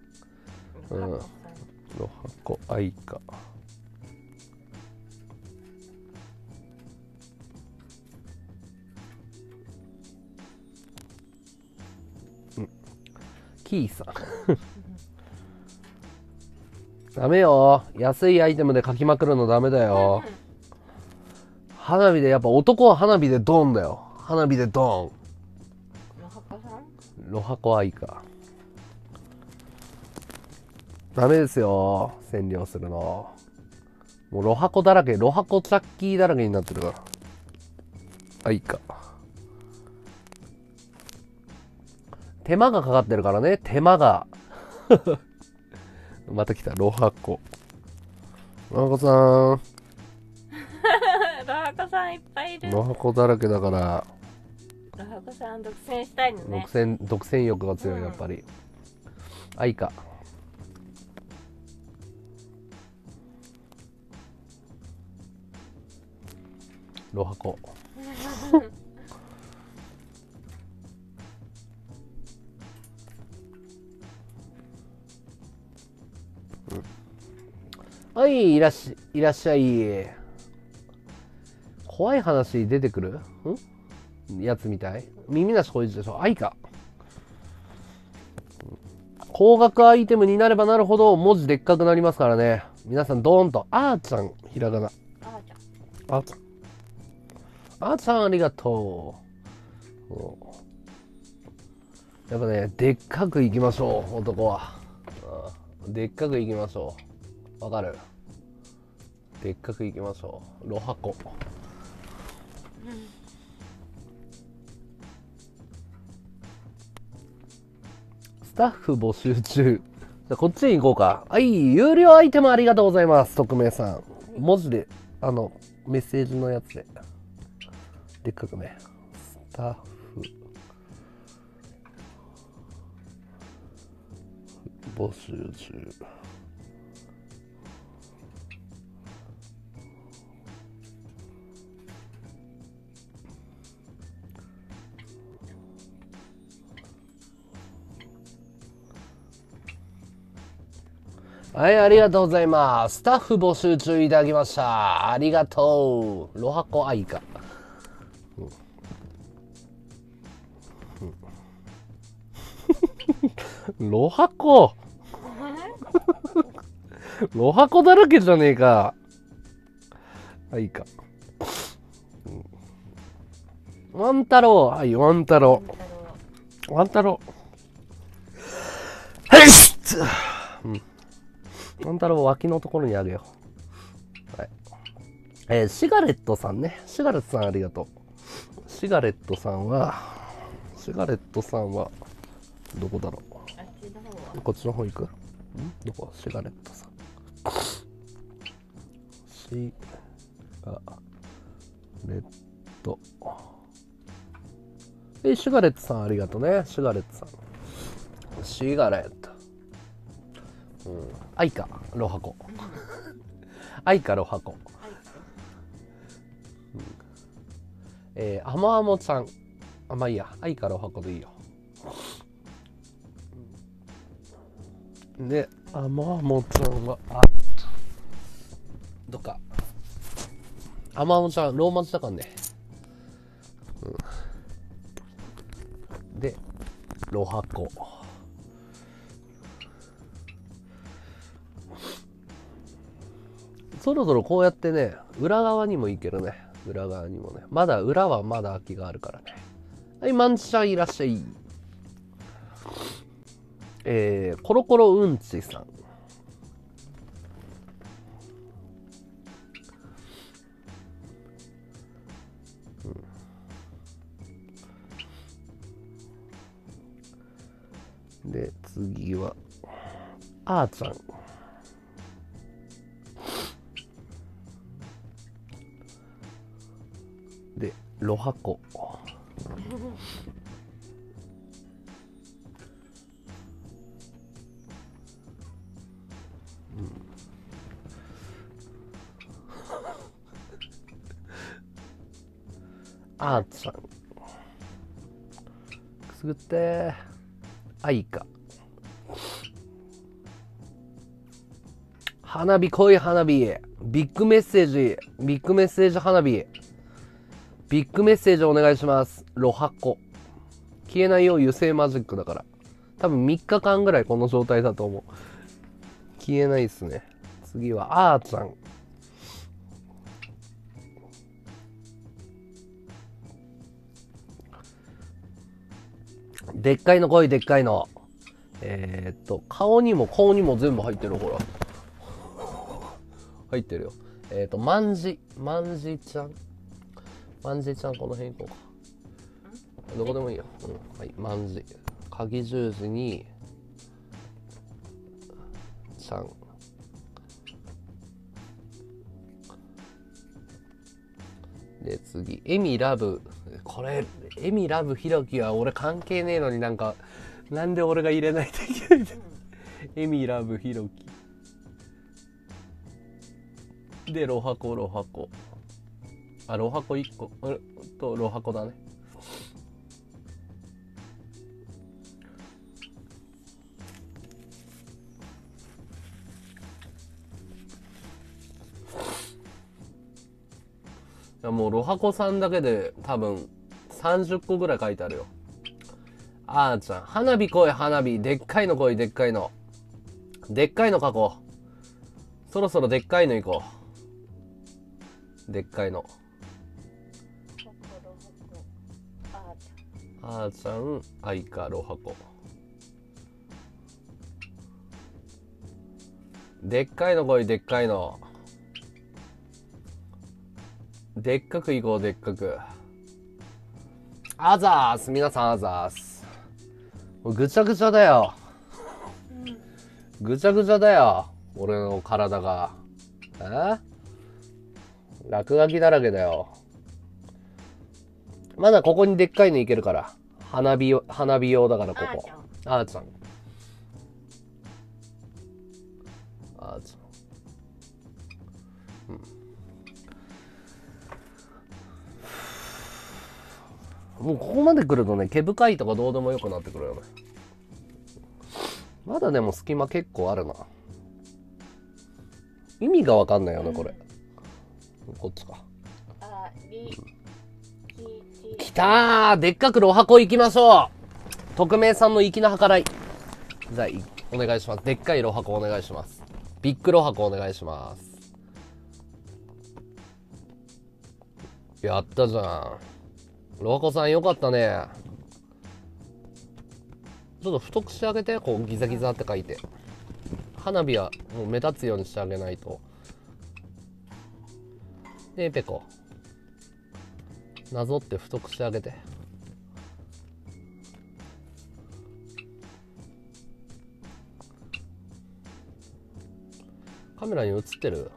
[SPEAKER 1] うん。ロハコ愛花うん。キーさん。*laughs* ダメよ。安いアイテムで書きまくるのダメだよ。花火でやっぱ男は花火でドンだよ。花火でド
[SPEAKER 2] ロハコさん？
[SPEAKER 1] ンロハコ愛花ダメですよ占領するの。もうロハコだらけロハコチャッキーだらけになってるから。愛花手間がかかってるからね。手間が。*laughs* また来たロハコ。ロハコさん
[SPEAKER 2] ロハコさんいっぱいいる。
[SPEAKER 1] ロハコだらけだから。
[SPEAKER 2] ロハコさん独占したいのね。
[SPEAKER 1] 独占独占欲が強いやっぱり。愛花ロハコ。*laughs* はい、いらっし、いらっしゃい。怖い話出てくる？ん？やつみたい？耳なしこいつでしょ？愛か。高額アイテムになればなるほど文字でっかくなりますからね。皆さんドーンと、あーちゃん、ひらがな。
[SPEAKER 2] あーちゃん
[SPEAKER 1] あーちゃん。あーちゃんありがとう。うんやっぱね、でっかくいきましょう、男は。うんでっかくいきましょう。わかる？でっかくいきましょう。ロハコ。スタッフ募集中。じゃあこっちに行こうか。はい、有料アイテムありがとうございます、匿名さん。文字で、あの、メッセージのやつで。でっかくね。スタッフ。募集中。はい、ありがとうございます。スタッフ募集中いただきました。ありがとう。ロハコ愛か。うんロハコロハコだらけじゃねえか。愛か。ワン太郎。はい、ワン太郎。ワン太郎。はいっうん。ワン太郎脇のところにあるよ。はい。えーシガレットさんね。シガレットさんありがとう。シガレットさんは、シガレットさんは、どこだろう？こっちの方行くん？どこ？シガレットさん。シガレット。え、シガレットさんありがとうね。シガレットさん。シガレット。うん。愛か、ロハコ。*laughs* 愛か、ロハコ。えー、アマアモちゃん。あ、まあいいや。愛か、ロハコでいいよ。で、あ、まあもちゃんは、あ、どっか。あまもちゃん、ローマ字だからね。うん。で、ロハコ。そろそろこうやってね、裏側にも行けるね。裏側にもね。まだ、裏はまだ空きがあるからね。はい、マンチちゃんいらっしゃい。えー、コロコロうんちさん。うんで、次は、あーちゃん。ロハコ。あーちゃん。くすぐってあいか。花火来い花火。ビッグメッセージ。ビッグメッセージ花火。ビッグメッセージお願いします。ロハコ。消えないよ油性マジックだから。多分3日間ぐらいこの状態だと思う。消えないっすね。次はあーちゃん。でっかいの来い、でっかいの。えー、っと、顔にも顔にも全部入ってる、ほら。入ってるよ。えー、っと、まんじ、まんじちゃん。まんじちゃん、この辺行こうか。どこでもいいよ。うん。はい、まんじ。鍵十字に、ちゃん。で、次、エミラブ。これ、エミラブひろきは俺関係ねえのになんか、なんで俺が入れないといけないんだエミラブひろき。で、ロハコ、ロハコ。あロハコ1個。とロハコだね。いやもうロハコさんだけで多分30個ぐらい書いてあるよ。あーちゃん花火来い花火。でっかいの来いでっかいの。でっかいの書こう。そろそろでっかいの行こう。でっかいの。
[SPEAKER 2] あーち
[SPEAKER 1] ゃんあいかロハコ。でっかいの来いでっかいの。でっかく行こうでっかく。あざーす皆さんあざーすもうぐちゃぐちゃだよ。ぐちゃぐちゃだよ俺の体が。え？落書きだらけだよまだここにでっかいのいけるから。花火よ花火用だからここ。あーちゃんあーちゃん。うん。もうここまで来るとね毛深いとかどうでもよくなってくるよね。まだでも隙間結構あるな。意味がわかんないよねこれ。こっちか。
[SPEAKER 2] ありき
[SPEAKER 1] たー。でっかくロハコ行きましょう。匿名さんの粋な計らい。じゃあお願いします。でっかいロハコお願いします。ビッグロハコお願いします。やったじゃん。ロハコさんよかったね。ちょっと太くしてあげて。こうギザギザって書いて。花火はもう目立つようにしてあげないと。でペコ。なぞって太くしてあげて。カメラに映ってる？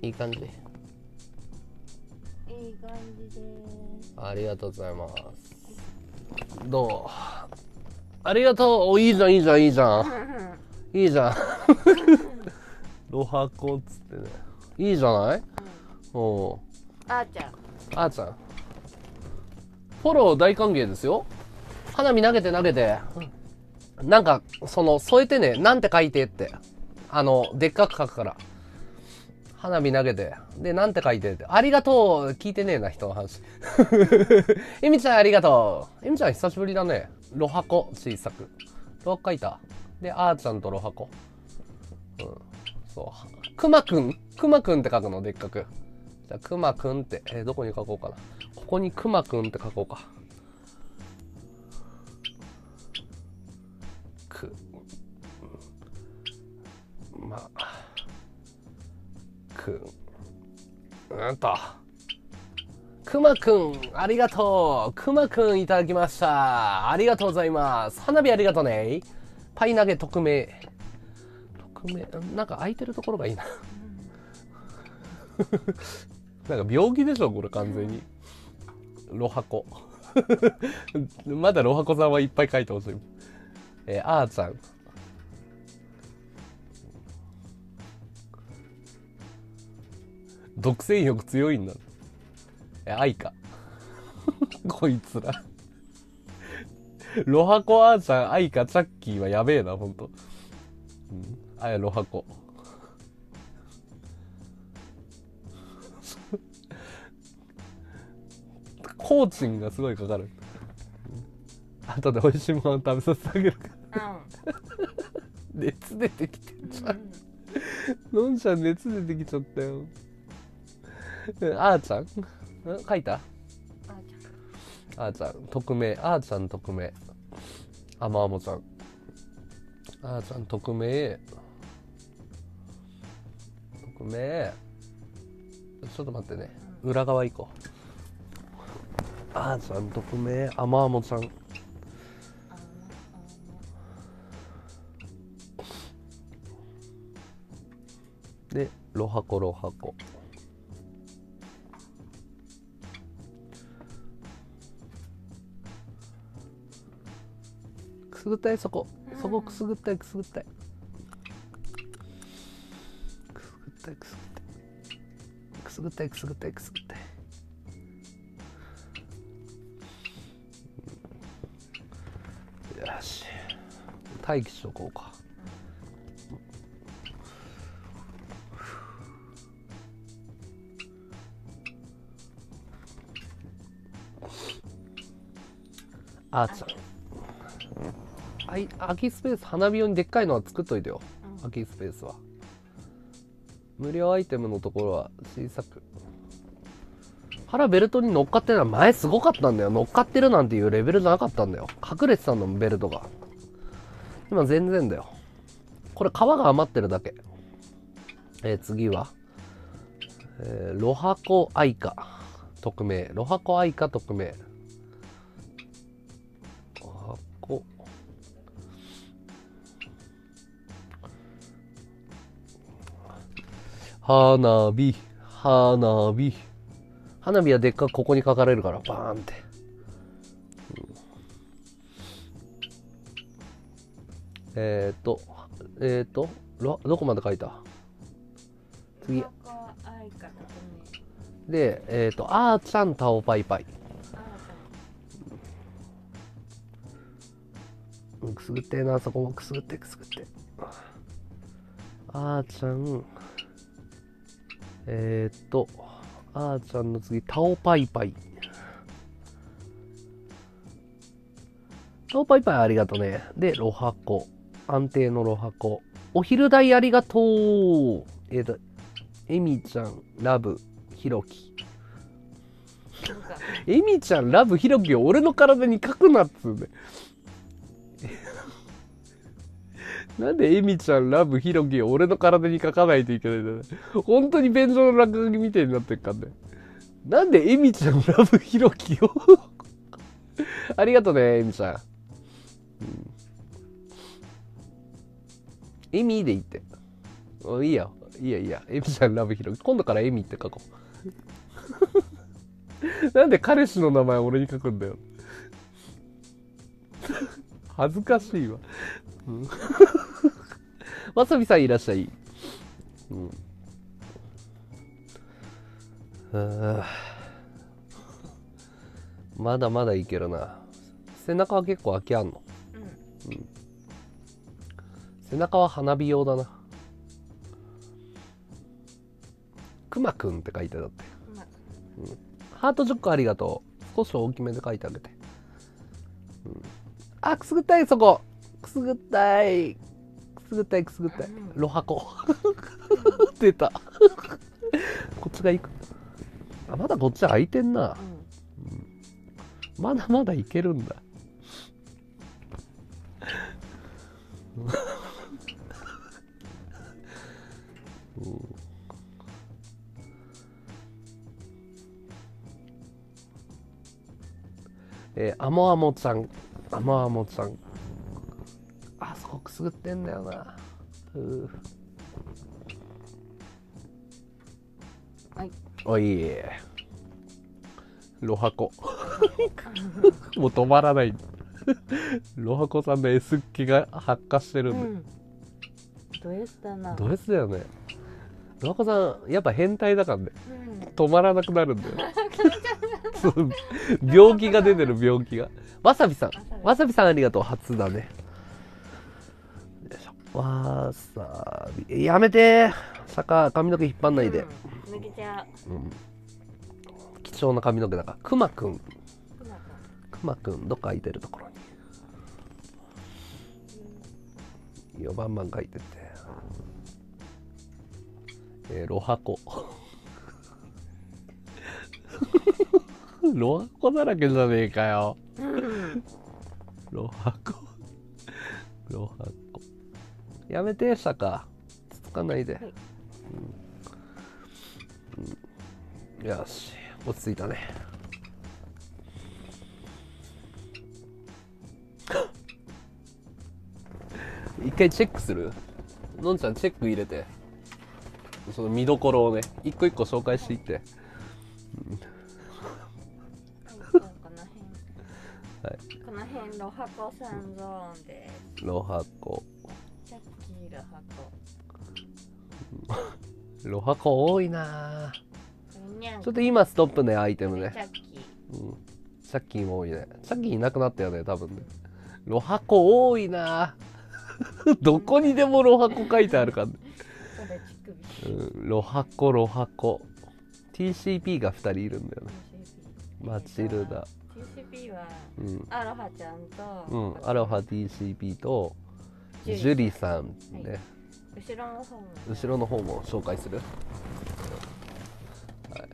[SPEAKER 1] いい感じ。
[SPEAKER 2] いい感じです。
[SPEAKER 1] ありがとうございます。どう？ありがとう。おいいじゃんいいじゃんいいじゃん。いいじゃんロハコっつってね。いいじゃない？おう
[SPEAKER 2] あーちゃん。
[SPEAKER 1] あーちゃん。フォロー大歓迎ですよ。花火投げて投げて。なんかその添えてねなんて書いてって。あのでっかく書くから。花火投げて。でなんて書いてって。ありがとう聞いてねえな人の話。*laughs* えみちゃんありがとう。えみちゃん久しぶりだね。ロハコ小さく。ロハコ書いた。であーちゃんとロハコ。うんそう。くまくんくまくんって書くのでっかく。じゃあくまくんって、えーどこに書こうかな。ここにくまくんって書こうか。くまくんうんと。くまくんありがとう。くまくんいただきました。ありがとうございます。花火ありがとうね。パイ投げ匿名。匿名なんか空いてるところがいいな。*laughs* なんか病気でしょこれ完全に。ロハコ。*laughs* まだロハコさんはいっぱい書いてほしい。えー、あーちゃん。独占欲強いんだ。え愛か *laughs* こいつら。ロハコあーちゃん愛かチャッキーはやべえなほんと、うん、あやロハココーチンがすごいかかる。後で美味しいもの食べさせてあげるから。
[SPEAKER 2] うん。
[SPEAKER 1] 熱出てきてんじゃんのんちゃん熱出てきちゃったよ。えあーちゃん？ん書いた？
[SPEAKER 2] あーち
[SPEAKER 1] ゃん匿名。あーちゃん匿名。あまあもちゃん。あーちゃん匿名匿名ちょっと待ってね。裏側行こう。あーちゃん。匿名あまあもちゃんでロハコロハコくすぐったいそこ。そこくすぐったいくすぐったいったいくすぐったいくすぐったいくすぐったいくすぐったいよし待機しとこうかあーちゃんはい空きスペース花火用にでっかいのは作っといてよ、空きスペースは。無料アイテムのところは小さく。腹ベルトに乗っかってるのは前すごかったんだよ。乗っかってるなんていうレベルじゃなかったんだよ。隠れてたんだもんベルトが。今全然だよ。これ皮が余ってるだけ。えー次は、えーロハコアイカ。匿名。ロハコアイカ匿名。花火花火。花火はでっかくここに書かれるからバーンって、うん。えっ、ー、とえっ、ー、とろどこまで書いた？次。でえっ、ー、とあーちゃんタオパイパイ
[SPEAKER 2] あ
[SPEAKER 1] うんくすぐってえなそこもくすぐってくすぐって。あーちゃんえー、っとあーちゃんの次タオパイパイ。タオパイパイありがとね。でロハコ。安定のロハコ。お昼代ありがとう。えー、っとエミちゃんラブひろき
[SPEAKER 2] そうか。
[SPEAKER 1] エミちゃんラブひろきを俺の体に書くなっつうねなんでエミちゃんラブひろきを俺の体に書かないといけないんだよ本当に便所の落書きみたいになってるかんね。なんでエミちゃんラブひろきを？ありがとうねエミちゃん、うん、エミでいいって。いいやいいやいいやエミちゃんラブひろき今度からエミって書こう。*laughs* なんで彼氏の名前俺に書くんだよ。恥ずかしいわ。うん *laughs* わさびさんいらっしゃい。うん。まだまだいけるな。背中は結構空きあんの。
[SPEAKER 2] うん
[SPEAKER 1] 背中は花火用だな。くまくんって書いてあって。
[SPEAKER 2] まあ
[SPEAKER 1] ハート10個ありがとう。少し大きめで書いてあげて。うん、あ、くすぐったい、そこ。くすぐったい。くすぐったい、くすぐったい。ロハコ。出た。こっちが行く。あ、まだこっち空いてんな。まだまだいけるんだ。うんえー、アモアモちゃん。アモアモちゃん。あそこくすぐってんだよな。うー
[SPEAKER 2] はい
[SPEAKER 1] おい。ロハコ。*laughs* もう止まらない。*laughs* ロハコさんの S っ気が発火してるんで。
[SPEAKER 2] うんド S だな
[SPEAKER 1] ド S だよね。ロハコさん、やっぱ変態だからね。
[SPEAKER 2] うん
[SPEAKER 1] 止まらなくなるんだよ。*laughs* 病気が出てる病気が。わさびさん。わさびさんありがとう。初だね。わさび。やめて坂、髪の毛引っ張んないで。
[SPEAKER 2] うん抜けちゃう
[SPEAKER 1] うん。貴重な髪の毛だから。くまくん。
[SPEAKER 2] くま
[SPEAKER 1] くん、どっか空いてるところに。4番番書いてて。えー、ロハコ。ロハコだらけじゃねえかよ。*laughs* ロハコ。ロハコ。やめて、シカ。つつかないで。
[SPEAKER 2] はい。
[SPEAKER 1] うん。うん。よし、落ち着いたね。*laughs* 一回チェックする？のんちゃんチェック入れて。その見どころをね一個一個紹介していって。*laughs*
[SPEAKER 2] はい。この辺。
[SPEAKER 1] はい。
[SPEAKER 2] この辺ロハコさんゾーンです。
[SPEAKER 1] ロハコ
[SPEAKER 2] ロハコ。
[SPEAKER 1] ロハコ多いな。ちょっと今ストップねアイテムね。うん。チャッキーも多いね。チャッキーいなくなったよね多分ね。ロハコ多いな。*laughs* どこにでもロハコ書いてあるからね。うん。ロハコロハコ。TCP が2人いるんだよね。マチルダ。
[SPEAKER 2] TCP は
[SPEAKER 1] うん。
[SPEAKER 2] アロハちゃんと、
[SPEAKER 1] うん、アロハ TCP とジ
[SPEAKER 2] ジュリ
[SPEAKER 1] さんね、
[SPEAKER 2] 後ろの方も
[SPEAKER 1] 後ろの方も紹介する、はい、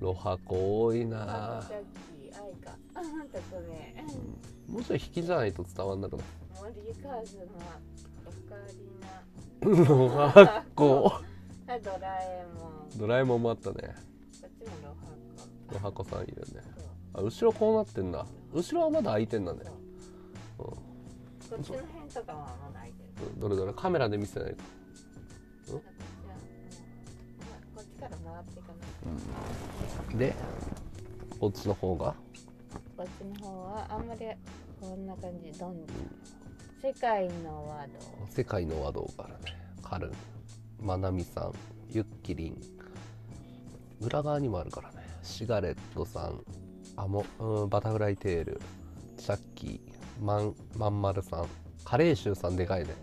[SPEAKER 1] ロハコ多い
[SPEAKER 2] あ
[SPEAKER 1] な
[SPEAKER 2] さっき愛か特ね
[SPEAKER 1] もうちょい引きじゃないと伝わんなくない？
[SPEAKER 2] 森カズマオカリナ
[SPEAKER 1] ロハコ。
[SPEAKER 2] あドラえもん。
[SPEAKER 1] ドラえもんもあったね。
[SPEAKER 2] こっちもロハコ。
[SPEAKER 1] ロハコさんいるねあ後ろこうなってんだ。後ろはまだ開いてんだね
[SPEAKER 2] そうこっちの辺とかはまだ開いてる。
[SPEAKER 1] うん。どれどれ。カメラで見せないと
[SPEAKER 2] じゃあうんこっちから回っていかない
[SPEAKER 1] でこっちの方が？
[SPEAKER 2] こっちの方はあんまりこんな感じどんどん。世界のワード
[SPEAKER 1] 世界の和道からね。カルンまなみさんゆっきりん裏側にもあるからね。シガレットさんあも、うん、バタフライテールチャッキーまんまんまるさんカレーシューさんでかいね。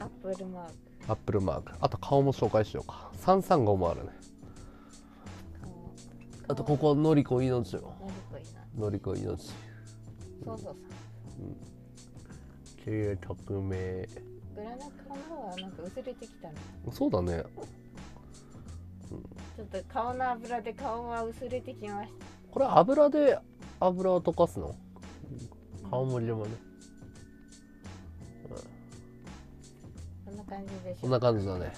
[SPEAKER 2] アップルマーク。
[SPEAKER 1] アップルマーク。あと顔も紹介しようか。335もあるね。あとここのりこ命よ。のりこ命。
[SPEAKER 2] そうそうそう。
[SPEAKER 1] 経営匿名
[SPEAKER 2] 裏の顔の方はなんか薄れてきたね。
[SPEAKER 1] そうだね
[SPEAKER 2] ちょっと顔の油で顔は薄れてきまし
[SPEAKER 1] これ油で油を溶かすの？顔も入れもね。
[SPEAKER 2] たこんな感じでし
[SPEAKER 1] こ
[SPEAKER 2] ょ
[SPEAKER 1] んな感じだね、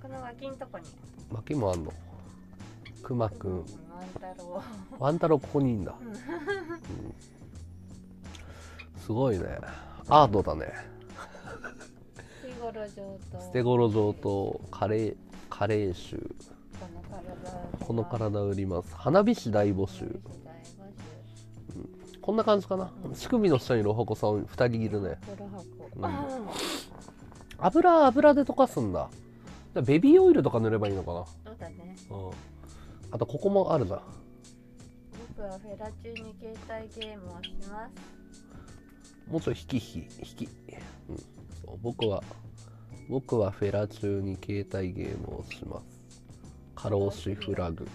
[SPEAKER 2] この脇んとこに。
[SPEAKER 1] うん、巻きもあんの？くまくん。
[SPEAKER 2] ワン太郎
[SPEAKER 1] ワン太郎ここにいんだ、
[SPEAKER 2] うん。
[SPEAKER 1] うん。すごいね。アートだね。*laughs*
[SPEAKER 2] 日頃上と
[SPEAKER 1] 捨て頃上とカレーカレー臭
[SPEAKER 2] この体
[SPEAKER 1] この体売ります。花火師大募集。こんな感じかな。乳首の下にロハコさん2人いるね。うん。
[SPEAKER 2] あ
[SPEAKER 1] 油油で溶かすんだ。ベビーオイルとか塗ればいいのかな。
[SPEAKER 2] そうだね。
[SPEAKER 1] うん。あとここもあるじゃん
[SPEAKER 2] 僕はフェラ中に携帯ゲームをします。
[SPEAKER 1] もうちょい引き引き引き、うん、そう僕は僕はフェラ中に携帯ゲームをします。過労死フラグ。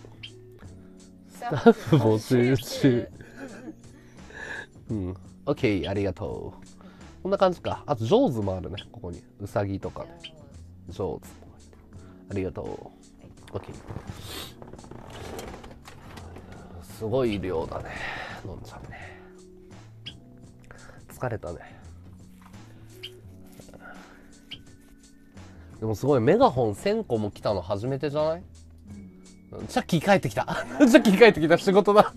[SPEAKER 2] ス
[SPEAKER 1] タッフ募集中。うん。OK ありがとう。こんな感じか。あとジョーズもあるね。ここに。ウサギとかね。ジョーズありがとう。OK すごい量だね。のんちゃんね。疲れたねでもすごいメガホン1000個も来たの初めてじゃない？チャッキー帰ってきた。チャッキー帰ってきた仕事だ。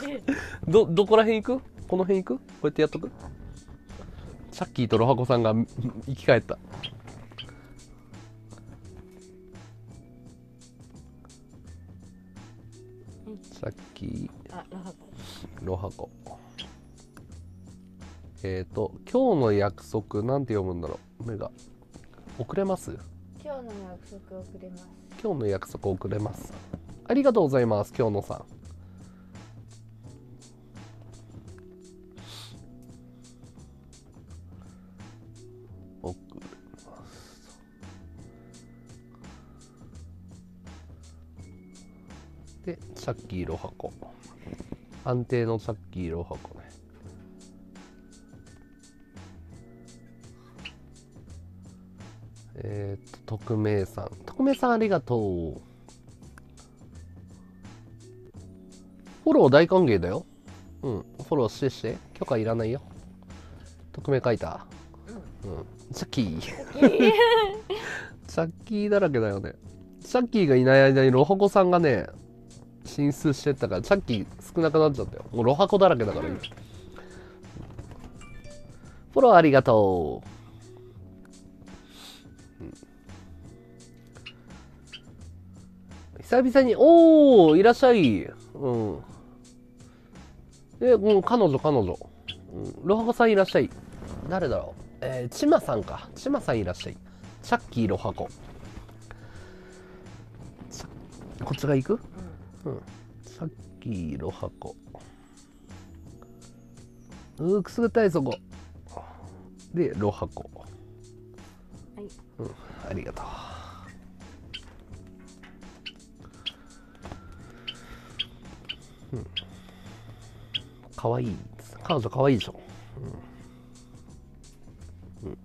[SPEAKER 1] *laughs* どどこら辺行く？この辺行く？こうやってやっとく？チャッキーとロハコさんがん *laughs* 生き返った。チャッキー
[SPEAKER 2] あロハコ。
[SPEAKER 1] ロハコ。えっ、ー、と今日の約束なんて読むんだろう？目が遅れます？
[SPEAKER 2] 今日の約束遅れます。
[SPEAKER 1] 今日の約束遅れます。ありがとうございます今日のさん。遅れます。でチャッキーロハコ安定のチャッキーロハコねえー、っと匿名さん。匿名さんありがとう。フォロー大歓迎だよ。うん。フォローしてして。許可いらないよ。匿名書いた。うん。チャッキー。チャッキー。だらけだよね。チャッキーがいない間にロハコさんがね進出してったからチャッキー少なくなっちゃったよ。もうロハコだらけだから。今フォローありがとう久々に、おおいらっしゃい。うん。え、もう彼女、彼女。うん、ロハコさんいらっしゃい。誰だろう。えー、チマさんか。チマさんいらっしゃい。チャッキーロハコ。こっちが行く？うん。チャッキーロハコ。うー、くすぐったいそこ。で、ロハコ。
[SPEAKER 2] はい
[SPEAKER 1] うん、ありがとう。かわいい彼女かわいいでしょ、うん。うん、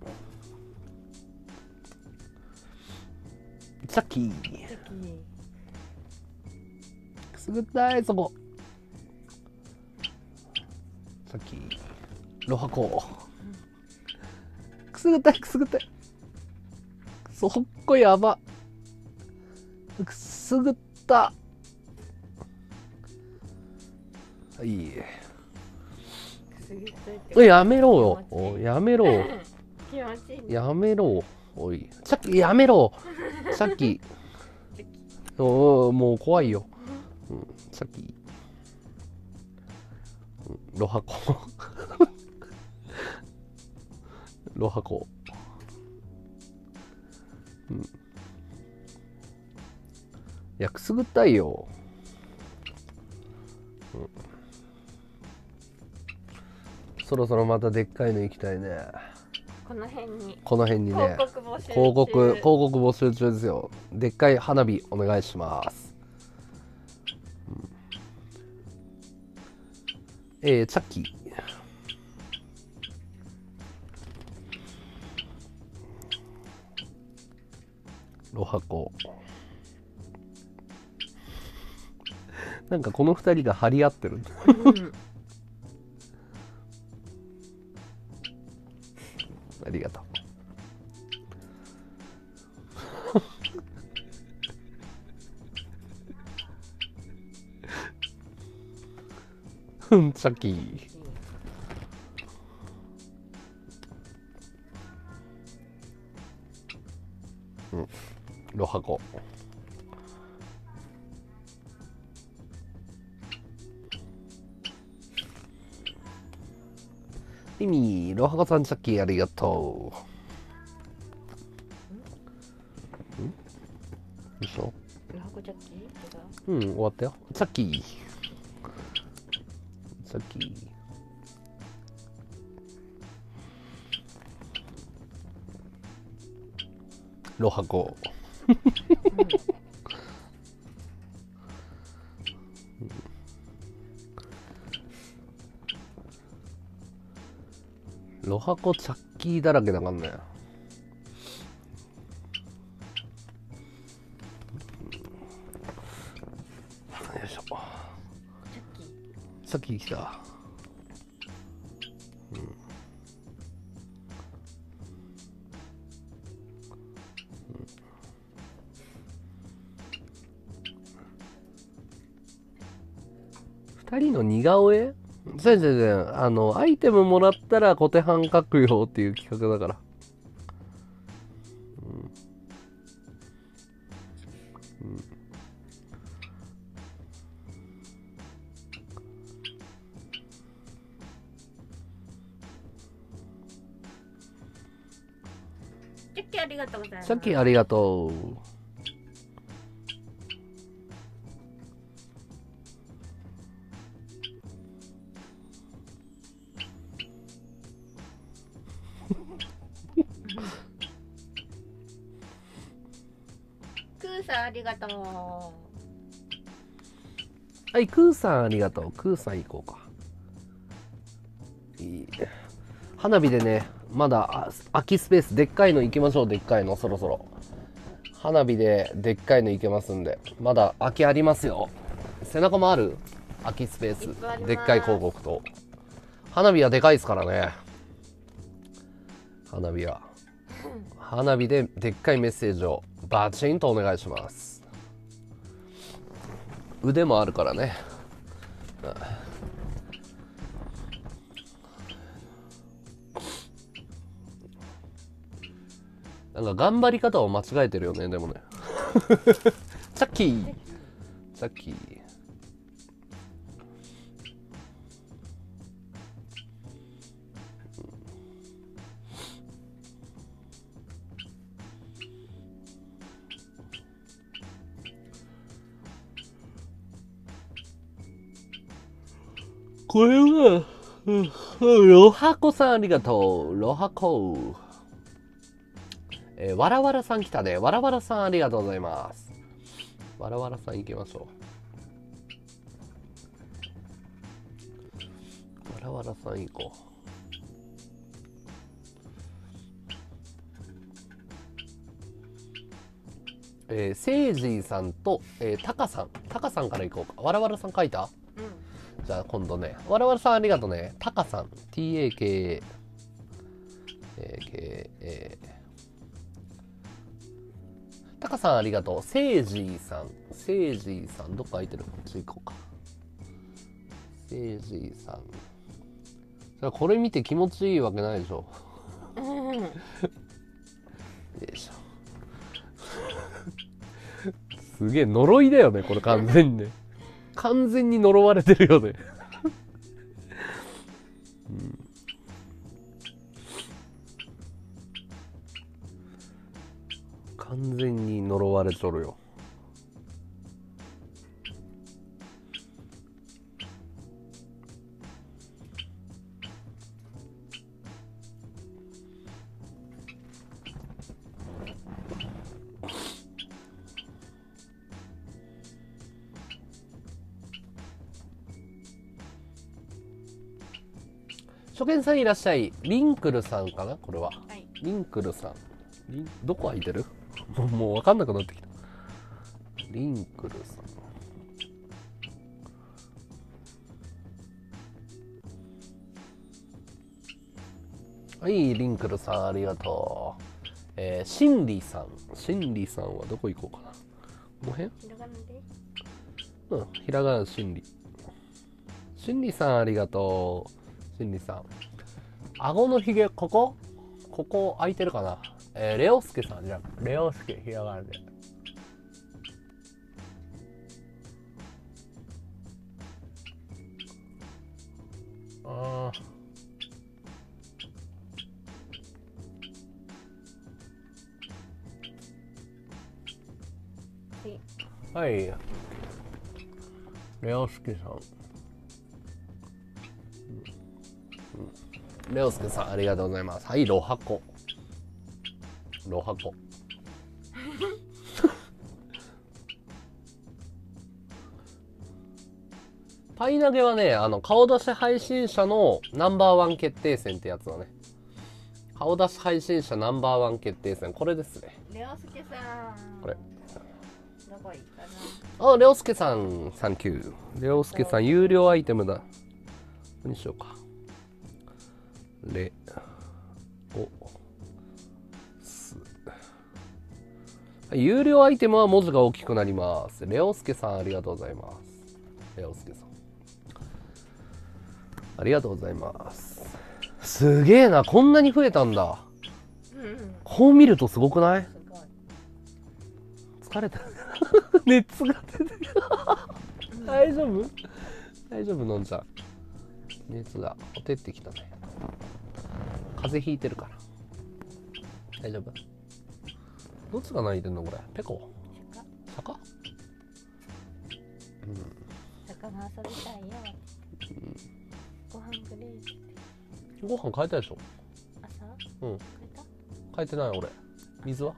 [SPEAKER 1] さっきくすぐったいそこさっきロハコくすぐったいくすぐったい。そっこやば。くすぐった。いいやめろよ。おやめろ。*laughs* やめろ。おい。さっきやめろ。*laughs* さっき。おもう怖いよ、うん、さっき、うん、ロハコロハコうん。いやくすぐったいよ、うん、そろそろまたでっかいの行きたいね。
[SPEAKER 2] この辺に。
[SPEAKER 1] この辺にね。
[SPEAKER 2] 広告
[SPEAKER 1] 広告広告募集中ですよ。でっかい花火お願いします、うん。えー、チャッキー。ロハコなんかこの二人が張り合ってる。
[SPEAKER 2] うん
[SPEAKER 1] ありがとう。うん、さっき。うん、ロハコ。ミミ、ロハコさん、さっきありがとう。ん？嘘？
[SPEAKER 2] ラコジャッキ？違
[SPEAKER 1] うん、終わったよ。さっき。さっき。ロハコ。ロハコチャッキーだらけだからね。よいしょ。
[SPEAKER 2] うジャッキー
[SPEAKER 1] さっき来た。二人の似顔絵？全然全然あのアイテムもらったら小手半書くよっていう企画だから。
[SPEAKER 2] ジャッキーありがとうございます。
[SPEAKER 1] さっきありがとうはい、クーさんありがとう。クーさん行こうか。いい花火でね、まだあ空きスペース、でっかいの行きましょう、でっかいの、そろそろ。花火ででっかいの行けますんで、まだ空きありますよ。背中もある？空きスペースでっかい広告と。花火はでかいですからね。花火は。*laughs* 花火ででっかいメッセージをバチンとお願いします。腕もあるからね。なんか頑張り方を間違えてるよね、でもね。さっきさっきこれは、ロハコさんありがとう。ロハコ。えーわらわらさん来たね。わらわらさんありがとうございます。わらわらさん行きましょう。わらわらさん行こう。えー、セイジーさんと、えー、タカさん。タカさんから行こうか。わらわらさん書いた？じゃあ今度ね。わらわらさんありがとうね。タカさん。TAKA。えー、K、えータカさんありがとう。セイジーさん。セイジーさん。どっか空いてるこっち行こうか。セイジーさん。じゃあこれ見て気持ちいいわけないでしょ。
[SPEAKER 2] うん
[SPEAKER 1] よいしょ。すげえ呪いだよね、これ完全にね。完全に呪われてるよね。うん完全に呪われとるよ。初見さんいらっしゃい。リンクルさんかな？これは。
[SPEAKER 2] はい
[SPEAKER 1] リンクルさん。どこ空いてる？*laughs* もうもう分かんなくなってきた。リンクルさん。はい、リンクルさんありがとう。えー、シンリさん。シンリさんはどこ行こうかな？この辺？
[SPEAKER 2] ひらがなで
[SPEAKER 1] うん、ひらがなしんり。しんりさんありがとう。しんりさん。顎のひげ、ここここ空いてるかな？えー、レオスケさんじゃん。レオスケ、ひらがなで。あー
[SPEAKER 2] はい
[SPEAKER 1] はい。レオスケさん。レオスケさん、ありがとうございます。はい、ロハコ。ロハコ。*laughs* パイ投げはね、あの、顔出し配信者のナンバーワン決定戦ってやつだね。顔出し配信者ナンバーワン決定戦、これですね。
[SPEAKER 2] レオスケさん
[SPEAKER 1] これ
[SPEAKER 2] どこいいかな
[SPEAKER 1] あ、レオスケさん、サンキュー。レオスケさん、有料アイテムだ。何しようか。レ、オ、ス。有料アイテムは文字が大きくなります。レオスケさん、ありがとうございます。レオスケさん。ありがとうございます。すげえな、こんなに増えたんだ。
[SPEAKER 2] うんうん
[SPEAKER 1] こう見るとすごくない？
[SPEAKER 2] すごい
[SPEAKER 1] 疲れた *laughs* 熱が出てる *laughs* 大丈夫？大丈夫のんちゃん熱がほてってきたね風邪ひいてるから。大丈夫？どっちが泣いてんのこれ？ペコ？
[SPEAKER 2] 坂
[SPEAKER 1] 坂
[SPEAKER 2] 魚遊びたいよ。ご飯くれ
[SPEAKER 1] ご飯変えたでしょ？
[SPEAKER 2] 朝？
[SPEAKER 1] うん。
[SPEAKER 2] くれた？
[SPEAKER 1] 変えてない俺。水は？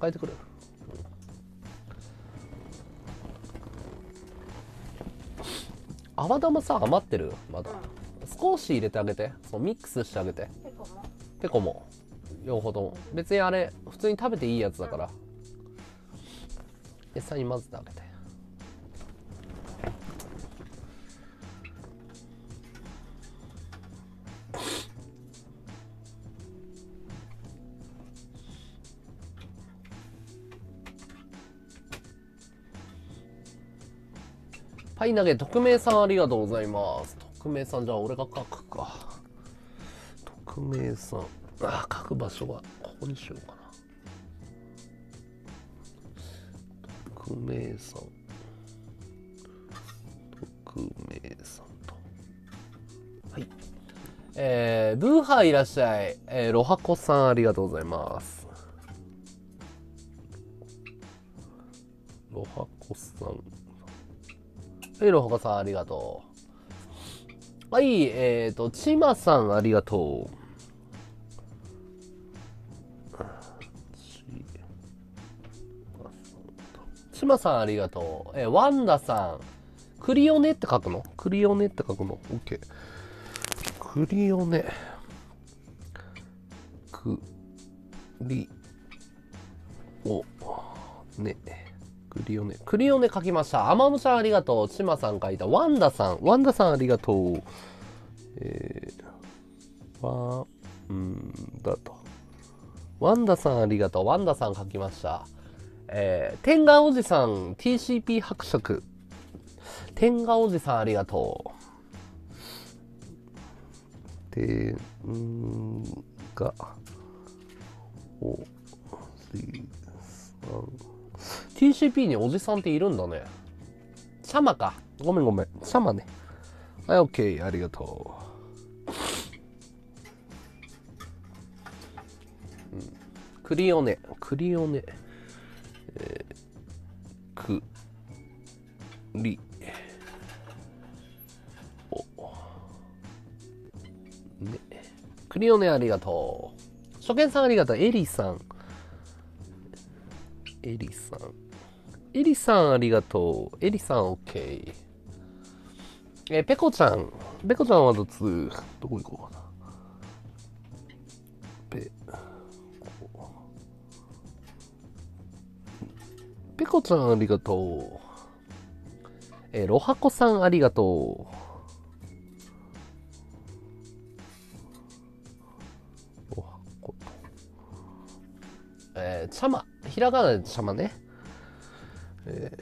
[SPEAKER 1] 変えてくれ。る、泡玉さ余ってる？まだ少し入れてあげて。そうミックスしてあげて。
[SPEAKER 2] ペコも？
[SPEAKER 1] ペコも。両方とも。別にあれ普通に食べていいやつだから。餌に混ぜてあげて。パイ投げ匿名さんありがとうございます匿名さんじゃあ俺が書くか。匿名さん。あ書く場所はここにしようかな。匿名さん。匿名さんと。はい。えー、ブーハーいらっしゃい、えー、ロハコさんありがとうございます。ロハコさん。はい、ロハコさんありがとう。はい、えーと、ちまさんありがとう。ちまさんありがとう。えーワンダさん、クリオネって書くの？クリオネって書くの ?OK。クリオネ。クリオネ。クリオネ。クリオネ書きました。アマムちゃんありがとう。ちまさん書いた。ワンダさん。ワンダさんありがとう。えー、ワンダと。ワンダさんありがとう。ワンダさん書きました。えー、天下おじさん TCP 伯爵。天下おじさんありがとう。天下おじさん。TCP におじさんっているんだね。シャマか。ごめんごめん。シャマね。はい、OK。ありがとう。うん、クリオネ。クリオネ。えー、くりおねクリオネありがとう初見さんありがとうエリさんエリさんエリさんありがとうエリさん OK えー、ペコちゃんペコちゃんはどつどこ行こうかなペペコちゃんありがとう。え、ロハコさんありがとう。ロハコ。えー、ちゃま。ひらがなでちゃまね。え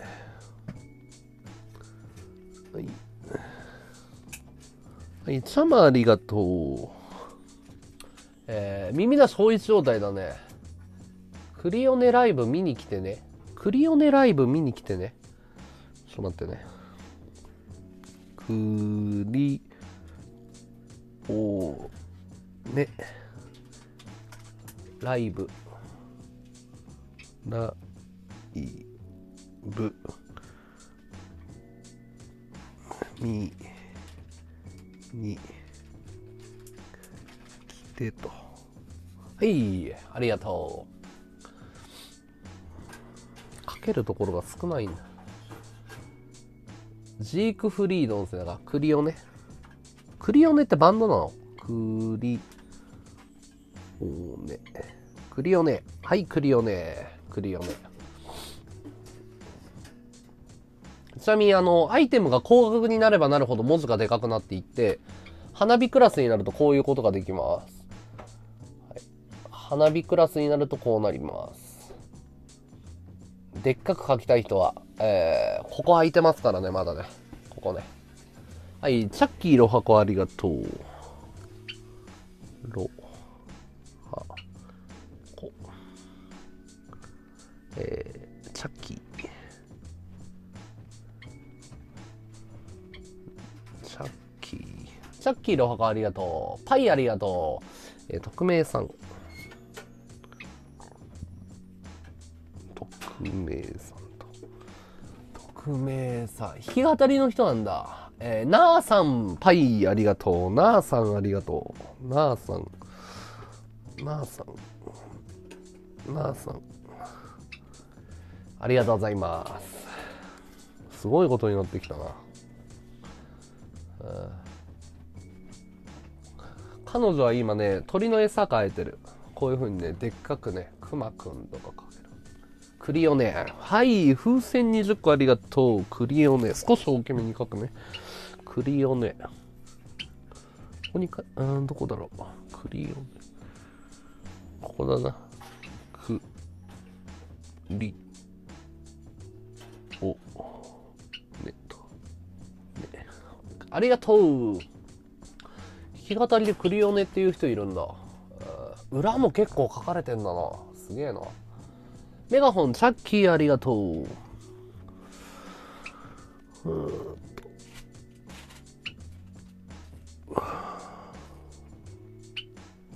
[SPEAKER 1] ー、はい。はい、ちゃまありがとう。えー、耳出し法一状態だね。クリオネライブ見に来てね。クリオネライブ見に来てね。ちょっと待ってね。クリオネライブライブ見に来てと。はい、ありがとう。かけるところが少ないんだ。ジークフリードンスだから、クリオネ。クリオネってバンドなの？クリオネ。クリオネ。はい、クリオネ。クリオネ。ちなみに、あの、アイテムが高額になればなるほど文字がでかくなっていって、花火クラスになるとこういうことができます。はい、花火クラスになるとこうなります。でっかく書きたい人は、えー、ここ空いてますからね、まだね。ここね。はい、チャッキーロハコありがとう。ロえー、チャッキー。チャッキー。チャッキーロハコありがとう。パイありがとう。えー、匿名さん。匿名さんと。匿名さん。弾き語りの人なんだ。えー、なあさん、パイありがとう。なあさんありがとう。なあさん。なあさん。なあさん。ありがとうございます。すごいことになってきたな。彼女は今ね、鳥の餌変えてる。こういう風にね、でっかくね、くまくんとかかける。クリオネ。はい、風船20個ありがとう。クリオネ。少し大きめに書くね。クリオネ。ここにか、うん、どこだろう。クリオネ。ここだな。クリありがとう。弾き語りでクリオネっていう人いるんだ。裏も結構書かれてんだな。すげえな。メガホン、チャッキーありがとう。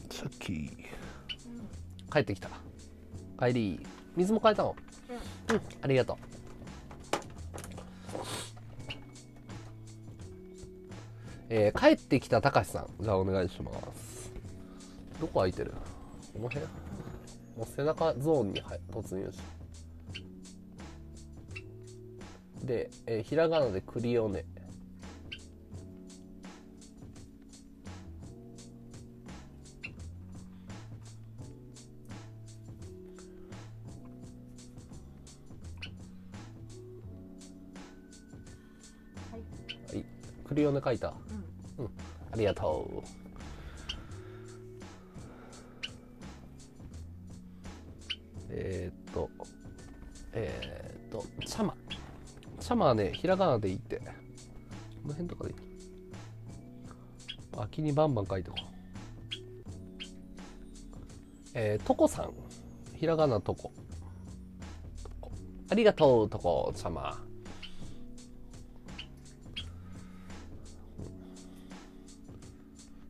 [SPEAKER 1] チャッキー。帰ってきた。帰り。水も変えたのうん、ありがとう。えー、帰ってきたたかしさん。じゃあお願いします。どこ空いてる？この辺？もう背中ゾーンに、はい、突入し。で、えーひらがなでクリオネ。
[SPEAKER 2] はい。
[SPEAKER 1] はい。クリオネ書いた？
[SPEAKER 2] うん
[SPEAKER 1] ありがとう。えー、っとえー、っとチャマ。チャマはねひらがなでいいって。この辺とかでいい。秋にバンバン書いてこう。えー、トコさん。ひらがなトコ。ありがとうトコチ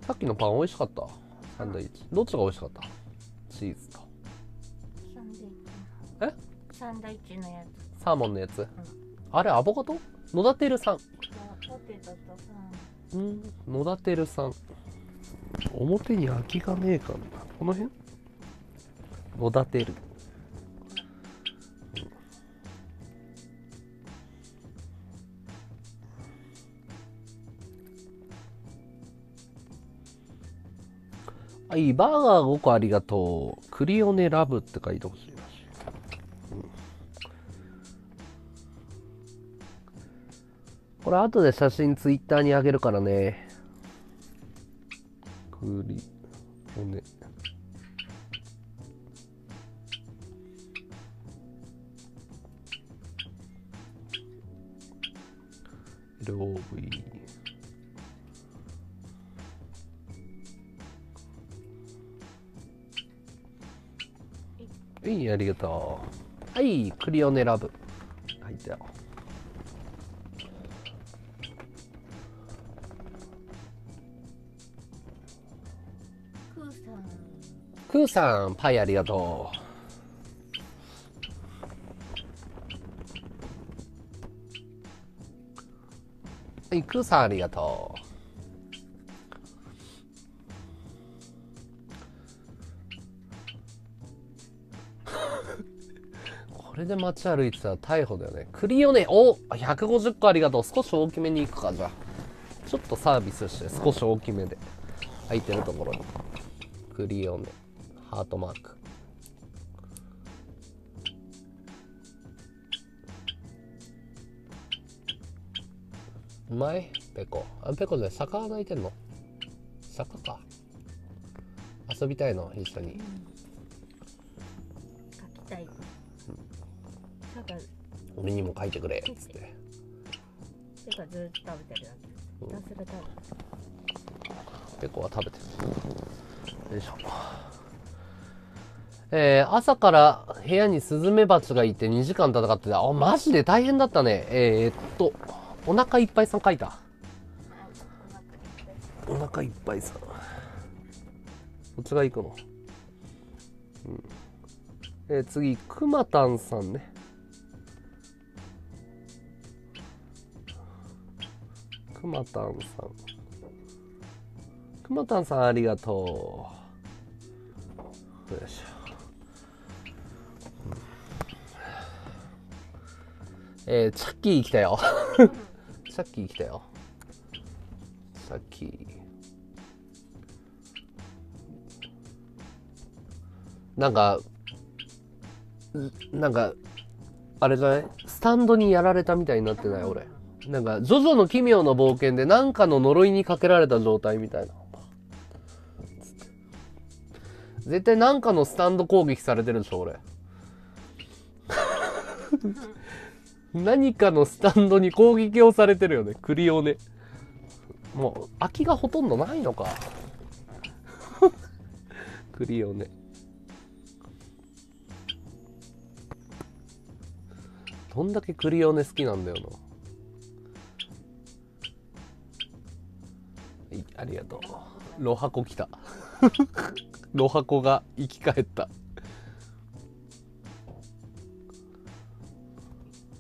[SPEAKER 1] さっきのパン美味しかった？サンドイッチ。どっちが美味しかった？チーズと。
[SPEAKER 2] サンドイッチ
[SPEAKER 1] え？
[SPEAKER 2] サンドイッチのやつ。
[SPEAKER 1] サーモンのやつ、あれアボカド？野田てるさん。うん。野田てるさん。表に空きがねえかな。この辺？野田てるはい、バーガー5個ありがとう。クリオネラブって書いてほしい。これ後で写真ツイッターにあげるからね。クリオネ。LOV。はい、ありがとう。はい、クリオネラブ。入ったよ。
[SPEAKER 2] クーさん
[SPEAKER 1] クーさん、パイありがとう。はい、クーさんありがとう。れで街歩いてたら逮捕だよね。クリオネ、お !150 個ありがとう。少し大きめに行くか、じゃあ。ちょっとサービスして、少し大きめで。空いてるところに。クリオネ、ハートマーク。うまい？ペコ。あ、ペコで魚鳴いてんの？坂か。遊びたいの？一緒に。
[SPEAKER 2] 書きたい
[SPEAKER 1] 俺にも書いてくれ。つって。
[SPEAKER 2] 手がずっと食べてるやつひたすら食べてる
[SPEAKER 1] ペコは食べてる。よいしょ。えー朝から部屋にスズメバチがいて2時間戦ってた。あ、マジで大変だったね。えー、っと、お腹いっぱいさん書いた。
[SPEAKER 2] あお腹いっぱい
[SPEAKER 1] お腹いっぱいさん。こっちが行くの。うん。えー次、くまたんさんね。くまたんさん。くまたんさんありがとう。よいしょ。えー、チャッキー来たよ。*laughs* チャッキー来たよ。チャッキー。なんか、なんか、あれじゃない？スタンドにやられたみたいになってない？俺。なんか、ジョジョの奇妙な冒険でなんかの呪いにかけられた状態みたいな。絶対なんかのスタンド攻撃されてるでしょ、俺。*laughs* 何かのスタンドに攻撃をされてるよね、クリオネ。もう、空きがほとんどないのか。クリオネ。どんだけクリオネ好きなんだよな。い、ありがとう。ロハコ来た。ロハコが生き返った。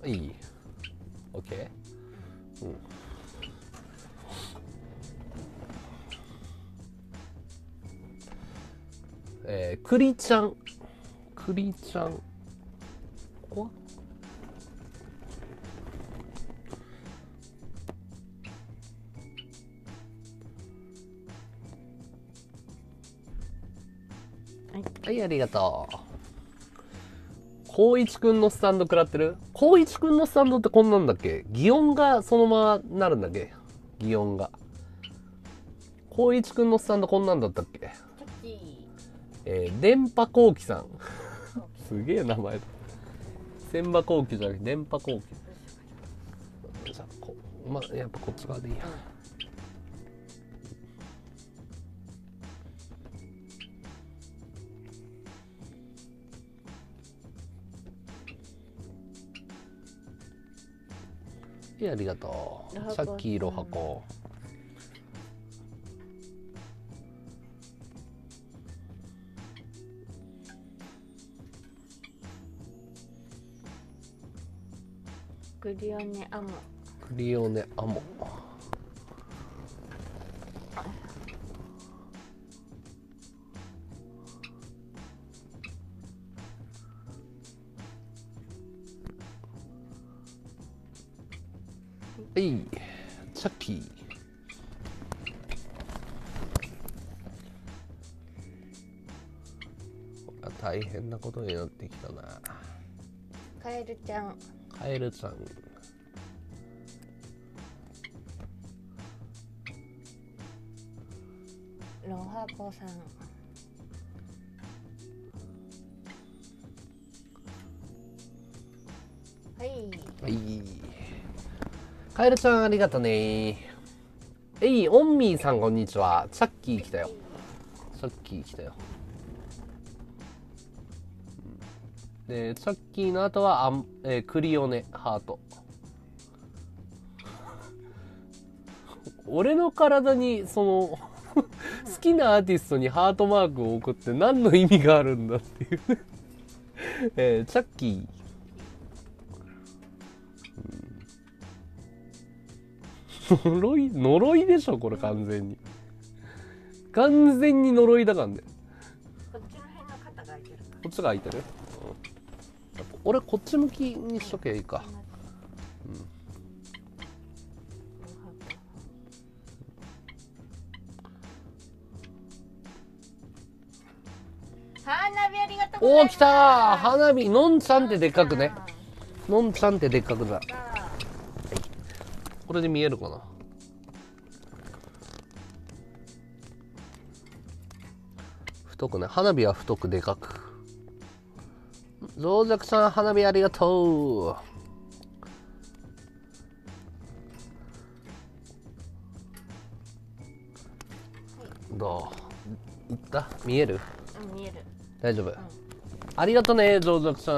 [SPEAKER 1] いい ?OK? うん。えー、クリちゃん。クリちゃん。ここは？はい、ありがとう。光一くんのスタンド食らってる？光一くんのスタンドってこんなんだっけ？擬音がそのままなるんだっけ？擬音が。光一くんのスタンドこんなんだったっけ？えー、電波後期さん。すげえ名前だ。千葉後期じゃなくて電波後期。じゃあ、こまあ、やっぱこっち側でいいや。ありがとう。さっきロハコ。
[SPEAKER 2] クリオネアモ
[SPEAKER 1] クリオネアモ。はい、チャッキー。これは大変なことになってきたな。
[SPEAKER 2] カエルちゃん
[SPEAKER 1] カエルちゃん。
[SPEAKER 2] ロハコさんはい
[SPEAKER 1] はい。カエルちゃんありがとね。えい、オンミーさんこんにちは。チャッキー来たよ。チャッキー来たよ。で、チャッキーの後はアン、えークリオネ、ハート。*laughs* 俺の体に、その、*laughs* 好きなアーティストにハートマークを送って何の意味があるんだっていう。えーチャッキー。呪い呪いでしょこれ完全に。完全に呪いだからね
[SPEAKER 2] こっちの辺の肩が開いてる
[SPEAKER 1] こっちが開いてる、うん。俺こっち向きにしとけばいいか。
[SPEAKER 2] 花火ありがとう
[SPEAKER 1] おお来たー。花火のんちゃんってでっかくね。のんちゃんってでっかくだこれで見えるかな？太くね。花火は太くでかく。増弱さん花火ありがとう。どう？いった？見える？
[SPEAKER 2] うん見える。
[SPEAKER 1] 大丈夫、ありがとね増弱さん。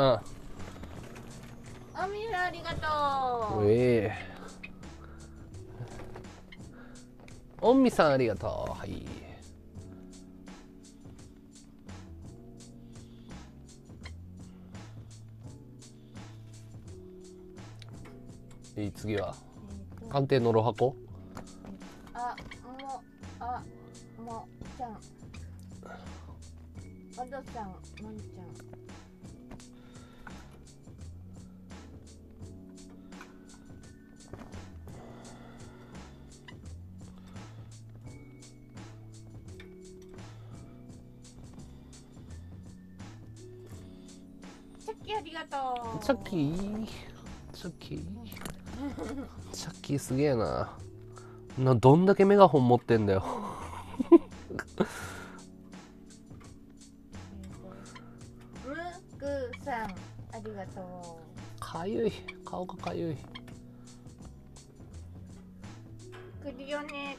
[SPEAKER 2] あみるありがとう。
[SPEAKER 1] ええおんみさんありがとう。はい。えい次は？鑑定のロハコ
[SPEAKER 2] あもあもちゃん。おどさんまんちゃんチャッキーありがとう。
[SPEAKER 1] チャッキ？ーチャッキ？ーチャッキーすげえな。などんだけメガホン持ってんだよ。
[SPEAKER 2] ムクさんありがと
[SPEAKER 1] かゆい。顔がかゆい。う
[SPEAKER 2] クリオネ。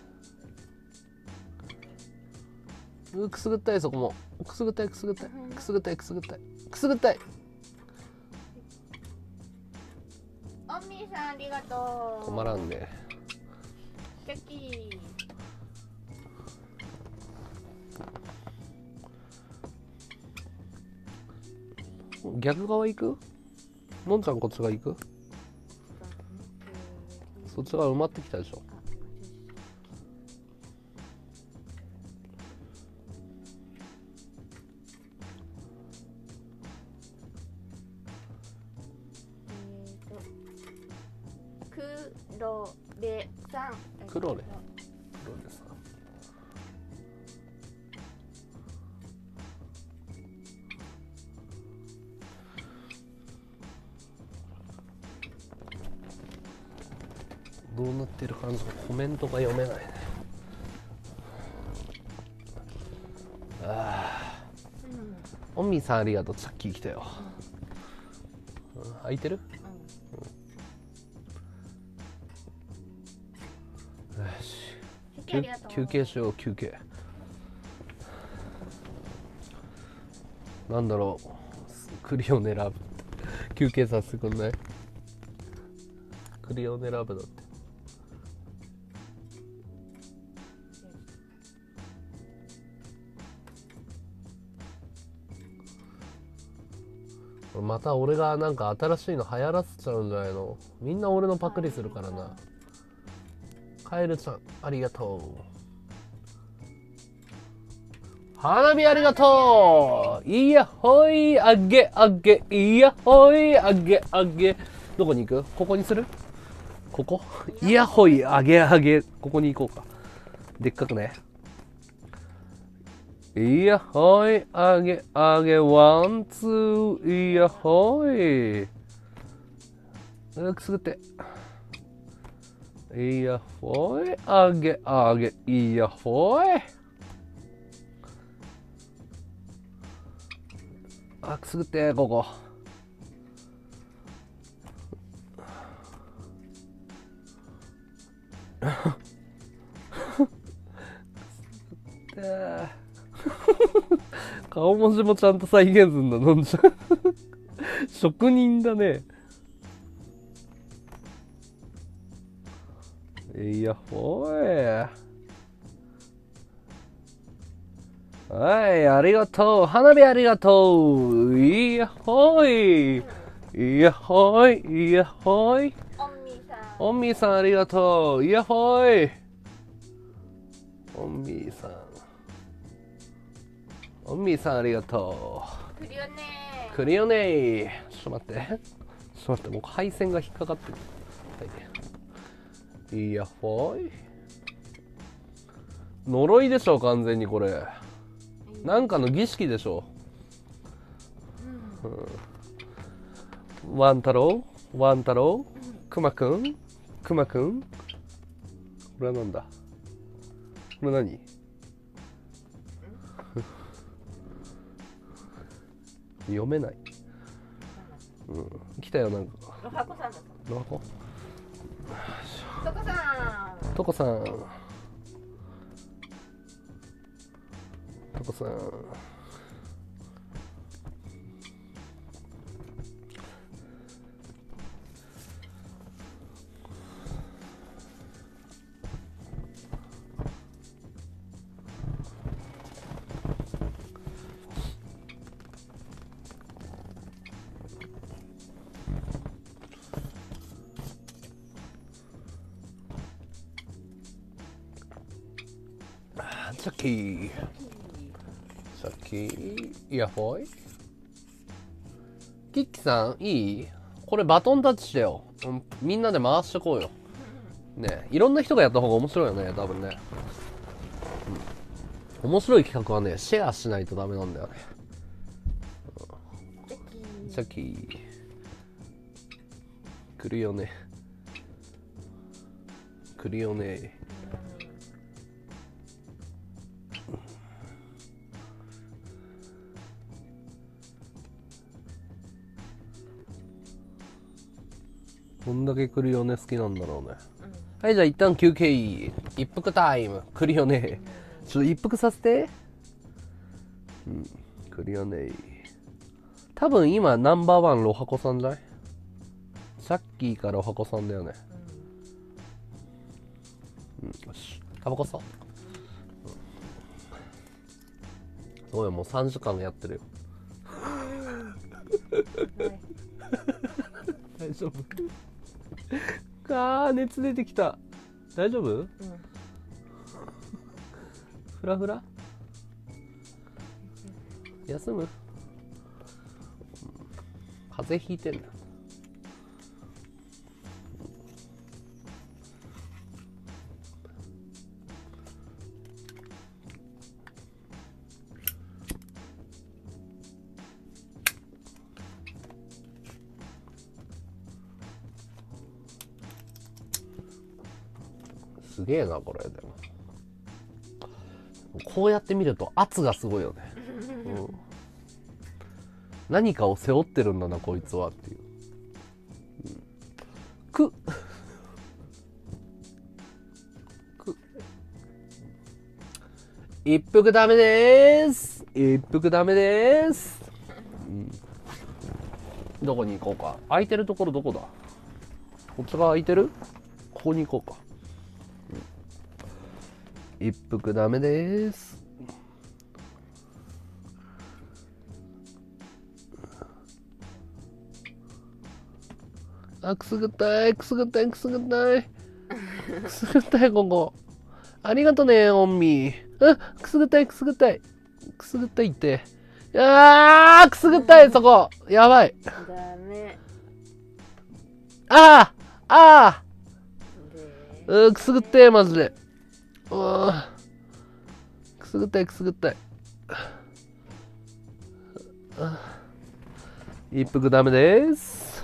[SPEAKER 1] うくすぐったいそこも。くすぐったいくすぐったい。くすぐったいくすぐったい。くすぐったい
[SPEAKER 2] ありがとう。
[SPEAKER 1] 止まらんね。
[SPEAKER 2] チャッキ。
[SPEAKER 1] 逆側行く？のんちゃんこっち側行く？そっち側埋まってきたでしょ
[SPEAKER 2] さん
[SPEAKER 1] ありがとう。チャッキー来たよ、うん。空いてる？よし。
[SPEAKER 2] うんありがとう。
[SPEAKER 1] 休憩しよう休憩。なんだろう。クリオネラブ休憩させてくんない？クリオネラブだってた俺がなんか新しいの流行らせちゃうんじゃないの？みんな俺のパクリするからな。カエルちゃんありがとう。花火ありがとう。いやほいあげあげ。いやほいあげあげ。どこに行く？ここにする？ここ？いやほいあげあげ。ここに行こうか。でっかくねいやほいあげあげワンツーいやほい。くすぐって。いやほいあげあげいやほい。あくすぐってここ。*laughs* で顔文字もちゃんと再現すんだのんちゃん。*laughs* 職人だね。いやほい。はいありがとう。花火ありがとう。いやほい。いやほい。いやほい。
[SPEAKER 2] おんみさん。
[SPEAKER 1] おんみーさんありがとう。いやほい。おんみーさんおんみーさんありがと
[SPEAKER 2] クリオネ
[SPEAKER 1] うクリオネー。ちょっと待って。ちょっと待って。もう配線が引っかかってる。はい。いやほい呪いでしょ完全にこれ。なんかの儀式でしょワン太郎？ワン太郎？くまくん？くまくん？これはなんだ？これ何？読めない、うん、来たよなんか。
[SPEAKER 2] ロハコさん
[SPEAKER 1] ロハコ
[SPEAKER 2] トコさん。
[SPEAKER 1] トコさん。トコさんチャッキーチャッキーイヤホイキッキさんいいこれバトンタッチしてよ、みんなで回してこうよ。ねいろんな人がやった方が面白いよね多分ね、うん、面白い企画はねシェアしないとダメなんだよね。チャッキー来るよね。来るよね。こんだけ来るよね好きなんだろうね。はいじゃあ一旦休憩。一服タイム。来るよね。ちょっと一服させて。うん来るよね。多分今ナンバーワンロハコさんじゃない？さっきからロハコさんだよね。うん。よし。タバコさ、う。ん、そうよもう3時間やってるよ。*laughs* 大丈夫？*laughs* あー熱出てきた。大丈夫？フラフラ休む？風邪ひいてんだすげえなこれで。もこうやって見ると圧がすごいよね、*laughs* うん、何かを背負ってるんだなこいつはっていう、うん、く。く。一服ダメです。一服ダメです、うん、どこに行こうか。空いてるところどこだ?こっち側空いてる?ここに行こう一服ダメです。あくすぐったいくすぐったいくすぐったい。くすぐったいここ。ありがとねオンミー。あくすぐったいくすぐったい。くすぐったいって。あーくすぐったいそこ。やばい。
[SPEAKER 2] ダメ。
[SPEAKER 1] あああ
[SPEAKER 2] で
[SPEAKER 1] ーうーくすぐってーマジでうくすぐったいくすぐったい。一服ダメです。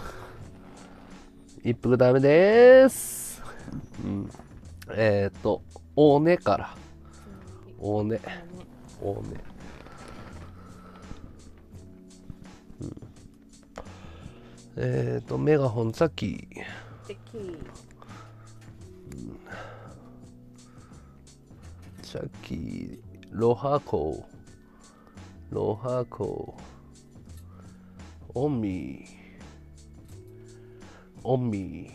[SPEAKER 1] 一服ダメです。うんえっ、ー、とおねから。おね
[SPEAKER 2] ダメ
[SPEAKER 1] おねえっ、ー、とメガホンチャキ
[SPEAKER 2] でキ
[SPEAKER 1] チャキロハコロハコオンミオンミ。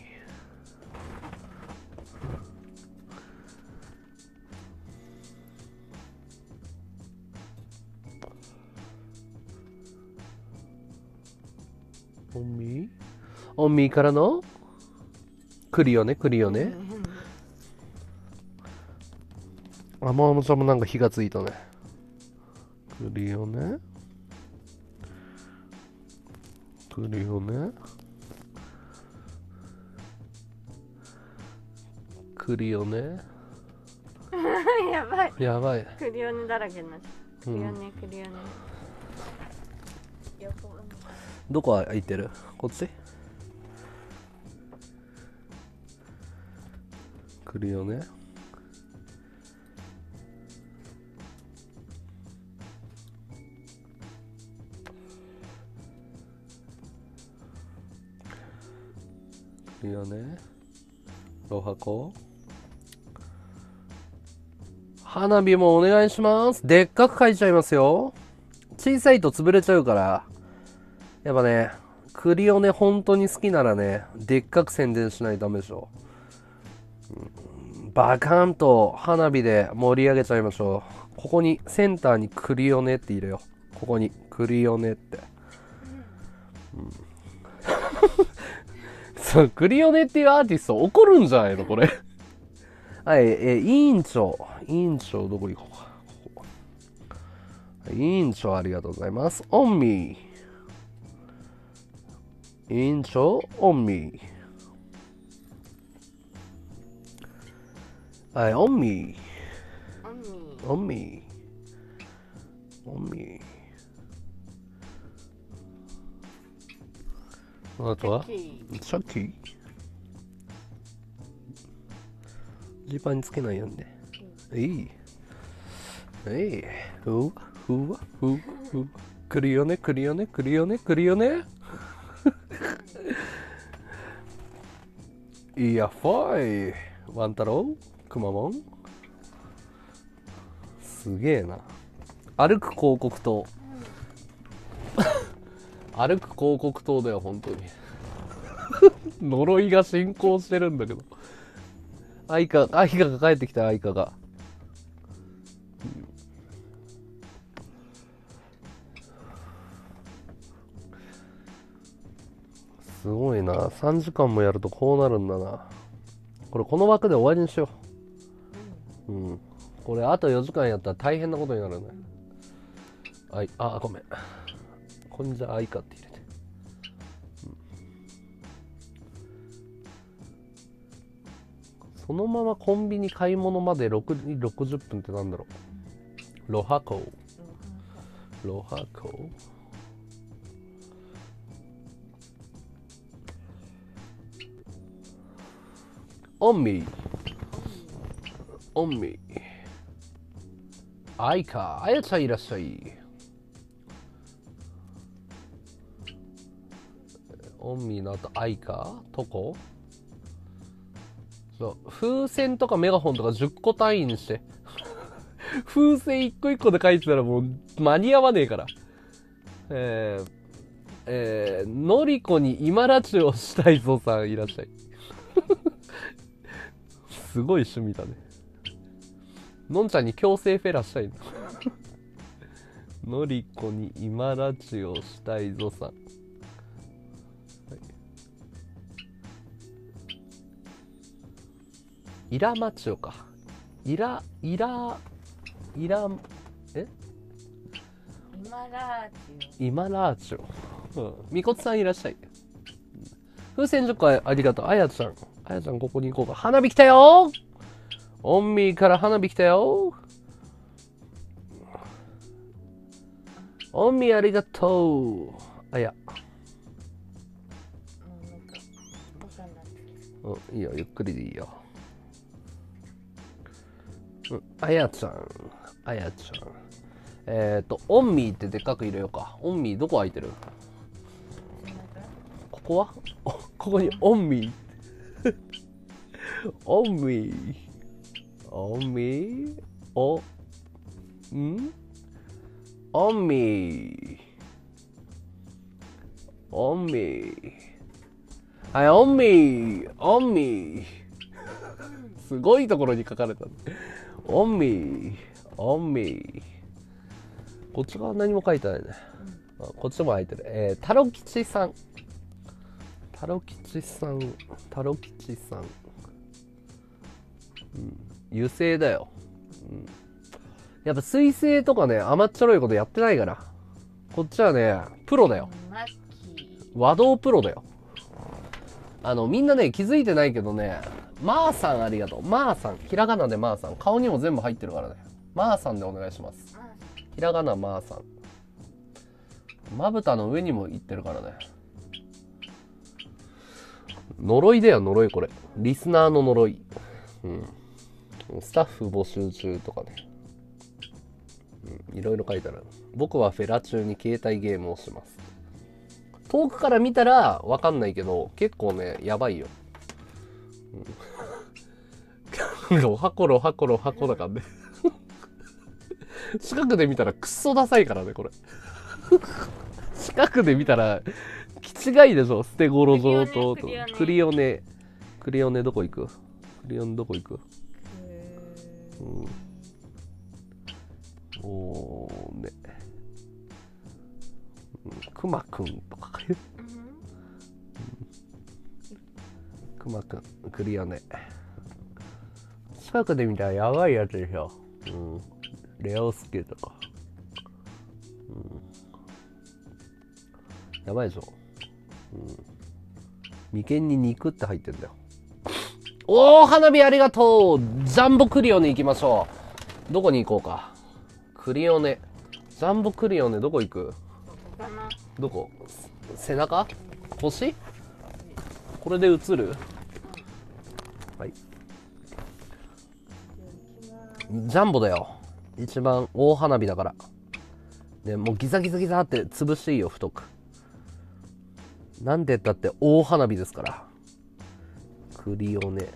[SPEAKER 1] オンミ？オンミからの？来るよね来るよね、あまあもちゃんもなんか火がついたね。来るよね。来るよね。来るよね。*laughs*
[SPEAKER 2] やばい
[SPEAKER 1] やばい。
[SPEAKER 2] クリオネだらけになっちゃったクリオネクリオネ横
[SPEAKER 1] どこ空いてる？こっち？来るよね。来るよね。ロハコ。花火もお願いします。でっかく書いちゃいますよ。小さいと潰れちゃうから。やっぱね、クリオネ本当に好きならね、でっかく宣伝しないとダメでしょ。バカンと花火で盛り上げちゃいましょう。ここに、センターにクリオネって入れよ。ここに、クリオネって。うんそう、クリオネっていうアーティスト怒るんじゃないのこれ。*laughs* はい、えー、委員長。委員長、どこ行こうか。ここ委員長、ありがとうございます。オンミー。委員長、オンミー。はい、オンミ
[SPEAKER 2] オンミ
[SPEAKER 1] ー。オンミー。オンミー。あとは？
[SPEAKER 2] キ
[SPEAKER 1] さっきジーパンにつけないようにね。いい。えい。ふわふわふわふわ。来るよね、来るよね、来るよね、来るよね。*laughs* いや、ファイ。ワン太郎？くまモン？すげえな。歩く広告塔。歩く広告塔だよ、本当に。*laughs* 呪いが進行してるんだけど。愛花、愛花が帰ってきた、愛花が。すごいな。3時間もやるとこうなるんだな。これこの枠で終わりにしよう。うん。これあと4時間やったら大変なことになるね。はい、あ、ごめん。こんじゃ愛花って入れて。そのままコンビニ買い物まで6 60分ってなんだろう。ロハコロハコオンミー。オンミあいかあやちゃんいらっしゃい。オンミーの後あいか？とこ？そう。風船とかメガホンとか10個単位にして。*laughs* 風船一個一個で書いてたらもう間に合わねえから。えー、えー、のりこに今ラチをしたいぞさんいらっしゃい。*laughs* すごい趣味だね。のんちゃんに強制フェラしたいの。*laughs* のりこに今ラチをしたいぞさん。イラマチオか。イラ、イラ、イラ、え？
[SPEAKER 2] 今ラジ
[SPEAKER 1] 今ラーチオ。うん。みこつさんいらっしゃい。風船10個ありがとう。あやちゃん。あやちゃんここに行こうか。花火来たよオンミーから花火来たよオンミーありがとう。あや。
[SPEAKER 2] うん、
[SPEAKER 1] いいよ、ゆっくりでいいよ。うん、あやちゃん、あやちゃん。えっ、ー、と、オンミーってでっかく入れようか。オンミーどこ空いてる？ここは？*laughs* ここにオンミー。*laughs* オンミー。オンミー？お、ん？オンミー。オンミー。はい、オンミー。オンミー。*laughs* すごいところに書かれた。オンミー。オンミー。こっち側何も書いてないね。あこっちも空いてる。えー、タロ吉さん。タロ吉さん。タロ吉さん。うん。油性だよ。うん。やっぱ水星とかね、甘っちょろいことやってないから。こっちはね、プロだよ。和道プロだよ。あの、みんなね、気づいてないけどね、まーさんありがとう。まーさん。ひらがなでまーさん。顔にも全部入ってるからね。まーさんでお願いします。ひらがなまーさん。まぶたの上にも行ってるからね。呪いだよ、呪いこれ。リスナーの呪い。うん。スタッフ募集中とかね。うん、いろいろ書いてある。僕はフェラ中に携帯ゲームをします。遠くから見たらわかんないけど、結構ね、やばいよ。うん、ロハコロハコロハコだからね。近く *laughs* で見たらクソダサいからね、これ。近くで見たら、気違いでしょ、捨て頃像と。
[SPEAKER 2] クリオネ
[SPEAKER 1] クリオネ。クリオネどこ行く？クリオネどこ行く？うん。おーね。うんくまくんとかくまくん、クリオネ。近くで見たらやばいやつでしょ。うん。レオスケとか。うん。やばいでしょ。うん。眉間に肉って入ってんだよ。おー、花火ありがとうジャンボクリオネ行きましょう。どこに行こうか。クリオネ。ジャンボクリオネどこ行く？どこ？背中？腰？これで映る？ジャンボだよ。一番大花火だから。ね、もうギザギザギザって潰していいよ、太く。なんて言ったって大花火ですから。クリオネ。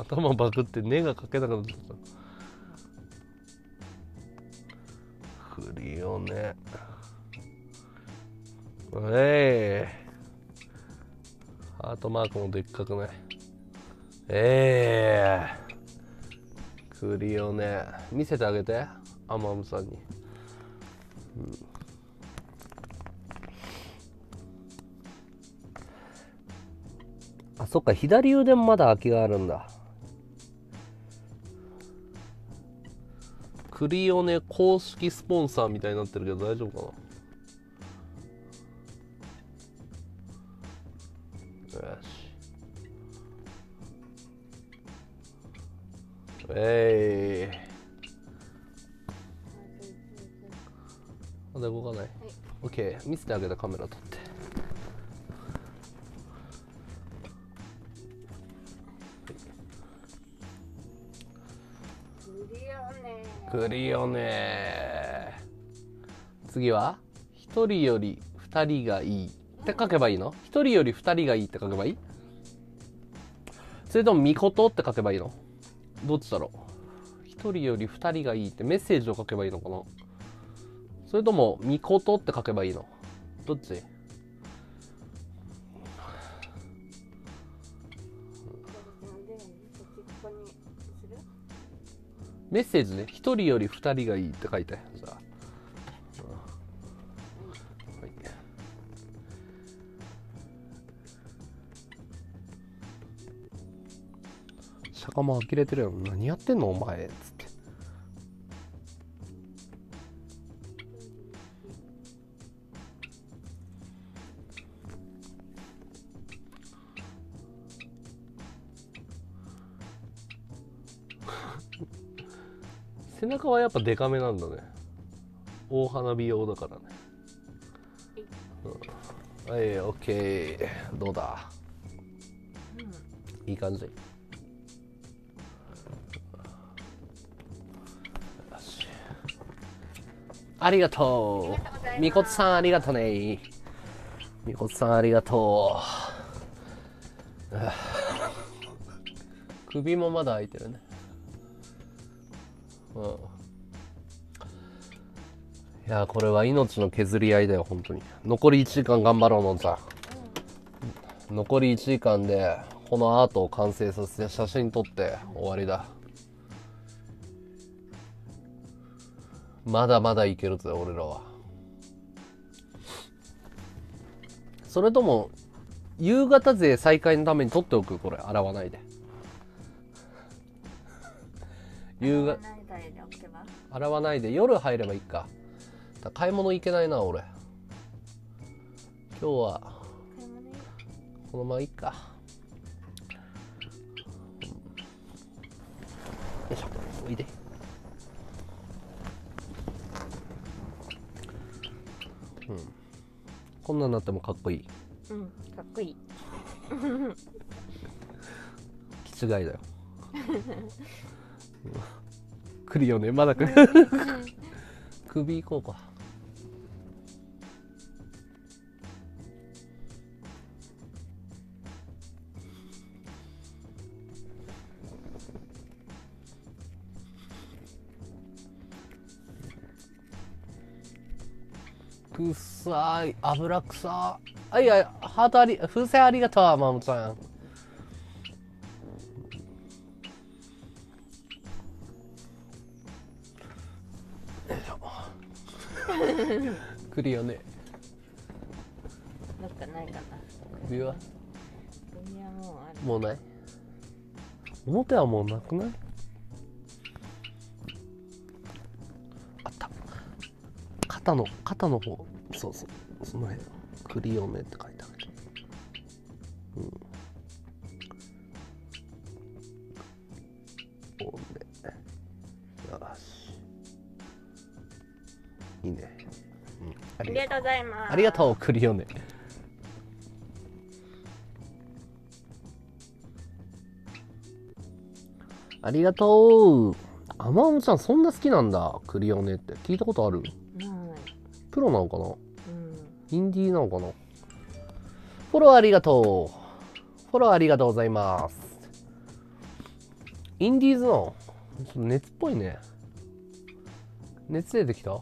[SPEAKER 1] 頭バグって根がかけなくなっちゃった。クリオネええ。ハートマークもでっかくねええ。クリオネ見せてあげてアマムさんに、あそっか左腕もまだ空きがあるんだ。クリオネ公式スポンサーみたいになってるけど大丈夫かな？よし。えい。まだ動かない、OK 見せてあげたカメラ撮
[SPEAKER 2] オネ
[SPEAKER 1] クリオネ次は一人より二人がいい。って書けばいいの？一人より二人がいいって書けばいい？それともみことって書けばいいの？どっちだろう？一人より二人がいいってメッセージを書けばいいのかな？それともみことって書けばいいの？どっち？メッセージね。一人より二人がいいって書いてあ、うん。はい。釈迦も呆れてるよ。何やってんのお前。つって背中はやっぱデカめなんだね。大花火用だからね、うん、はいオッケーどうだいい感じ。よし。ありがとう。みこつさんありがとうね。みこつさんありがとう。あ首もまだ開いてるねうん。いやこれは命の削り合いだよ本当に。残り1時間頑張ろうのんちゃん残り1時間でこのアートを完成させて写真撮って終わりだ。まだまだいけるぜ俺らは。それとも夕方勢再開のために撮っておくこれ。洗わないで。夕方洗わないで夜入ればいいか。だ買い物行けないな俺。今日はこのままいいか。よいしょ。おいで。うん。こんなんなってもかっこいい。
[SPEAKER 2] うんかっこいい。*laughs*
[SPEAKER 1] 気違いだよ *laughs* 来るよねまだ来る。首行こうか。くっさい油臭あいやハートあり風船ありがとうマムちゃん。来るよね。
[SPEAKER 2] どっかないかな。
[SPEAKER 1] 首は
[SPEAKER 2] 首はもうある。
[SPEAKER 1] もうない？表はもうなくない？あった。肩の肩の方。そうそう。その辺。クリオネって書いてある。うんあ
[SPEAKER 2] ありがとうございます。
[SPEAKER 1] ありがとうクリオネ。ありがとう。アマムちゃんそんな好きなんだクリオネって。聞いたことある？
[SPEAKER 2] ない。
[SPEAKER 1] プロなのかな？
[SPEAKER 2] うん。
[SPEAKER 1] インディーなのかな？フォローありがとう。フォローありがとうございます。インディーズの？熱っぽいね。熱出てきた？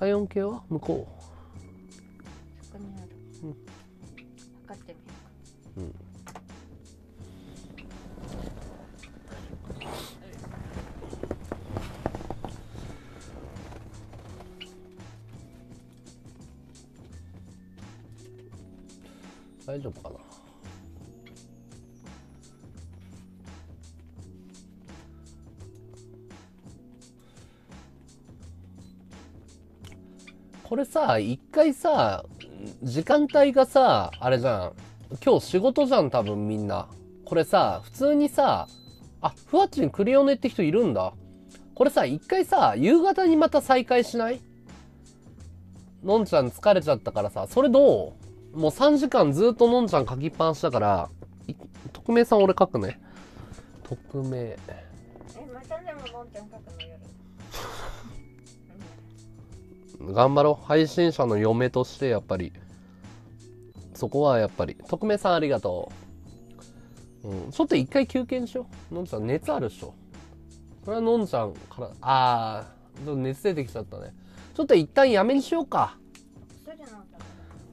[SPEAKER 1] 体温計は？向こ
[SPEAKER 2] そこにある。
[SPEAKER 1] うん。
[SPEAKER 2] 測ってみよ
[SPEAKER 1] う、うん、大丈夫かな？これさ一回さ時間帯がさあれじゃん今日仕事じゃん、多分みんな。これさ、普通にさ、あ、ふわっちにクリオネって人いるんだ。これさ、一回さ、夕方にまた再開しない？のんちゃん疲れちゃったからさ、それどう？もう3時間ずっとのんちゃん書きっぱなしだから、匿名さん俺書くね。匿名。
[SPEAKER 2] えまたでものんちゃん書くの夜
[SPEAKER 1] 頑張ろう。配信者の嫁として、やっぱり。そこはやっぱり。匿名さんありがとう。うん。ちょっと一回休憩にしよう。のんちゃん熱あるっしょ。それはのんちゃんから、あー、ちょっと熱出てきちゃったね。ちょっと一旦やめにしようか。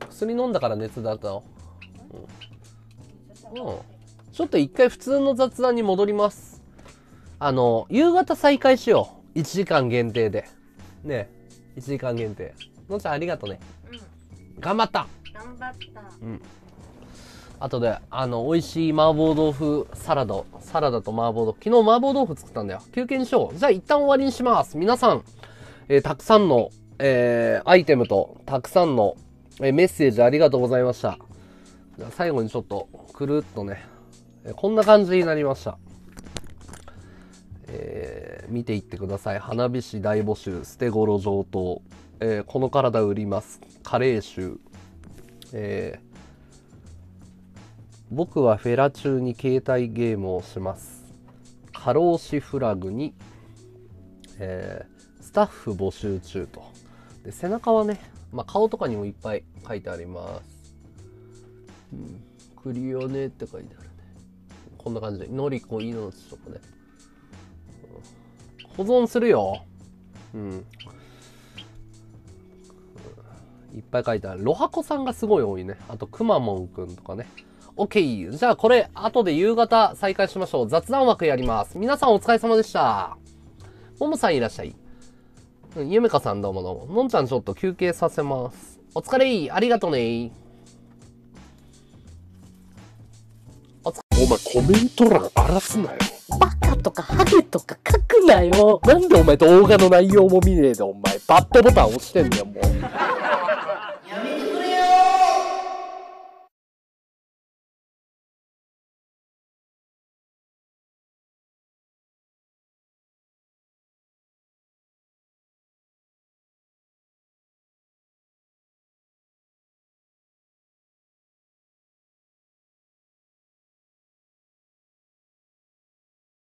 [SPEAKER 1] 薬飲んだから熱だったの。うんちょっと一回普通の雑談に戻ります。あの、夕方再開しよう。1時間限定で。ね、1時間限定。のんちゃんありがとうね。
[SPEAKER 2] うん
[SPEAKER 1] 頑張った
[SPEAKER 2] 頑張った
[SPEAKER 1] あとで、あの、美味しい麻婆豆腐サラダ、サラダと麻婆豆腐。昨日麻婆豆腐作ったんだよ。休憩にしよう。じゃあ一旦終わりにします。皆さん、えーたくさんの、えーアイテムと、たくさんの、えーメッセージありがとうございました。じゃあ最後にちょっと、くるっとね、えーこんな感じになりました。えー見ていってください。花火師大募集、捨て頃上等、えーこの体売ります。カレー臭、えー僕はフェラ中に携帯ゲームをします。過労死フラグに、えースタッフ募集中と。で背中はね、まあ、顔とかにもいっぱい書いてあります。うん、クリオネって書いてあるね。こんな感じで、のりこ命とかね。うん保存するよ。うん。いっぱい書いてある。ロハコさんがすごい多いね。あと、くまモンくんとかね。OK。じゃあこれ、後で夕方再開しましょう。雑談枠やります。皆さんお疲れ様でした。ももさんいらっしゃい。うんゆめかさんどうもどうも。のんちゃんちょっと休憩させます。お疲れありがとね
[SPEAKER 3] お前コメント欄荒らすなよ。
[SPEAKER 4] バカとかハゲとか書くなよ。
[SPEAKER 3] なんでお前動画の内容も見ねえでお前バッドボタン押してんだよもう。